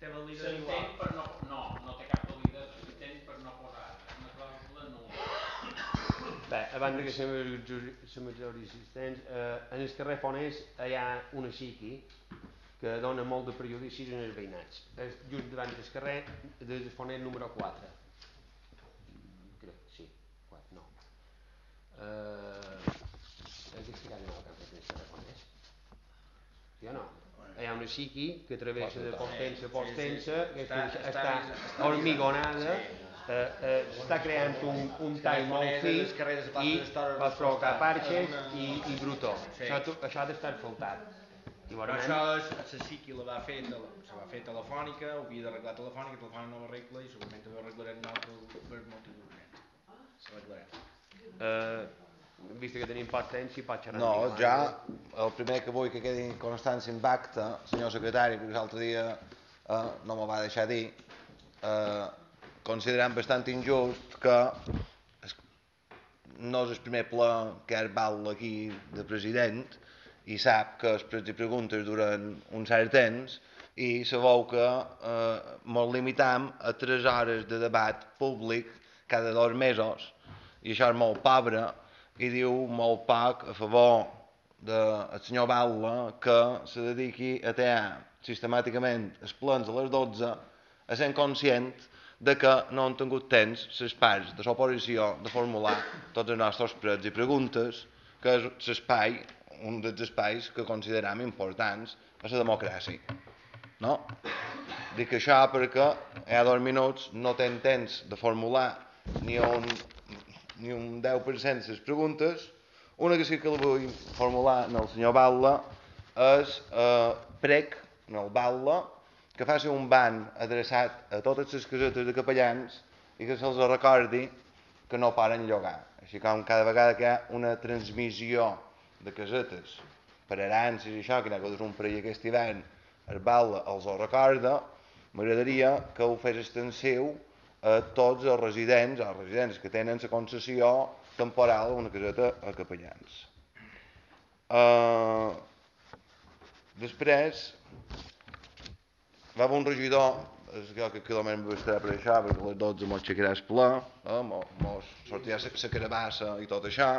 L: té validesa
C: S'entén
L: igual.
C: per no... No, no té cap validesa, s'entén per no posada. És una clàusula nul·la.
D: Bé, a banda que majoria assistents, eh, en el carrer Fonés hi ha una xiqui que dona molt de perjudicis en els veïnats. És just davant del carrer del Fonés número 4. Crec, sí, 4, no. Eh, aquesta casa no la que el carrer Fonés. Sí o no? Hi ha una xiqui que travessa de postensa a postensa, que
F: Està-
D: està,
F: està-
D: hormigonada, eh, eh, està creant un, un tall molt fi i va provocar parxes i, i brutó. Això, això ha d'estar asfaltat. I veurem-
F: això és, la SICI la va fer, se va fer telefònica, ho havia d'arreglar telefònica, telefònica no ho arregla i segurament també ho arreglarem nosaltres per motiu d'urgència. S'arreglarem.
D: Eh, vist que tenim poc temps, si pot xerrar
J: No,
D: mica
J: ja el primer que vull que quedi constància en acte, senyor secretari, perquè l'altre dia eh, no me va deixar dir, eh, considerem bastant injust que es, no és el primer ple que es val aquí de president i sap que i preguntes duren un cert temps i sabeu que eh, mos limitam a 3 hores de debat públic cada dos mesos. I això és molt pobre i diu molt poc a favor del senyor Balla que se dediqui a tear sistemàticament els plans a les 12 a ser conscient de que no han tingut temps les parts de l'oposició de formular tots els nostres pregs i preguntes, que és l'espai, un dels espais que considerem importants a la democràcia. No? Dic això perquè hi ha dos minuts no tenen temps de formular ni un, ni un 10% de les preguntes. Una que sí que la vull formular al senyor Batlle és eh, prec al Batlle que faci un ban adreçat a totes les casetes de capellans i que se'ls recordi que no paren llogar. Així com cada vegada que hi ha una transmissió de casetes per herances i això, que n'hi ha hagut un parell aquest hivern, el Batlle els ho recorda, m'agradaria que ho fes extensiu a tots els residents o residents que tenen la concessió temporal a una caseta a capellans. Uh, després, va haver un regidor, és que quilòmetre em estarà per això, perquè a les 12 mos aixecarà el ple, eh, mos, sortirà la carabassa i tot això.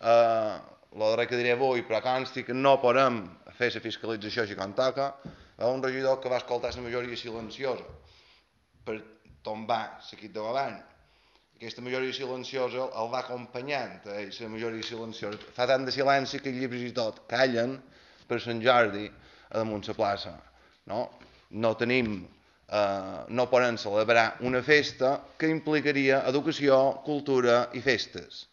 J: Eh, lo darrer que diré avui, però consti que no podem fer la fiscalització així com toca, haver un regidor que va escoltar la majoria silenciosa tombar l'equip de govern. Aquesta majoria silenciosa el va acompanyant, eh, la majoria silenciosa. Fa tant de silenci que llibres i tot callen per Sant Jordi a damunt la plaça. No, no tenim, eh, no podem celebrar una festa que implicaria educació, cultura i festes.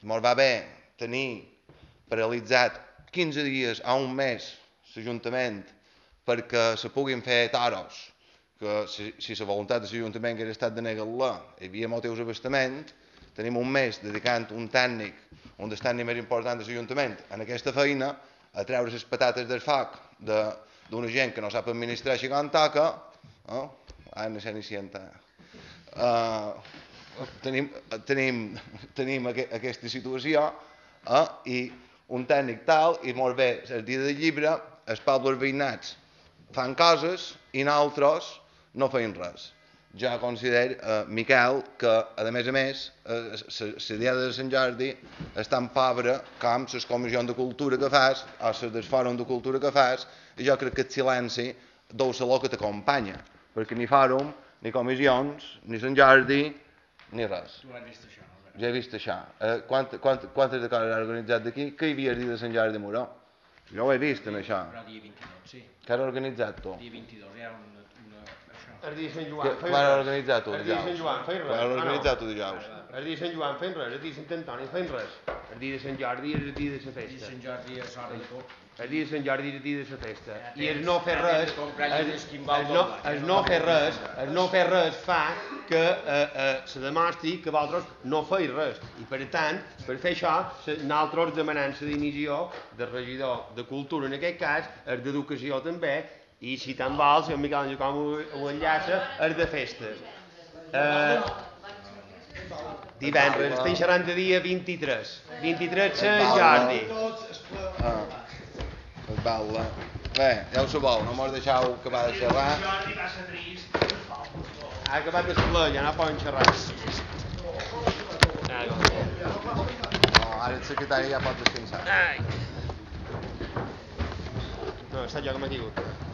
J: Ens va bé tenir paralitzat 15 dies a un mes l'Ajuntament perquè se puguin fer toros, que si, si la voluntat de l'Ajuntament hagués estat de negar-la, hi havia motius d'abastament, tenim un mes dedicant un tècnic, un dels tècnics més importants de l'Ajuntament, en aquesta feina, a treure les patates del foc d'una gent que no sap administrar així com toca, eh? si entra. Uh, tenim, tenim, tenim aqu aquesta situació eh? i un tècnic tal, i molt bé, el dia del llibre, els pobles veïnats fan coses i nosaltres no feim res. Jo considero, eh, Miquel, que a més a més, eh, la diada de Sant Jordi és tan pobre com les comissions de cultura que fas o les del fòrum de cultura que fas i jo crec que el silenci deu ser el que t'acompanya, perquè ni fòrum, ni comissions, ni Sant Jordi, ni res.
F: Tu has vist això, no?
J: Ja he vist això. Eh, quant, quant, quantes de coses ha organitzat d'aquí? Què hi havia dia de Sant Jordi de Moró? Jo ho he vist, en això.
F: Però dia 22, sí.
J: Què has organitzat tu?
F: Dia 22 hi ha això,
D: el dia de Sant
J: Que,
D: Joan feien
J: quan organitzat tu
D: El dia de Sant
J: dijous?
D: Joan feien res.
J: Quan
D: Ah,
J: organitzat tu dijous?
D: El dia de Sant Joan feien res, el dia de Sant Antoni feien res. El dia de Sant Jordi era el dia de la festa.
F: Sant Jordi és hora i tot.
D: El dia de Sant Jordi era el dia de la festa. I el no fer res,
F: de
D: el, el, no, el
F: no
D: fer res,
F: de-
D: el no fer res fa que eh, eh, se demostri que vosaltres no feis res. I per tant, per fer això, nosaltres demanem la dimissió del regidor de Cultura, en aquest cas, el d'Educació també, i si tan vols, el Miquel Àngel com ho, ho enllaça, el de festes. Eh, divendres, estem xerrant de dia 23. 23 Sant Jordi.
J: Ah, pues val, Bé, ja ho sabeu, no mos deixeu acabar de xerrar.
D: Ha acabat de ple, ja no poden xerrar.
J: No, ara el secretari ja pot descansar.
D: Ai. No, està jo que m'ha caigut.